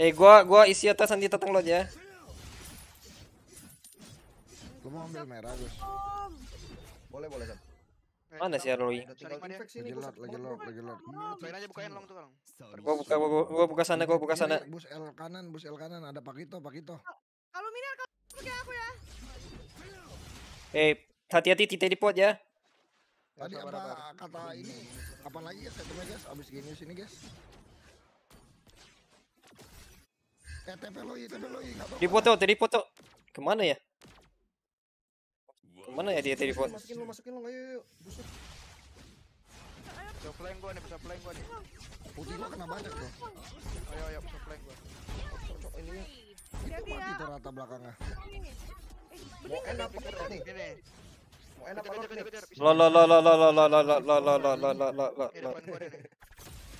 Eh, gua gua isi atas nanti tatang lot ya. Lu mau ambil merah Gus. Om. Boleh boleh kan. Mana sih Arloi? Lagi lot, lagi lot, lagi lot. Bukain aja bukain long tuh long. Gua buka gua, gua, buka sana, gua buka sana. Bus L kanan, bus L kanan ada Pakito, Pakito. Kalau minion kalau pakai aku ya. Eh, hati-hati titik di pot ya. Tadi apa kata ini? Kapan lagi guys itemnya guys? Abis gini sini guys. Eh TP lo TP lo nggak apa-apa. Di foto, tadi foto. Ke mana ya? Ke mana ya dia tadi foto? Masukin lu, masukin lu, ayo ayo. Buset. Bisa flank gua nih, bisa flank gua nih. Putih gua kena banyak tuh. Ayo ayo bisa flank gua. Cok, cok, ini ya. Itu mati ya. tuh rata belakangnya. Ini. Eh, Mau end apa nih? Mau end apa nih? Lo lo lo lo lo lo lo lo lo lo lo lo lo.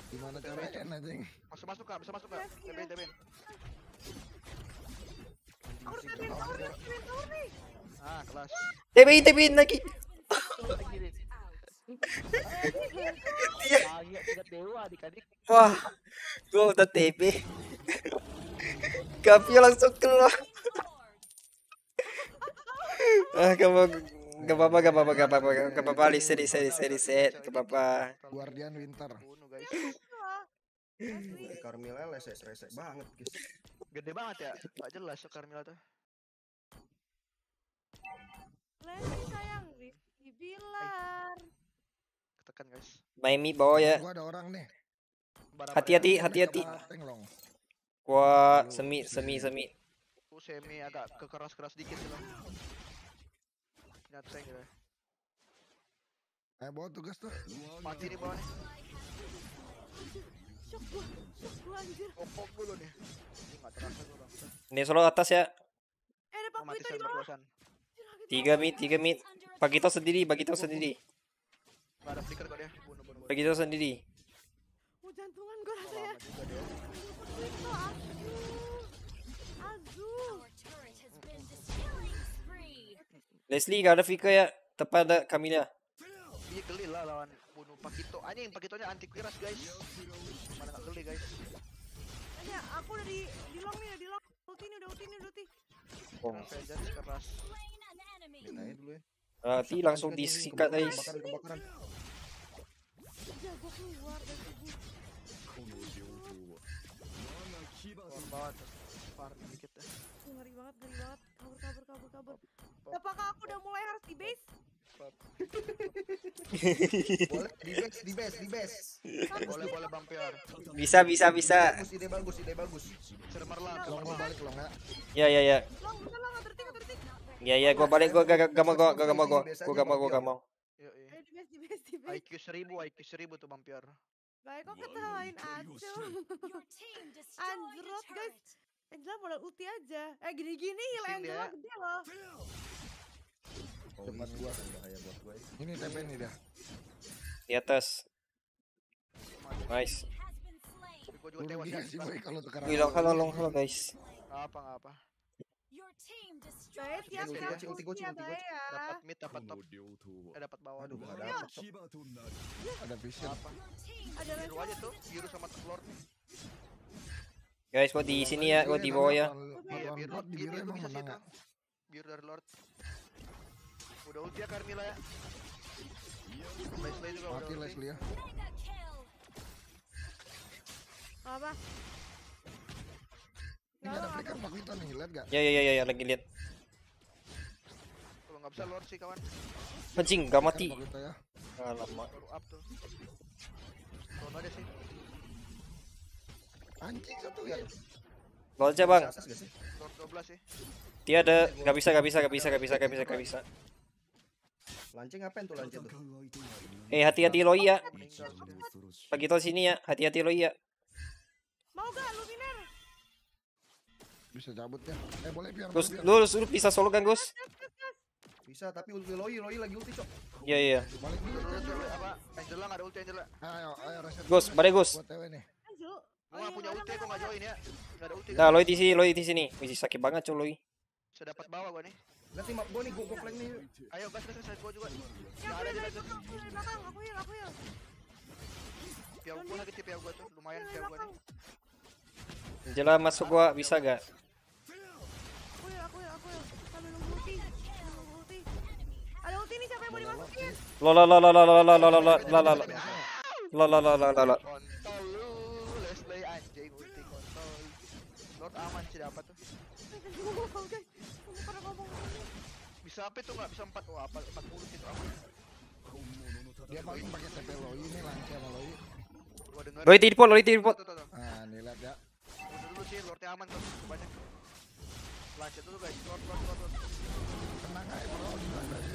Gimana caranya anjing? Masuk masuk kak, bisa masuk kak. Aku udah. Ah kelas. Tebin tebin lagi. Agak tidak dewa adik-adik. Wah, gua udah TP. Gapio langsung keluar. Ah, kamu gak apa-apa, gak apa-apa, gak apa-apa, gak apa-apa, reset, reset, reset, reset, gak apa-apa. Guardian Winter. Carmilla lesek-lesek banget, guys. Gede banget ya. Gak jelas Carmilla tuh. Landing sayang, Rizky Bilar. Ketekan guys. Miami bawa ya. Gua ada orang nih. Hati-hati, hati-hati. Gua semi, semi, semi. Aku semi agak kekeras-keras dikit sih bang. Nyata gitu. Eh bawa tugas tuh. Mati nih bawah nih. Shock gua, shock gua anjir. Kopok dulu nih. Ini terasa solo atas ya. Eh, ada Oh, Pak saya di bawah. Tiga mid, tiga mid. Pakito sendiri, Pakito sendiri. Gak ada flicker kok dia. Bunuh bunuh. bunuh. Pakito sendiri. Jantungan gua rasanya. Leslie gak ada Fika ya. Tepat ada Camilla. Iya geli lah lawan bunuh Pakito. Anjing Pakitonya anti keras guys. Mana nggak geli guys. Ini aku udah di di long nih, udah di long. Ulti nih, udah ulti nih, udah ulti. Oh. Keras dulu ya. Berarti langsung disikat guys. Kebakaran, kebakaran. Jago keluar dari tubuh. Keluar bawah tuh. Parah dikit dah. Ngeri banget, ngeri banget. Kabur, kabur, kabur, kabur. Apakah aku udah mulai harus di base? Boleh, di base, di base, di base. Boleh boleh bang Pior. Bisa, bisa, bisa. Bagus, ide bagus, ide balik ya. Ya, ya, ya. Long, udah lah, nggak tertik, nggak Ya, ya, gua balik, gua gak, gak, gak mau, gua gak mau, gua gua gak mau, gua gak mau. IQ 1000, IQ 1000 tuh bang Pior. Baik, kok ketawain aja. Anjrot, guys. Angela modal ulti aja. Eh, gini-gini heal Angela gede loh. Oh, Depan ini gua. kan bahaya buat gua. ya. Ini TP nih dah. Di atas. Nice. Gua juga tewas guys. sih boy kalau long, halo guys. Apa apa. Baik, tiap tiap kursinya baik. Dapat mid, dapat top. Eh, dapat bawah. Aduh, ada Ada vision. Apa? Ada biru aja tuh, biru sama top. Guys, gua di sini ya, gua di bawah ya. Iya, biru, bisa situ. Ya. Biru dari lord. Udah ulti ya Carmilla ya. Leslie juga Mati Leslie ya. Apa? Ini ada flicker Pak nih, lihat gak? Ya ya ya ya lagi lihat nggak bisa luar sih kawan anjing nggak mati ya. Ah, alamak baru up tuh sih anjing satu ya Lol aja bang. Dia ada nggak bisa nggak bisa nggak bisa nggak bisa nggak bisa nggak bisa. Lancing ngapain tuh lancing tuh? Eh hati-hati loh ya. Bagi tol sini ya, hati-hati loh ya. Mau gak Luminer? Bisa cabut ya. Eh boleh biar. Gus, lu, lu bisa solo kan Gus? Bisa, tapi ulti Loi, Loi lagi ulti, Cok. Iya iya. Cok. apa? Angela nggak ada ulti Angela. Ayo, ayo reset. Gus, balik Gus. Gua punya ulti, gua nggak join ya. Nggak ada ulti. Nah, Loi di sini, Loi di sini. Wih, sakit banget cuy Loi. Saya dapat bawah gua nih. Lihat nih, map gua nih, gua gua flank nih. Ayo gas gas gas gua juga. Ya aku ada dari di belakang, aku heal, aku heal. Piau gua lagi piau gua tuh, lumayan piau gua nih. Jelas masuk gua bisa gak? Ada ulti nih siapa yang mau dimasukin? Lo lo lo lo lo lo lo lo lo lo lo lo lo lo lo lo lo aman sih dapat tuh. Bisa apa itu nggak bisa empat wah apa empat puluh itu aman. Dia paling pakai TP Loi ini lancar sama Loi. Loi di pot, Loi di pot. Nah, nih lihat ya. Udah dulu sih, Lordnya aman tuh, banyak. Lancar dulu guys, Lord, Lord, Lord. Tenang aja, bro.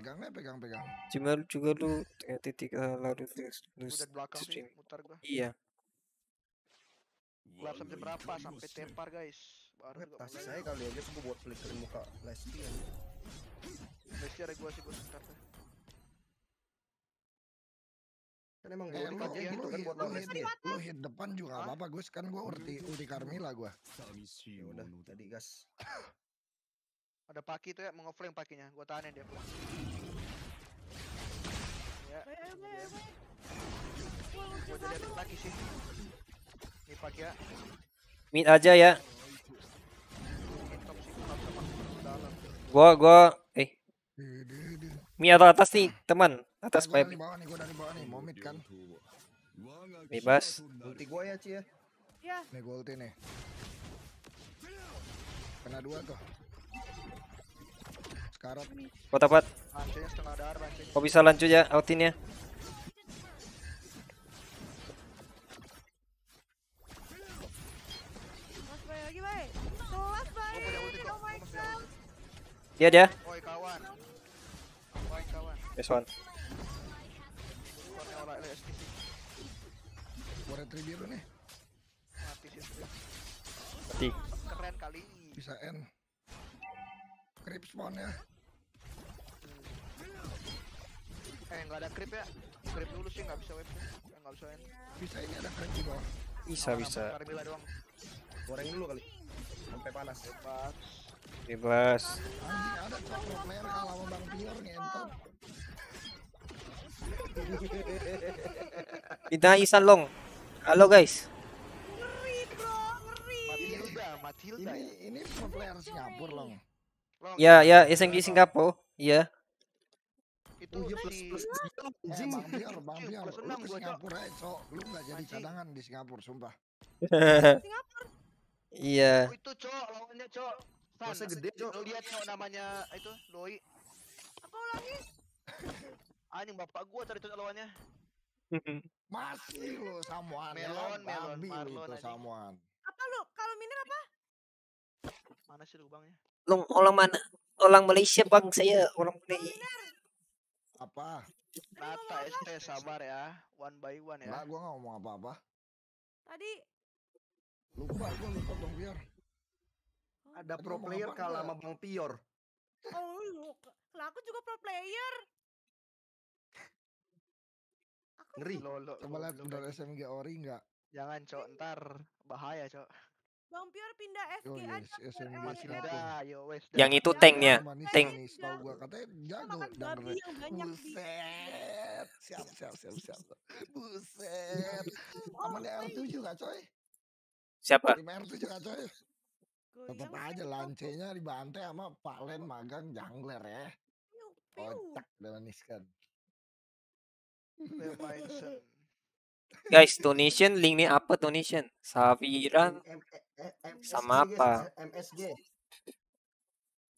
pegangnya pegang pegang. Cuma juga lu titik eh, uh, lalu lu stream iya. Berapa? sampai tempar guys. Baru saya kali aja gua buat flicker muka. Lesti ya sih gua kan emang gue gitu kan lu hit depan juga apa gue kan gue urti urti Carmila gue udah. Tadi ya gas. Ada paki tuh ya, mau ngeflank pakinya. Gua tahanin dia pulang. Ya. Eh, eh, eh, gua udah ada paki sih. Ini paki ya. Mid aja ya. Gua gua eh Mi atau atas nih, teman. Atas nah, pipe. Bawah nih, gua dari bawah nih, mau mid kan. Bebas. Ulti gua ya, Ci ya. Iya. Nih gua ulti nih. Kena dua tuh. Kau dapat. Kau Kok bisa lanjut ya outinnya? Iya dia. Oi kawan. This one. Keren kali. Bisa end. Creep spawn ya. Eh nggak ada creep ya. Creep dulu sih nggak bisa web sih. Eh, Nggak bisa ini. bisa ini ada creep di bawah Bisa bisa. Carmilla doang. Goreng dulu kali. Sampai panas. Bebas. Bebas. anjing ada coklat player kalah sama bang Pior ngentot Kita Isan Long. Halo guys. Ngeri bro, ngeri. Matilda, Matilda ini ya. ini pro player Singapura loh Long, Ya ya SMG Singapura. Iya. Itu Oh iya plus si plus gitu eh anjing. bang Pior bang plus lu ke. Singapura aja cok lu nggak jadi Anjing. cadangan di Singapura sumpah Singapura. Iya. Oh, itu cok lawannya cok. Masa gede, Cok? Lu lihat cok namanya itu Loi. Apa ulangi? Anjing bapak gua tadi cok lawannya. masih lu samuan ya Melon, melon, marlon, itu samuan Apa lu? Kalau miner apa? Mana sih lubangnya? Long orang mana? Orang Malaysia bang saya orang Malaysia. Apa? Nata ST sabar ya. One by one ya. Enggak, gua nggak ngomong apa-apa. Tadi Lupa, gua lupa Bang Pior. Ada Tadi pro player kalah sama Bang Pior. oh lu lah aku juga pro player. Aku Ngeri. Lolo. Coba lihat bener anjing. SMG ori enggak? Jangan cok, ntar bahaya cok. Bang Pior pindah SG Oh yes. Masih wes. dah. Yang itu Ya, tanknya, tank. manis tahu gua katanya jago Makan dan babi yang banyak di. Buset. Siap siap siap siap. Buset. Temennya R7 gak coy? Siapa? Tim R7 gak coy? Tetep Goyang aja lancenya dibantai sama Valen magang jungler ya. Kocak kan. Leo Mainson. Guys, donation link nih apa donation? Saviran M- MSG, Sama guys, apa? MSG.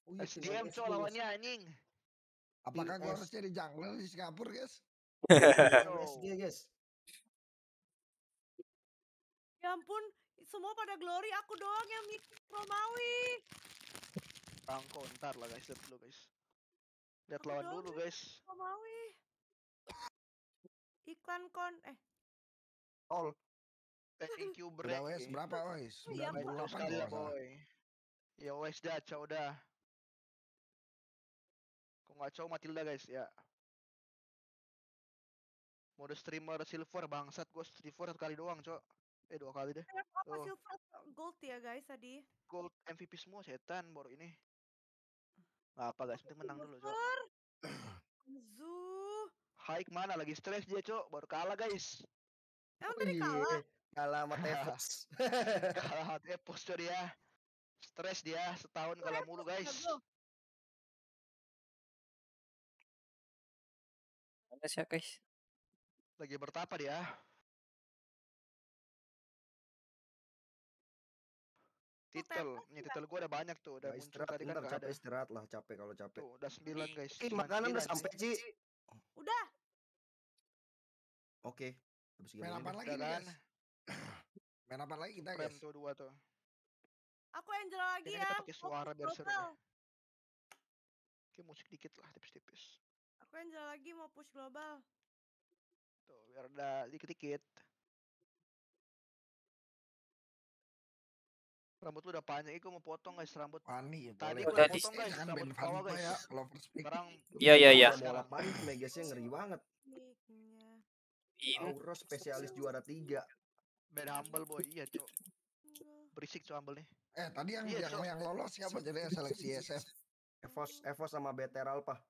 Oh iya, SDM guys. lawannya anjing. Apakah gua S. harus jadi jungler di Singapura guys? MSG guys. Ya ampun, semua pada glory, aku doang yang mikir Romawi. Rangko ntar lah guys, lihat dulu guys. Lihat lawan dulu guys. Romawi. Iklan kon, eh All. Thank you Udah break. wes berapa wes? Oh iya, Betul 98 sekali kalau ya nggak salah. boy. Ya wes dah, cok udah. Kok nggak cowok Matilda guys ya. Mode streamer silver bangsat gue silver satu kali doang cok. Eh dua kali deh. Apa Tuh. silver gold ya guys tadi? Gold MVP semua setan baru ini. Nggak apa guys, penting menang dulu cok. Silver. Zu. Haik mana lagi stres dia cok, baru kalah guys. Emang Oh tadi iya, kalah? Kalah sama Tevos. kalah Epos cok dia. Stres dia setahun kalah mulu guys. Mana sih guys? Lagi bertapa dia. Titel, ini titel gue udah banyak tuh, udah Udah muncul istirahat, tadi kan capek ada. istirahat lah, capek kalau capek. Tuh, udah 9 guys. Ih, makanan udah 99 sampai. Ci. Udah. Oke. Habis Main gini apa nih. lagi nih guys? Main apa lagi kita Keren guys? tuh dua tuh. Aku Angel lagi ya. Kita pakai suara biar seru. Kita musik dikit lah tipis-tipis. Aku Angel lagi mau push global. Tuh biar ada dikit-dikit. Rambut lu udah panjang, iku mau potong guys rambut. Pani, ya, tadi udah potong eh, guys, kan rambut kepala guys. Ya, Sekarang Iya iya iya. Bola panik Megasnya ngeri banget. Aura spesialis juara tiga. Beda humble boy, iya cok. Berisik cok humble nih. Eh tadi yang iya, yang, yang lolos siapa jadi seleksi SF? Evos, Evos sama Better Alpha.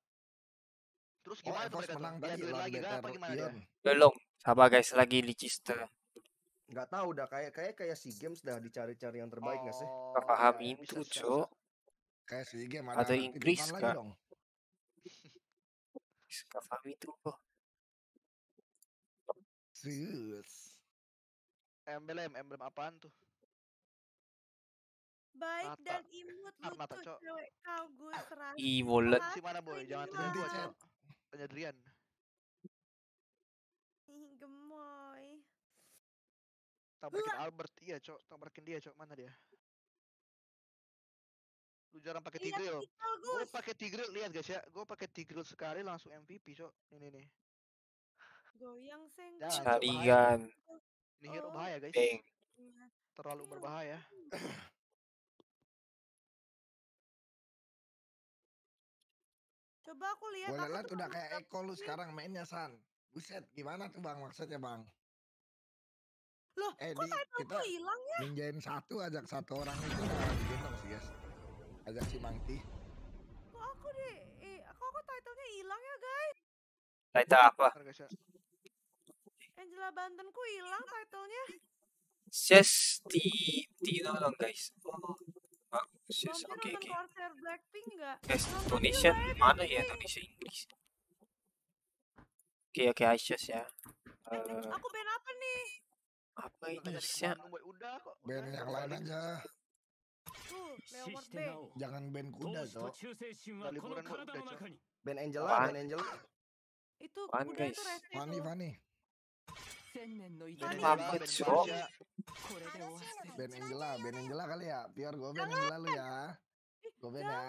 Terus oh, gimana oh, Evos menang tadi lagi kan apa gimana dia? Belum. Sabar guys, lagi Leicester. nggak tahu udah kayak kayak kayak si games dah dicari-cari yang terbaik nggak oh, sih? Enggak paham ya, itu, Cok. Kayak si game ada, atau Inggris kan. Enggak paham itu kok. Serius. Emblem, emblem apaan tuh? Baik Nata. dan imut Nata, lucu Cok. cewek kau gue serang. E-wallet. Si mana boy? Jangan tanya gua cok. Tanya Drian. Ih, gemoy. Tabrakin Albert, iya cok. Tabrakin dia cok. Mana dia? Lu jarang pakai Iya, Tigreal. titel Gue pakai Tigreal, lihat guys ya. Gue pakai Tigreal sekali langsung MVP cok. Ini nih. Goyang seng. Jangan, Hero Oh. bahaya guys. Bang. Terlalu berbahaya. Coba aku lihat liat tuh udah kayak Eko lu sekarang mainnya San. Buset, gimana tuh bang maksudnya bang? Loh, Eh kok di title kita hilang ya? ninjain satu ajak satu orang itu udah digendong sih guys. Ajak si Mangti. Kok aku di eh, kok aku titlenya hilang ya guys? Kita apa? Majalah Banten ku hilang titlenya. Sesti Tinolong guys. Oh, ses Oke, oke. Blackpink? Guys, Indonesia mana ya Indonesia Inggris? Oke, oke, Aisyah ya. Eh, eh, aku band apa nih? Apa ini Aisyah? Band yang lain aja. Uh, Jangan band kuda, Cok. Liburan kuda, Cok. Band Angela, band Angela. Itu kuda itu Fanny, Fanny. Apa, Cok? Ben Angela, Ben Angela kali ya. Biar gue Ben Angela lu ya. Gue Ben ya.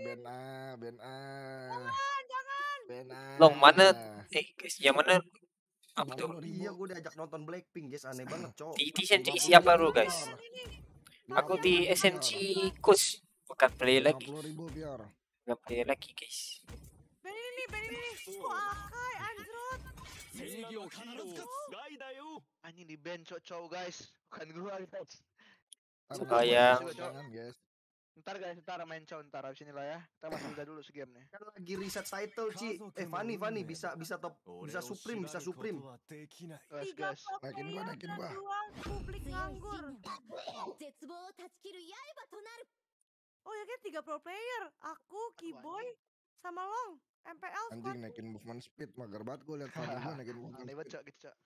Ben A, Ben A. Ben A. Long, mana? Eh guys, yang mana? Apa tuh? 50.000. Iya, gue diajak nonton Blackpink, guys. Aneh banget, cok. Di SMG siapa lu guys? Aku di SMG coach, bukan play lagi, 50.000 Pior. bukan play lagi guys. Ben ini, Ben ini. Kok Akai, anjrot. 正義を必ず勝つライだよ Anjing di band cowok guys. Bukan gua guys. Ntar Oh, gua ya. kasih Jangan guys. Ntar guys, ntar main cow ntar abis ini lah ya. Kita masih udah dulu segame nih. Kan lagi reset title, Ci. Eh, Fanny, Fanny bisa bisa top, 俺 bisa を supreme, 縛 bisa ること supreme. はできない Guys, Tiga guys. pro Naikin gua, player naikin gua. kejuang publik 強い nganggur. 信念絶望を断ち切る刃となる Oh ya kan tiga pro player. Aku, Kiboy, sama Long. MPL Anjing naikin movement speed mager banget gue lihat gue naikin movement speed. Cok, gitu, cok.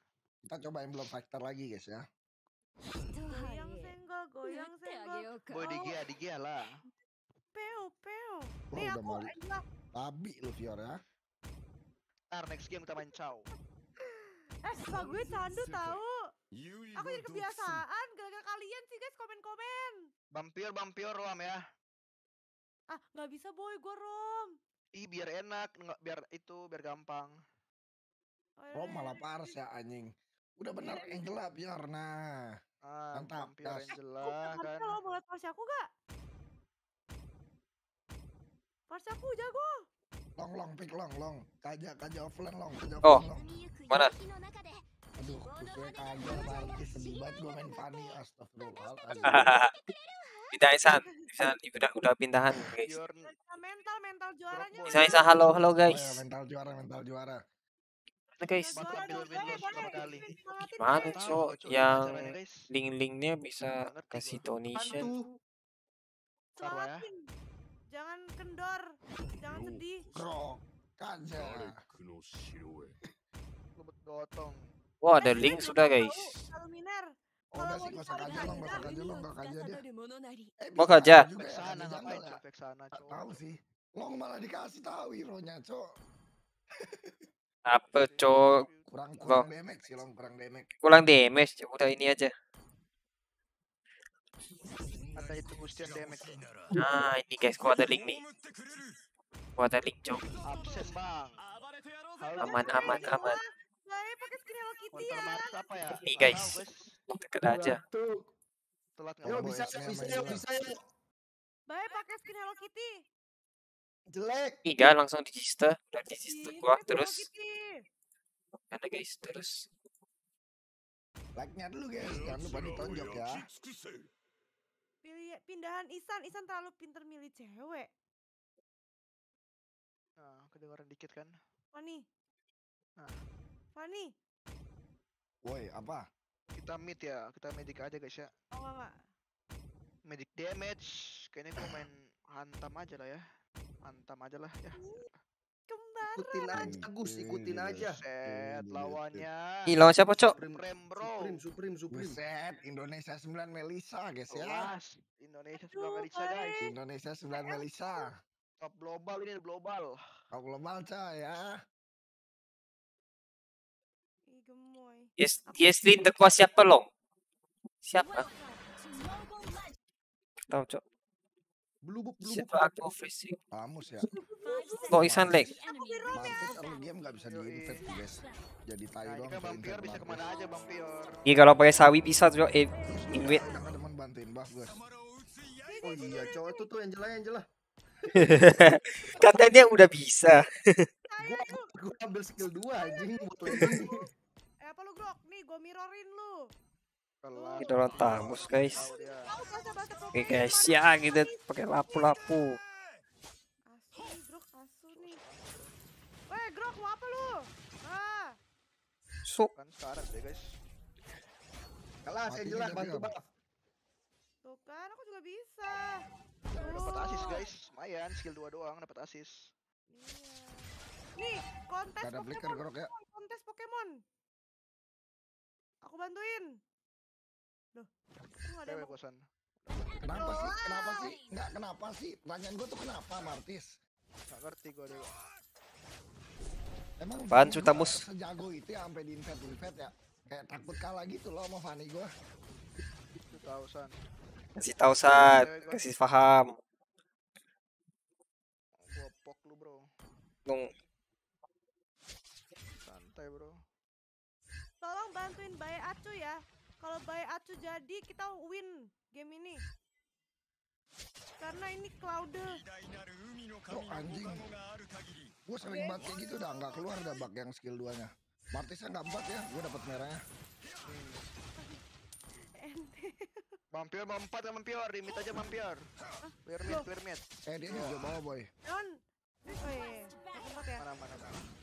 Kita coba belum factor lagi guys ya. Goyang senggol, goyang senggol. Boy di Gia, lah. Peo, peo. Wah, Nih aku enak. Tabi lu Fior ya. Ntar next game kita main Chow. eh, apa gue candu tahu. Aku jadi kebiasaan gara-gara kalian sih guys komen-komen. Bampir, bampir, rom ya. Ah, nggak bisa boy, gue rom ih biar enak nggak biar itu biar gampang. Lo malah iya, pars ya anjing. Udah iya, benar Angela biar. Nah ah, mantap biar Angela kan? Kalau boleh pars aku enggak? Pas aku jago. Long long pick long long kaja kaja offline long kaja oh long. mana? Aduh gue kaja lagi sedih banget gue main funny astagfirullahaladzim. Pindah Isan, Isan udah udah pindahan guys. Mental mental juaranya. Isan Isan halo halo guys. Oh, ya, mental juara mental juara. Nah, guys. mana so yang link-linknya bisa kasih donation? Sabar ya. Jangan kendor, jangan sedih. Krok, kanja. Wah, ada eh, link sudah guys. Oh, mau eh, kerja. Ya, kan tahu sih. Lo malah dikasih. Apa, Cok? Kurang kurang damage sih, kurang damage. Kurang damage, ya udah ini aja. Nah, ini guys, gua ada link nih. Gua ada link, Cok. Aman, aman, aman. Ini guys. Deket aja. Telat nggak? Yo bisa, ya, bisa, ya, bisa. Baik pakai skin Hello Kitty. Jelek. Iya langsung di digista, udah gister gua terus. Ada guys terus. Like-nya dulu guys, jangan lupa ditonjok ya. Pilih pindahan Isan, Isan terlalu pinter milih cewek. Nah, kedengaran dikit kan? Fani. Nah. Fani. Woi, apa? Kita mid ya, kita medic aja guys ya. Oh enggak enggak. Medic damage. Kayaknya gua main hantam aja lah ya. Hantam aja lah ya. Kembar. Ikutin aja, Gus, ikutin aja. Set lawannya. Ih lawan siapa cok? Supreme, Supreme bro. Supreme, Supreme, Supreme. Buset, Indonesia 9 Melisa, guys ya. Kelas. Indonesia sudah Aduh, Melisa guys. Indonesia 9 Melisa. Top global ini global. Kau global, coy ya. Yes, Jestli taková siapa long? Siapa? Tahu cok. Blue Blubub, blubub. Siapa aku freezing? Amus ya. Kok Isan lag? Mantis early game nggak bisa diinfect guys. Jadi tai nah, doang. Kan vampir bisa ke mana aja Vampir. Iya kalau pakai sawi bisa cok. Eh, invit. Teman bantuin buff guys. Oh iya cowok itu tuh Angela Angela. Katanya udah bisa. gua, gua ambil skill 2 anjing buat landing. Eh apa lu grok? Nih, gue mirrorin lu. Kita lawan tamus guys. Oke guys, ya kita pakai lapu-lapu. Asu nih, grok, asu nih. Weh, grok mau apa lu? Ah, So, Kan sekarang deh guys. Kelas Mati Angela tidak, bantu buff. tuh kan aku juga bisa. Dapat asis guys. Lumayan skill 2 doang dapat asis. Iya. Nih, kontes Pokemon. grok ya. Kontes Pokemon. Aku bantuin. Aku nggak ada yang bosan. Kenapa sih? Kenapa sih? Enggak kenapa sih? Pertanyaan gue tuh kenapa, Martis? Gak ngerti gua dulu. Emang Apaan, Fanny Su, gua Tamus? Sejago itu ya sampai di invade invade ya. Kayak takut kalah gitu loh sama Fanny gua. Itu tahu san. Kasih tahu San, kasih paham. Gua pok lu bro. Dong, Santai bro. Tolong bantuin Bae Acu ya. Kalau Bae Acu jadi kita win game ini. Karena ini Cloud. Oh anjing. Gua sering banget kayak gitu dah nggak keluar dah bug yang skill 2 nya. Martisnya nggak empat ya, gua dapat merahnya. Mampir mau empat ya mampir, limit aja mampir. Clear mid, clear mid. Eh dia juga bawa boy. Don. Oh iya, iya. Ya. Mana mana mana.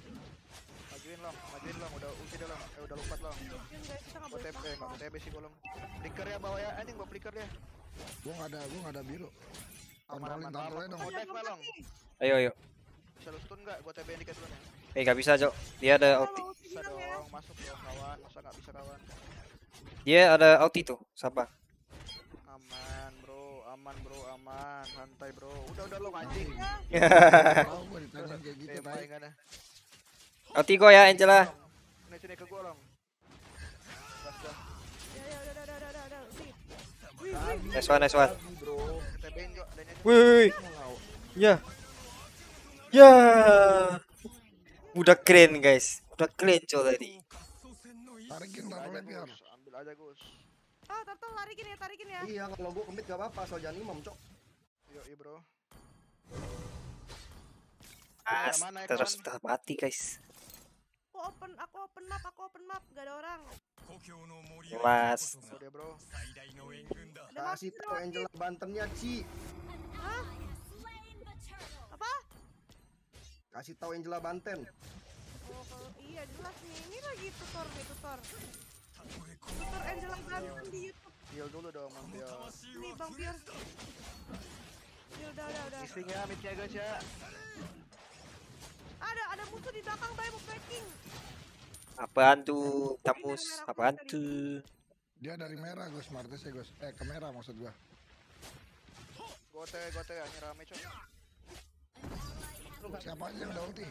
Majuin long, majuin long, udah ulti dah long, eh udah lompat long. Mungkin guys kita nggak Buat boleh TP, eh TP sih golong. Flicker ya bawa ya, anjing bawa flicker dia. Gua nggak ada, gua nggak ada biru. Kontrolin dong. Long? ayo ayo. Bisa lu stun nggak? Gua TP dikit dulu nih. Eh gak bisa Jok, dia ada ulti. ulti Bisa bilang ya. dong, masuk dong kawan. Masa nggak bisa kawan? Dia ada ulti tuh, sabar. Aman bro, aman bro, aman. Santai bro. Udah udah long anjing. Oh, gua ditanya kayak gitu Eh, tadi. Ulti gua ya Angela. Ya ya. Nice one, nice one. Wih. Ya. Ya. Udah keren guys. Udah keren cow tadi. Tarikin aja biar. Ambil aja Gus. Ah, turtle tarikin ya, tarikin ya. Iya kalau gua kemit gak apa-apa, soal jangan imam cok. Yuk, iya bro. Ah, terus udah mati guys. Aku open, aku open map, aku open map, gak ada orang. Oh dia bro. Ada Kasih di tahu luar, Angela Bantennya Ci. Hah? Apa? Kasih tahu Angela Banten. Oh, kalau iya jelas nih. Ini lagi tutor nih, tutor. Tutor Angela Banten di YouTube. Heal dulu dong mampir. Ini Bang Pier. Ya udah, udah, udah. Missing ya midnya guys ya. Ada, ada musuh di belakang, Bay, mau tracking. Apaan tuh, Tamus? Apaan tuh? Dia dari merah Gus, Martis ya Gus. Eh ke merah maksud gua. Gote gote hanya rame cok. Siapa aja yang ada ulti?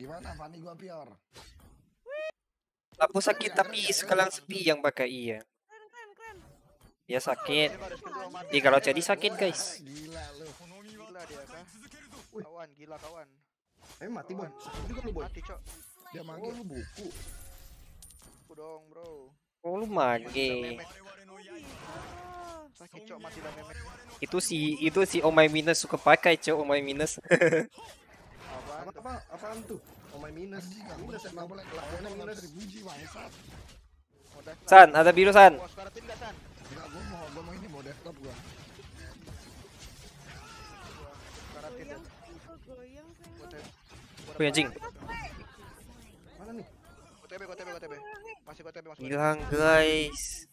Gimana Fanny gua pior? Aku sakit tapi sekarang sepi yang pakai iya. Dia sakit. Iya kalau jadi sakit guys. Gila lu. Gila dia kah? Kawan, gila kawan. Eh mati boy. Sakit juga lu boy. Mati cok. Dia Oh mage. lu buku. Aku dong bro. Oh lu Mati mage. lah memek. Oh, Sakit cok mati lah memek. Itu si itu si Oh My Minus suka pakai cok Oh My Minus. Apaan Apa tuh? apa apaan tuh? Oh my minus. Emang boleh lawannya San, ada biru San. Enggak gua mau gua mau ini mau desktop gua. Skaratin ya. goyang, senggol, goyang. Wih, anjing. Mana nih? Gote gote gote Masih gote masuk. Hilang guys.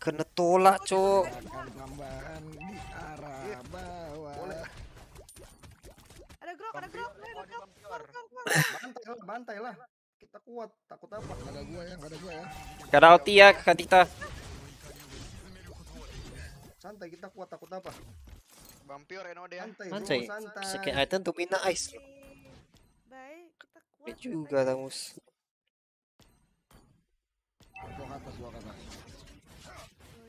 Kena tolak cok. Tambahan di arah bawah. Boleh. Ada grok, ada grok, ada grok. Bantai lah, bantai lah. Kita kuat, takut apa? Gak ada gua ya, gak ada gua ya. Gak ada ulti ya Kak Tita. Santai, kita kuat, takut apa? Vampir Eno dia. Santai, Santai. bro, santai. Second item tuh mina ice. Baik, kita kuat. Baik, juga. Tamus. Gua ke atas, gua ke atas.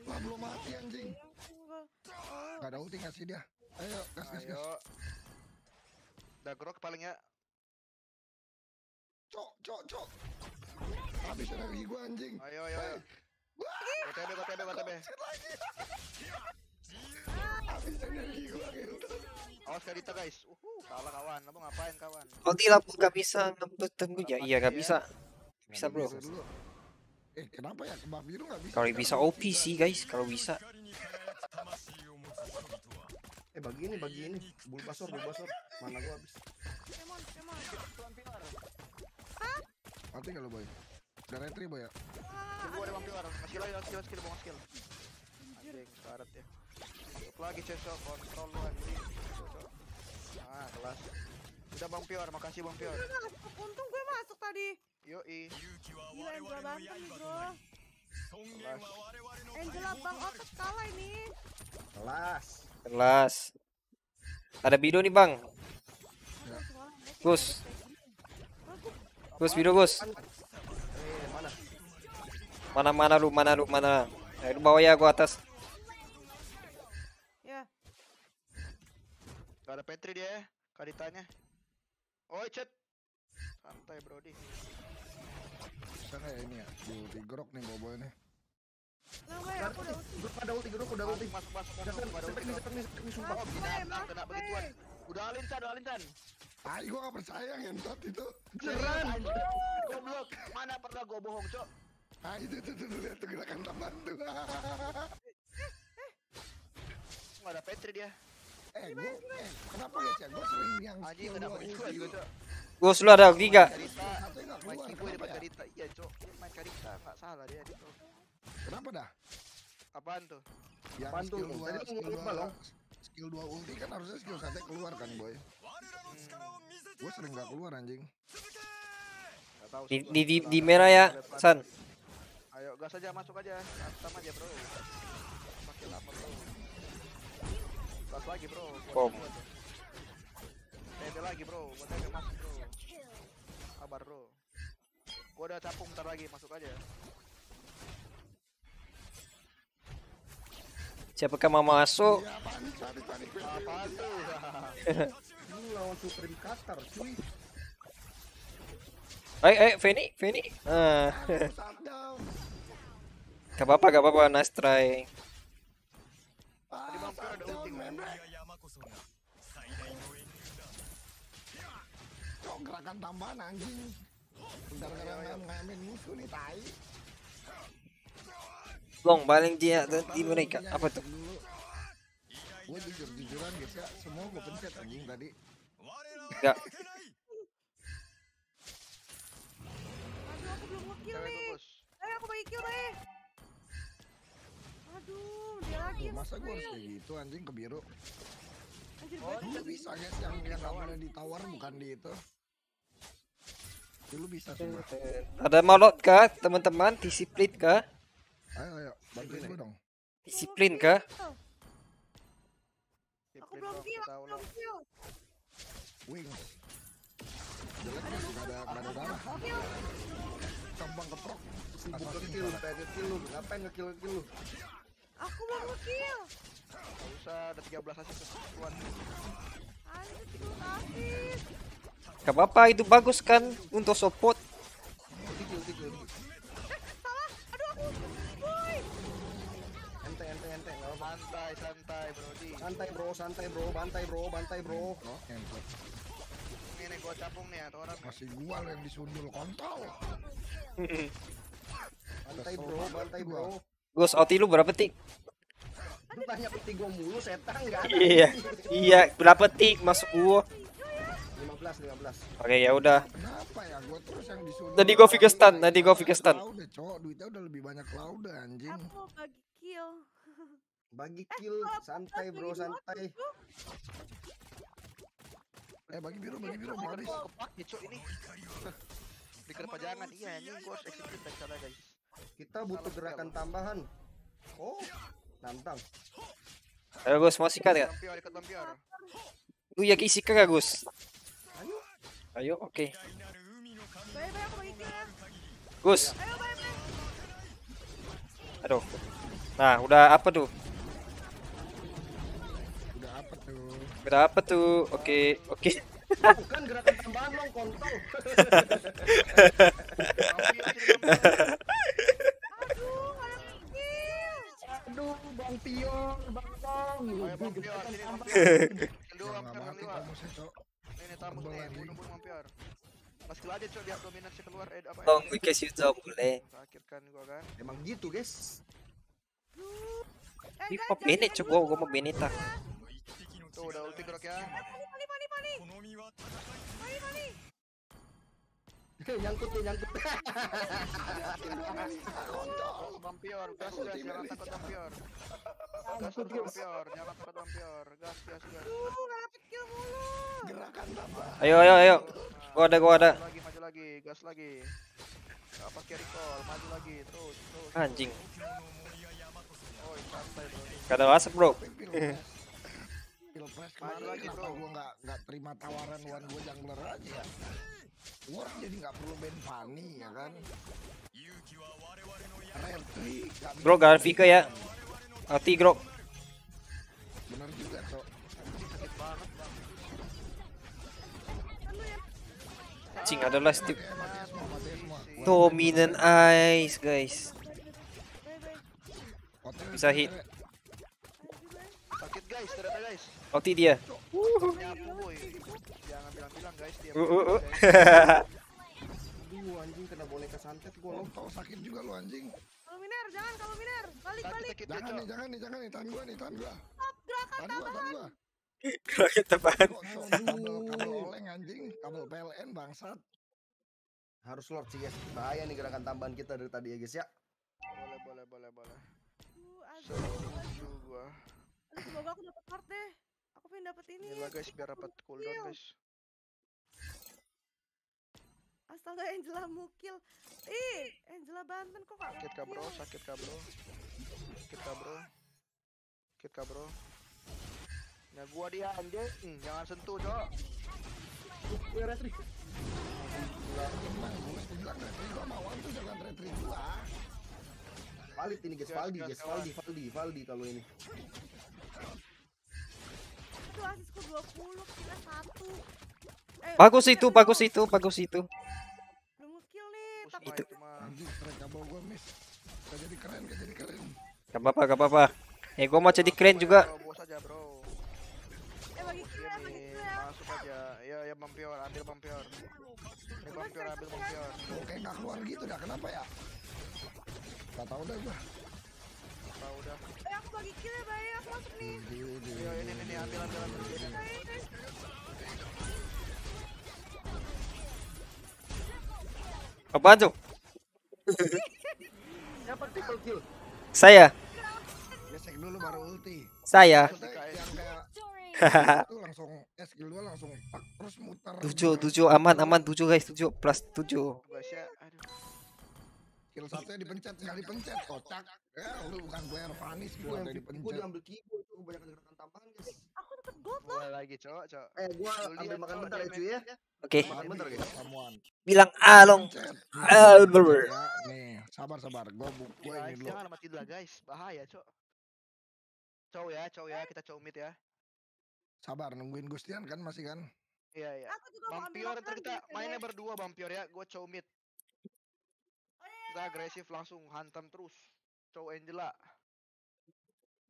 Wah belum mati anjing. Senggol. Oh, Gak ada ulti nggak sih dia? Ayo, gas gas gas. Ayo. Udah grok paling ya. Cok, cok, cok. Habis energi gua anjing. Ayo ayo ayo. GTB GTB GTB. Habis energi gua gitu. Awas Kadita guys. Uhu, kalah kawan. Kamu ngapain kawan? Ulti lampu gak bisa nembus tembus ya? Iya gak bisa. Bisa bro. Eh kenapa ya kebab biru nggak bisa? Kalau bisa OP sih guys. Kalau bisa. Eh bagi ini, bagi ini. Bulbasaur, Bulbasaur. Mana gua habis? Mati kalau boy. Udah retri boy ya. Tunggu ada vampir. Skill aja skill skill bonus skill. Anjing syarat ya. Masuk lagi cesok kontrol lu anjing. Ah, kelas. Udah Bang Pior, makasih Bang Pior. Untung gue masuk tadi. Yoi. Gila Angela Banten nih bro. Kelas. Angela Bang Otot kalah ini. Kelas. Kelas. Ada biru nih bang. Gus. Gus biru Gus. Mana? Mana lu mana lu mana. Eh, lu bawa ya gua atas. ya. Gak ada Petri dia ya. Kaditanya. Oi, chat. Santai, Brody. Bisa kayak ini ya, di ulti grok nih bobo ini. Nah, aku udah ulti. Udah ulti. Masuk, masuk, masuk. Sepek nih, sepek nih, sepek nih, sumpah. Oh, kena, begituan. Udah alin, Chan, udah alin, Chan. Ah, gua gak percaya ngentot itu. Beneran. Goblok. Mana pernah gua bohong, Cok. Ah, itu tuh tuh tuh, lihat tuh gerakan tambahan tuh. Nggak ada Petri dia. eh, gua, eh, kenapa guys ya? Gua sering yang skill kenapa dua ulti. juga, Cok? Gus lu ada tiga. Nggak Main kenapa dapat ya? Karita. Iya, Cok. Main Karita. Nggak salah dia. Itu. Kenapa dah? Apaan tuh? Yang Apaan tuh? skill dua, Tadi lu skill dua, Long? skill dua ulti kan harusnya skill satu keluar kan boy. Gua sering gak keluar anjing. Nggak tahu Di di di, di merah ya, San. Ayo, gas aja, masuk aja. Atam aja, bro. Makin lapar, bro. Gas lagi, bro. Bom. gua. TP lagi, bro. Buat TP masuk, bro. Sabar, bro. Gua udah capung bentar lagi, masuk aja. Siapakah mau masuk? Ya. Apaan tuh? Lu lawan Supreme cuy. Eh eh Feni, Feni. Ah. Gak apa-apa, gak apa-apa. Nice try. Gerakan tambahan anjing. Gara-gara ngamen musuh nih tai. Long paling dia di mereka. Apa tuh? Gue jujur jujuran guys ya, semua gue pencet anjing tadi. Enggak. Aduh, aku belum nge-kill nih. Eh, aku bagi kill, Bay. Lagi masa gue harus kayak gitu anjing ke biru? Anjir, Oh. Lu bisa guys yang yang gak boleh ditawar bukan di itu. Lu bisa semua. Ada malot kah, teman-teman? Disiplin kah? Ayo ayo, bantuin gue dong. Disiplin kah? Aku belum kill, aku belum kill. Wing. Jelek guys, gak ada gak ada darah. Kill. Gampang keprok. Sibuk nge-kill, pengen nge-kill lu. Ngapain nge-kill nge-kill lu? Aku belum nge-kill. Nggak usah, ada 13 asis. Kuat. Anjir, kill habis. Gak apa-apa, itu bagus kan untuk support. Ulti, ulti, ulti. Salah. Aduh, aku. Boy. Ente, ente, ente. apa-apa. Santai, santai, Brody. Santai bro, santai bro, bantai bro, bantai bro. Oh, entot. Ini nih, gua capung nih, atau orang. Masih gua yang disundul kontol. Bantai bro, bantai bro. Gus, ulti lu berapa tik? Lu tanya peti gua mulu, setan nggak ada. Iya, iya, berapa tik masuk gua? 15, 15. Oke, ya udah. Kenapa ya gua terus yang disundul? Tadi gua Vega stun, tadi gua Vega stun. Lauda, cowok, duitnya udah lebih banyak Lauda anjing. Aku bagi kill. Bagi kill, santai bro, santai. Eh bagi biru, bagi biru, Maris. Kepake, Cok, ini. Dikira pajangan. Iya, ini gua harus execute guys. Kita butuh gerakan tambahan. Oh, nantang. Ayo Gus, mau sikat ya? Lu ya isi kagak Gus? Ayo. Ayo, oke. Ya. Gus, aduh. Nah, udah apa tuh? Udah apa tuh? Udah apa tuh? Oke, oke. Bukan gerakan tambahan dong, kontol. Aduh, Bang Pior, Bang Gua kamu sih, cok. Ini Tebel nih, lagi. bunuh-bunuh lampior. Mas aja, Cok, lihat dominasi keluar. Eh, apa ya? Tong, we kasih tau boleh. Sakit kan gua kan. Emang gitu, guys. Eh, Ih, guys, kok jangan Bennett, main Cok? dulu. Gua gua mau Benita. Tuh, udah ulti grok ya. Pani, pani, pani, pani. Pani, pani. nyangkut tuh, nyangkut. Lampior, gas, gas, jangan takut lampior. Gas terus lampior, jangan takut lampior. Gas, gas, gas. Nggak dapet kill mulu. Gerakan tambah. Ayo, ayo, ayo. Gua ada, gua ada. Maju lagi, maju lagi, gas lagi. Gak pakai recall, maju lagi, terus, terus. Anjing. Oh, santai bro. Gak ada asap, Bro. Pilpres. Kemarin lagi, kenapa bro. gue nggak nggak terima tawaran Wan gue jungler aja ya? Gue jadi nggak perlu ban Fanny ya kan? Bro, Vika ya. Hati grok. Bener juga cok. bang Cing mati semua. Gua Dominant Ice, guys. Bisa hit. Sakit guys ternyata guys Ulti dia. nyapu boy jangan bilang-bilang guys dia Uh, uh, uh. Aduh anjing kena boneka santet gua Lo loh. tau sakit juga lo anjing. Kalau miner, jangan kalau miner. Balik balik. Jangan nih, jangan nih, jangan nih. Tahan gua nih, tahan gua. Stop gerakan tebakan. Kok cok, kabel, kabel oleng anjing. Kabel PLN bangsat. Harus lord sih guys. Bahaya nih gerakan tambahan kita dari tadi ya guys ya. boleh boleh boleh boleh Aduh, aduh. setuju gua Aduh, semoga aku dapat part deh. Aku pengen dapet ini. Inilah guys biar dapat cooldown guys Astaga Angela mukil. Ih, Angela Banten kok gak sakit kah bro mukil? sakit kah bro sakit kah bro sakit kah bro nah gua dia anjing Hmm, jangan sentuh cok Gue retri. Valid ini guys, Valdi guys. Valdi, Valdi, Valdi kalau ini. Itu asisku 20, kita satu. Eh, Bagus itu, bener, bagus Bang. itu, bagus itu. Nih, tapi mah Itu. itu. Gak jadi keren, gak jadi keren. Gak apa-apa, gak apa-apa. Eh, gua mau jadi keren juga. Bro, bos aja bro eh ya, ya. ya ya bampior ambil bampior ini bampior ambil bampior Kok kayak gak keluar gitu dah, kenapa ya? Gak tau dah gua. Tahu udah Eh aku bagi kill ya, Bay. Aku masuk nih. Di, iya ini ini, ini ambil ambil ambil ini Bay. Apaan tuh? Siapa triple kill? Saya, Gesek dulu baru ulti. saya. Maksudnya yang kayak Victory! itu langsung skill 2 langsung tak terus muter. Tujuh, tujuh, aman, aman, tujuh guys, tujuh plus tujuh. Skill satunya dipencet, nggak dipencet, kocak. Ya, lu bukan player Vanis, Gue gua yang udah gue dipencet. diambil keyboard tuh banyak gerakan tambahan guys. Aku dapet gold loh. mulai lagi cowok cowok Eh gua Lu ambil makan bentar ya cuy ya. Oke, Makan bentar guys. Someone. bilang along. Pencet. Ah. Ya, nih, sabar sabar. Gua bu gua ini dulu. jangan mati dulu guys bahaya cowok cowok ya cowok ya kita cowok mid ya Sabar nungguin Gustian kan masih kan? iya iya Bampior ntar makanan kita mainnya berdua Bampior ya gue cowok mid iya, kita agresif langsung hantam terus cowok Angela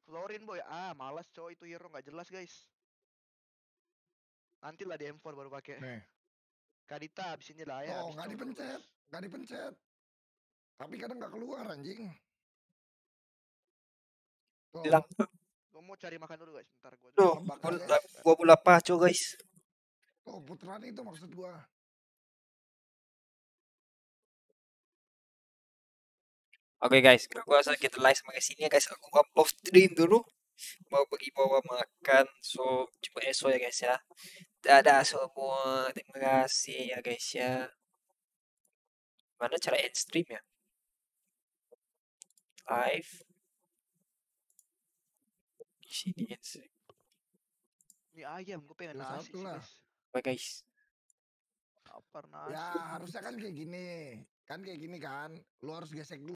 Florin boy ah malas cowok itu hero nggak jelas guys nanti lah di M4 baru pakai Nih. Kadita abis ini lah ya Oh, nggak dipencet. Nggak dipencet. Tapi kadang nggak keluar anjing. Tuh, Bilang, Gua mau cari makan dulu guys ntar gue tuh, gua bola pacu guys. tuh putaran itu maksud gua. Oke guys, gua rasa kita live sampai sini ya guys. Aku mau off stream dulu. Mau pergi bawa makan. So, coba esok ya guys ya. Dadah semua. Terima kasih ya guys ya. Mana cara end stream ya? Live. Di sini end stream. ini ayam gue pengen Salah nasi lah. guys Bye guys. lapar nasi Ya harusnya kan kayak gini. Kan kayak gini kan. Lu harus gesek dulu.